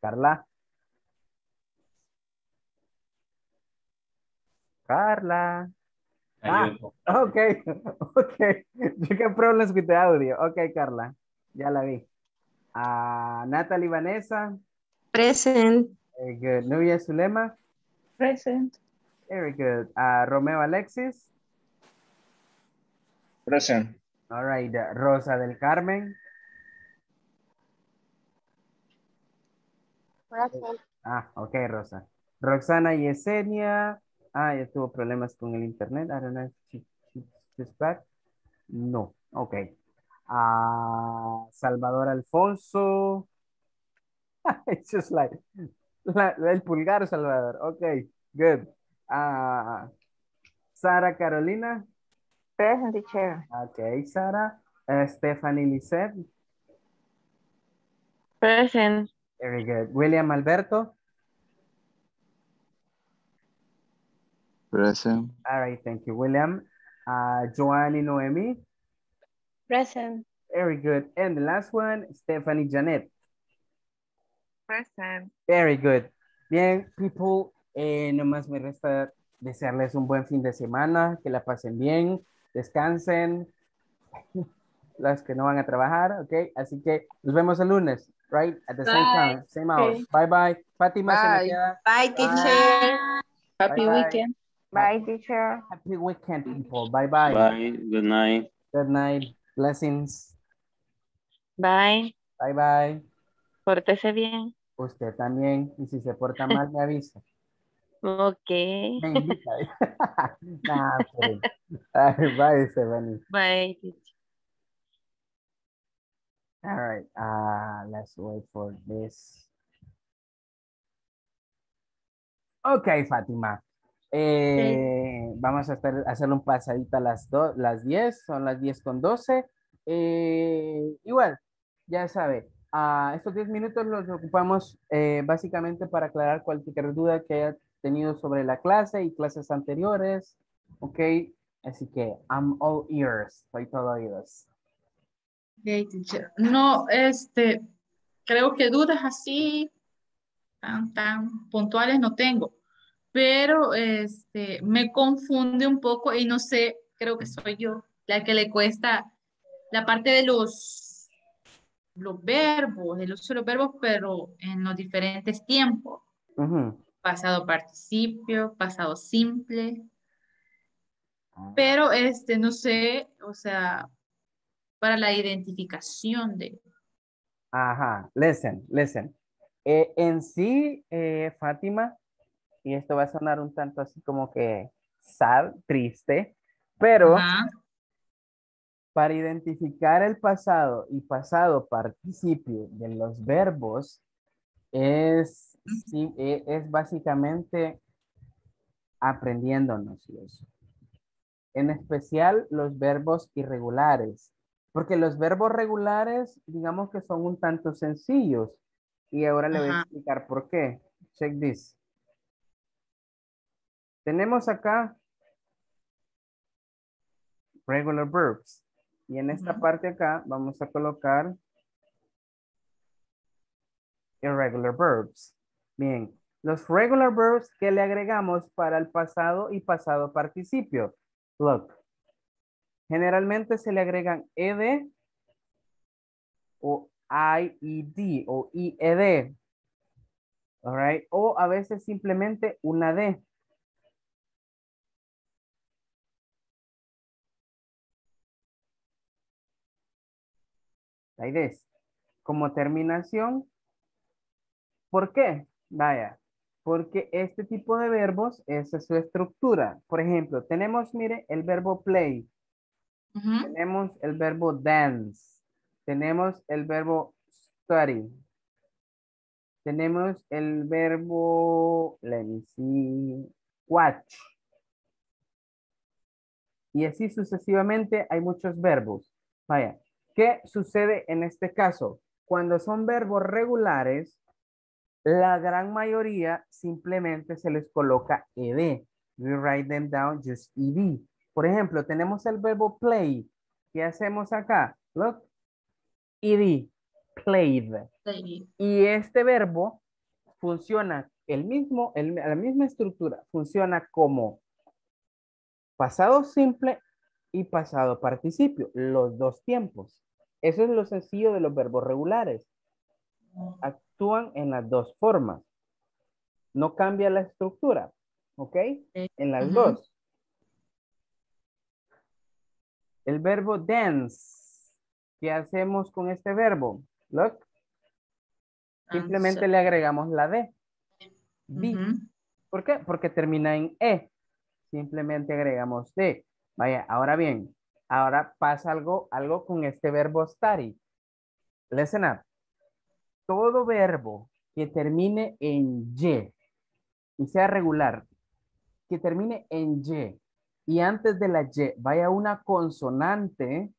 Carla. Carla. Ah, okay, [laughs] okay. You got problems with the audio. Okay, Carla. Ya la vi. Ah, Natalie Vanessa. Present. Very good. Nubia Zulema. Present. Very good. Ah, Romeo Alexis. Present. All right. uh, Rosa del Carmen. Present. Ah, ok, Rosa. Roxana Yesenia. Ah, ya tuvo problemas con el internet. I don't know if she, she- she's back. No, ok. Ah, Salvador Alfonso. [laughs] It's just like la- el pulgar, Salvador. Ok, good. Ah, Sara Carolina. Present teacher. Ok, Sara. Eh, Stephanie Lisset. Present. Very good. William Alberto. Present. All right, thank you, William. Uh, Joanny Noemi. Present. Very good. And the last one, Stephanie Janet. Present. Very good. Bien, people, eh, nomás me resta desearles un buen fin de semana, que la pasen bien, descansen, [laughs] las que no van a trabajar, ¿ok? Así que nos vemos el lunes, right? At the same time, same hours. Okay. Bye, bye. Fátima, se me Bye. queda. Bye, teacher. Happy weekend. Bye, teacher. Happy weekend, people. Bye, bye. Bye. Good night. Good night. Blessings. Bye. Bye, bye. Pórtese bien. Usted también. Y si se porta mal, me avisa. [laughs] Ok. Me invita. [laughs] nah. All right, bye, Stephanie. Bye. teacher. All right. Uh, let's wait for this. Ok, Fátima. Eh, vamos a hacer, hacerle un pasadito a las, las 10, son las 10 con 12. Eh, igual, ya sabe, a estos 10 minutos los ocupamos eh, básicamente para aclarar cualquier duda que haya tenido sobre la clase y clases anteriores. Ok, así que I'm all ears, soy todo oídos. No, este, creo que dudas así tan, tan puntuales no tengo, pero este, me confunde un poco y no sé, creo que soy yo la que le cuesta la parte de los, los verbos, el uso de los verbos, pero en los diferentes tiempos. Pasado participio, pasado simple. Ah. Pero este, no sé, o sea, para la identificación de... Ajá, listen, listen. Eh, en sí, eh, Fátima, y esto va a sonar un tanto así como que sad, triste, pero para identificar el pasado y pasado participio de los verbos es, e, es básicamente aprendiéndonos eso. En especial los verbos irregulares, porque los verbos regulares, digamos que son un tanto sencillos. Y ahora le voy a explicar por qué. Check this. Tenemos acá regular verbs. Y en esta parte acá vamos a colocar irregular verbs. Bien, los regular verbs que le agregamos para el pasado y pasado participio. Look, Generalmente se le agregan ed o ied o ied. All right? O a veces simplemente una d. La idea como terminación. ¿Por qué? Vaya, porque este tipo de verbos, esa es su estructura. Por ejemplo, tenemos, mire, el verbo play. Tenemos el verbo dance. Tenemos el verbo study. Tenemos el verbo, let me see, watch. Y así sucesivamente hay muchos verbos. Vaya, ¿qué sucede en este caso? Cuando son verbos regulares, la gran mayoría simplemente se les coloca ed. We write them down just ed. Por ejemplo, tenemos el verbo play. ¿Qué hacemos acá? Look. Ed. Played. Y este verbo funciona el mismo, la misma estructura. Funciona como pasado simple y pasado participio. Los dos tiempos. Eso es lo sencillo de los verbos regulares. Actúan en las dos formas. No cambia la estructura. ¿Ok? En las dos. El verbo dance. ¿Qué hacemos con este verbo? Look. Simplemente le agregamos la D. D. ¿Por qué? Porque termina en E. Simplemente agregamos D. Vaya, ahora bien, ahora pasa algo, algo con este verbo study. Listen up. Todo verbo que termine en Y y sea regular, que termine en Y y antes de la Y vaya una consonante,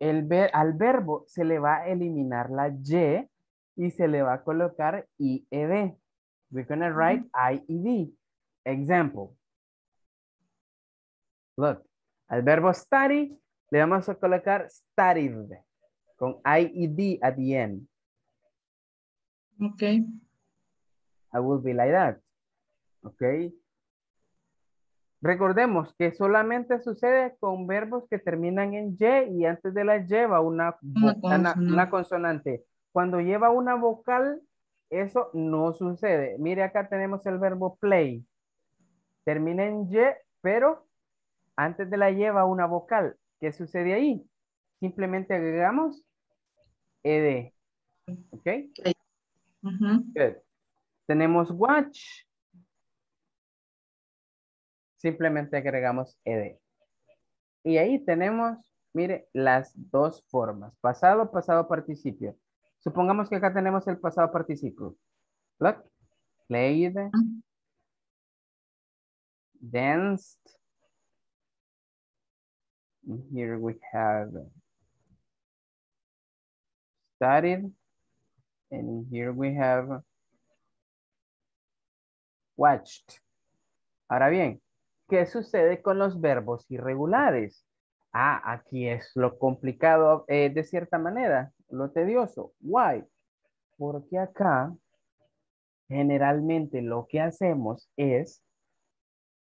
el ver, al verbo se le va a eliminar la Y y se le va a colocar IED. We're going to write IED. Example. Look, al verbo study le vamos a colocar studied con IED at the end. Okay. I will be like that. Okay. Recordemos que solamente sucede con verbos que terminan en Y y antes de la Y va una, una, consonante. Cuando lleva una vocal, eso no sucede. Mire, acá tenemos el verbo play. Termina en Y, pero antes de la Y va una vocal. ¿Qué sucede ahí? Simplemente agregamos ED. ¿Ok? Good. Tenemos watch simplemente agregamos ed. Y ahí tenemos, mire, las dos formas. Pasado, pasado participio. Supongamos que acá tenemos el pasado participio. Look, played, danced. Here we have studied. And here we have watched. Ahora bien, ¿qué sucede con los verbos irregulares? Ah, aquí es lo complicado eh, de cierta manera, lo tedioso. Why? Porque acá generalmente lo que hacemos es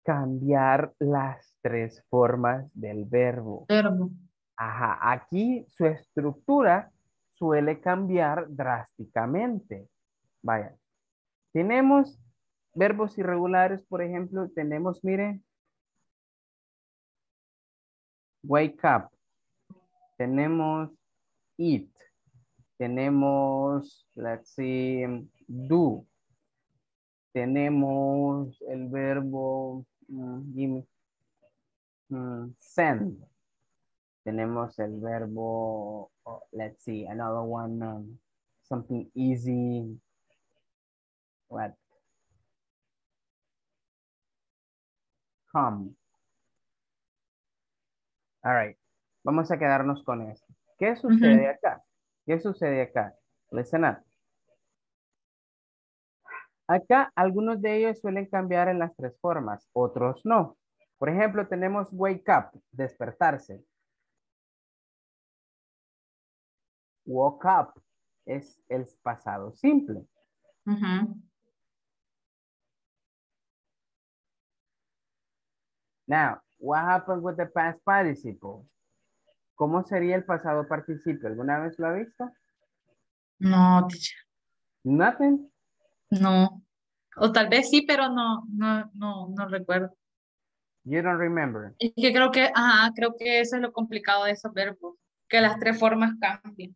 cambiar las tres formas del verbo. Verbo. Ajá, aquí su estructura suele cambiar drásticamente. Vaya, tenemos verbos irregulares, por ejemplo, tenemos, mire, wake up, tenemos eat, tenemos, let's see, do, tenemos el verbo mm, mm, send, tenemos el verbo, oh, let's see, another one, um, something easy, what, come. All right. Vamos a quedarnos con esto. ¿Qué sucede acá? ¿Qué sucede acá? Listen up. Acá algunos de ellos suelen cambiar en las tres formas, otros no. Por ejemplo, tenemos wake up, despertarse. Woke up es el pasado simple. Now, what happened with the past participle? ¿Cómo sería el pasado participio? ¿Alguna vez lo ha visto? No, teacher. Nothing? No. O tal vez sí, pero no, no, no, no recuerdo. You don't remember? Es que creo que, ajá, creo que eso es lo complicado de esos verbos, que las tres formas cambian.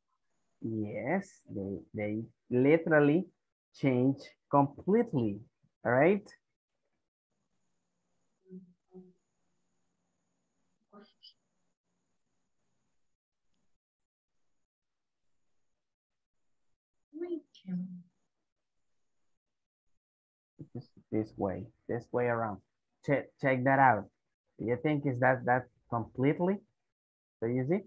Yes, they, they literally change completely, all right? This way, this way around. Check, check that out. Do you think is that that completely? So you see?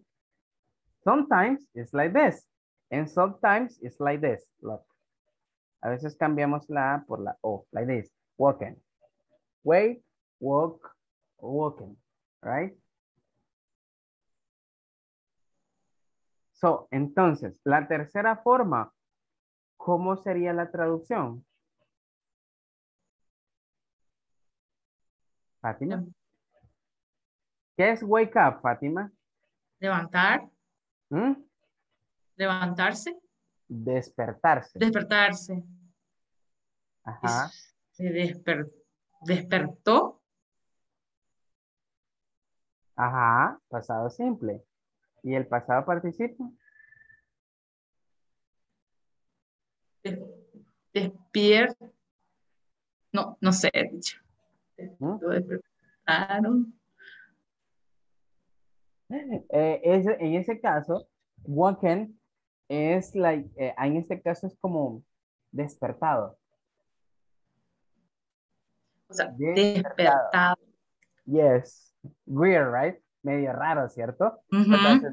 Sometimes it's like this. And sometimes it's like this. Look. A veces cambiamos la por la O. Like this. Walking. Wait, walk, walking. Right? So, entonces, la tercera forma, ¿cómo sería la traducción? Fátima. ¿Qué es wake up, Fátima? Levantar. ¿Mm? Levantarse. Despertarse. Despertarse. Ajá. Se despertó. Ajá, pasado simple. ¿Y el pasado participo? Despierto. No, no sé, dicho. ¿Mm? Eh, en ese caso, woken es like, eh, en este caso es como despertado. O sea, despertado. Yes. Weird, right? Medio raro, ¿cierto?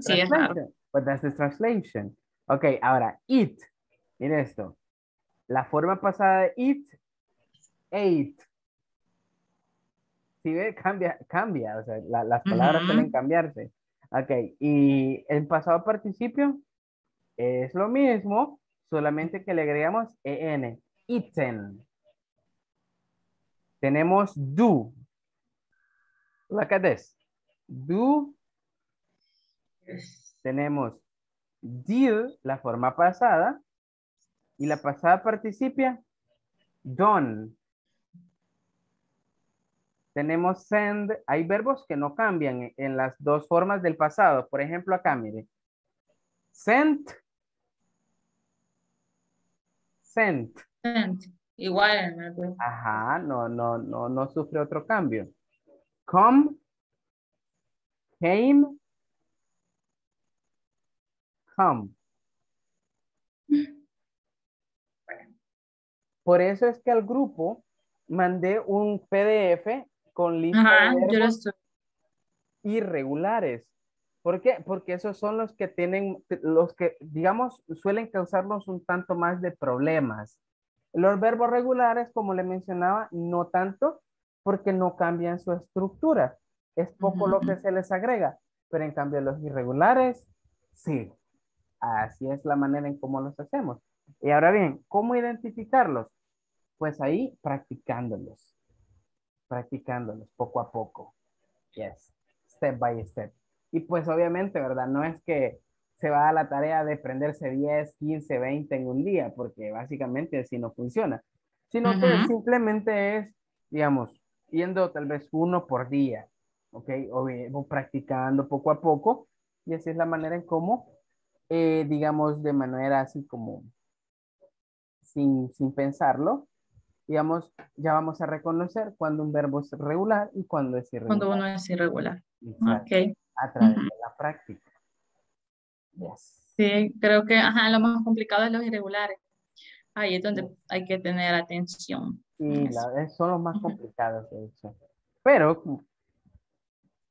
Sí, es raro. But that's the translation. Ok, ahora, eat. Mira esto. La forma pasada de eat, ate. Si ve, cambia, cambia, o sea, las palabras pueden cambiarse. Ok, y el pasado participio es lo mismo, solamente que le agregamos en, eaten. Tenemos do. Look at this. Do. Tenemos did, la forma pasada, y la pasada participia, done. Tenemos send, hay verbos que no cambian en las dos formas del pasado. Por ejemplo, acá, mire. Sent. Sent. Sent. Igual. Ajá, no, no, no, no sufre otro cambio. Come. Came. Come. Por eso es que al grupo mandé un PDF con lista de verbos irregulares. ¿Por qué? Porque esos son los que tienen, los que, digamos, suelen causarnos un tanto más de problemas. Los verbos regulares, como le mencionaba, no tanto porque no cambian su estructura. Es poco lo que se les agrega, pero en cambio los irregulares, sí. Así es la manera en cómo los hacemos. Y ahora bien, ¿cómo identificarlos? Pues ahí practicándolos, practicándolos poco a poco. Yes, step by step. Y pues obviamente, ¿verdad? No es que se va a la tarea de prenderse 10, 15, 20 en un día, porque básicamente así no funciona, sino que simplemente es, digamos, yendo tal vez uno por día, ¿ok? O, practicando poco a poco, y así es la manera en cómo, eh, digamos, de manera así como sin, sin pensarlo, digamos, ya vamos a reconocer cuando un verbo es regular y cuando es irregular. Cuando uno es irregular. Ok. A través de la práctica. Sí, creo que ajá, lo más complicado es los irregulares. Ahí es donde hay que tener atención. Sí, son los más complicados, de hecho. Pero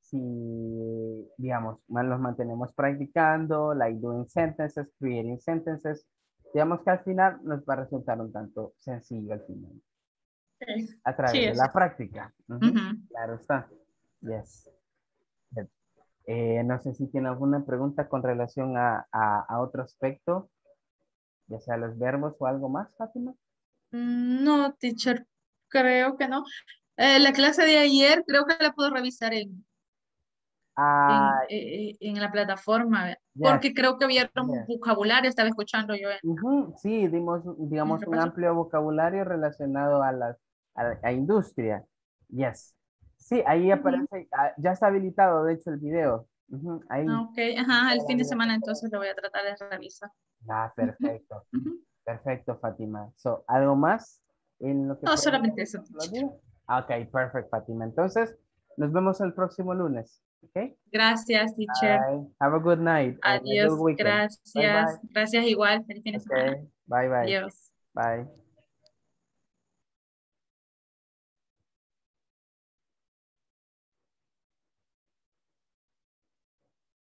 si, digamos, los mantenemos practicando, like doing sentences, creating sentences, digamos que al final nos va a resultar un tanto sencillo al final. A través de la práctica. Claro está. Yes. Eh, no sé si tiene alguna pregunta con relación a, otro aspecto, ya sea los verbos o algo más, Fátima. Mm, no, teacher, creo que no. Eh, la clase de ayer creo que la puedo revisar en, ah, eh, en, la plataforma, porque creo que había un vocabulario, estaba escuchando yo. Sí, dimos, digamos, un amplio vocabulario relacionado a la a, industria. Yes. Sí, ahí aparece, ah, ya está habilitado, de hecho, el video. ahí. Ah, ok, ajá, el fin de semana entonces lo voy a tratar de revisar. Ah, perfecto. Perfecto, Fátima. So, ¿Algo más? En lo que no, solamente eso. Ok, perfecto, Fátima. Entonces, nos vemos el próximo lunes. Okay? Gracias, teacher. Have a good night. Adiós. Gracias. Gracias igual. Feliz fin de semana. Bye, bye. Adiós. Bye.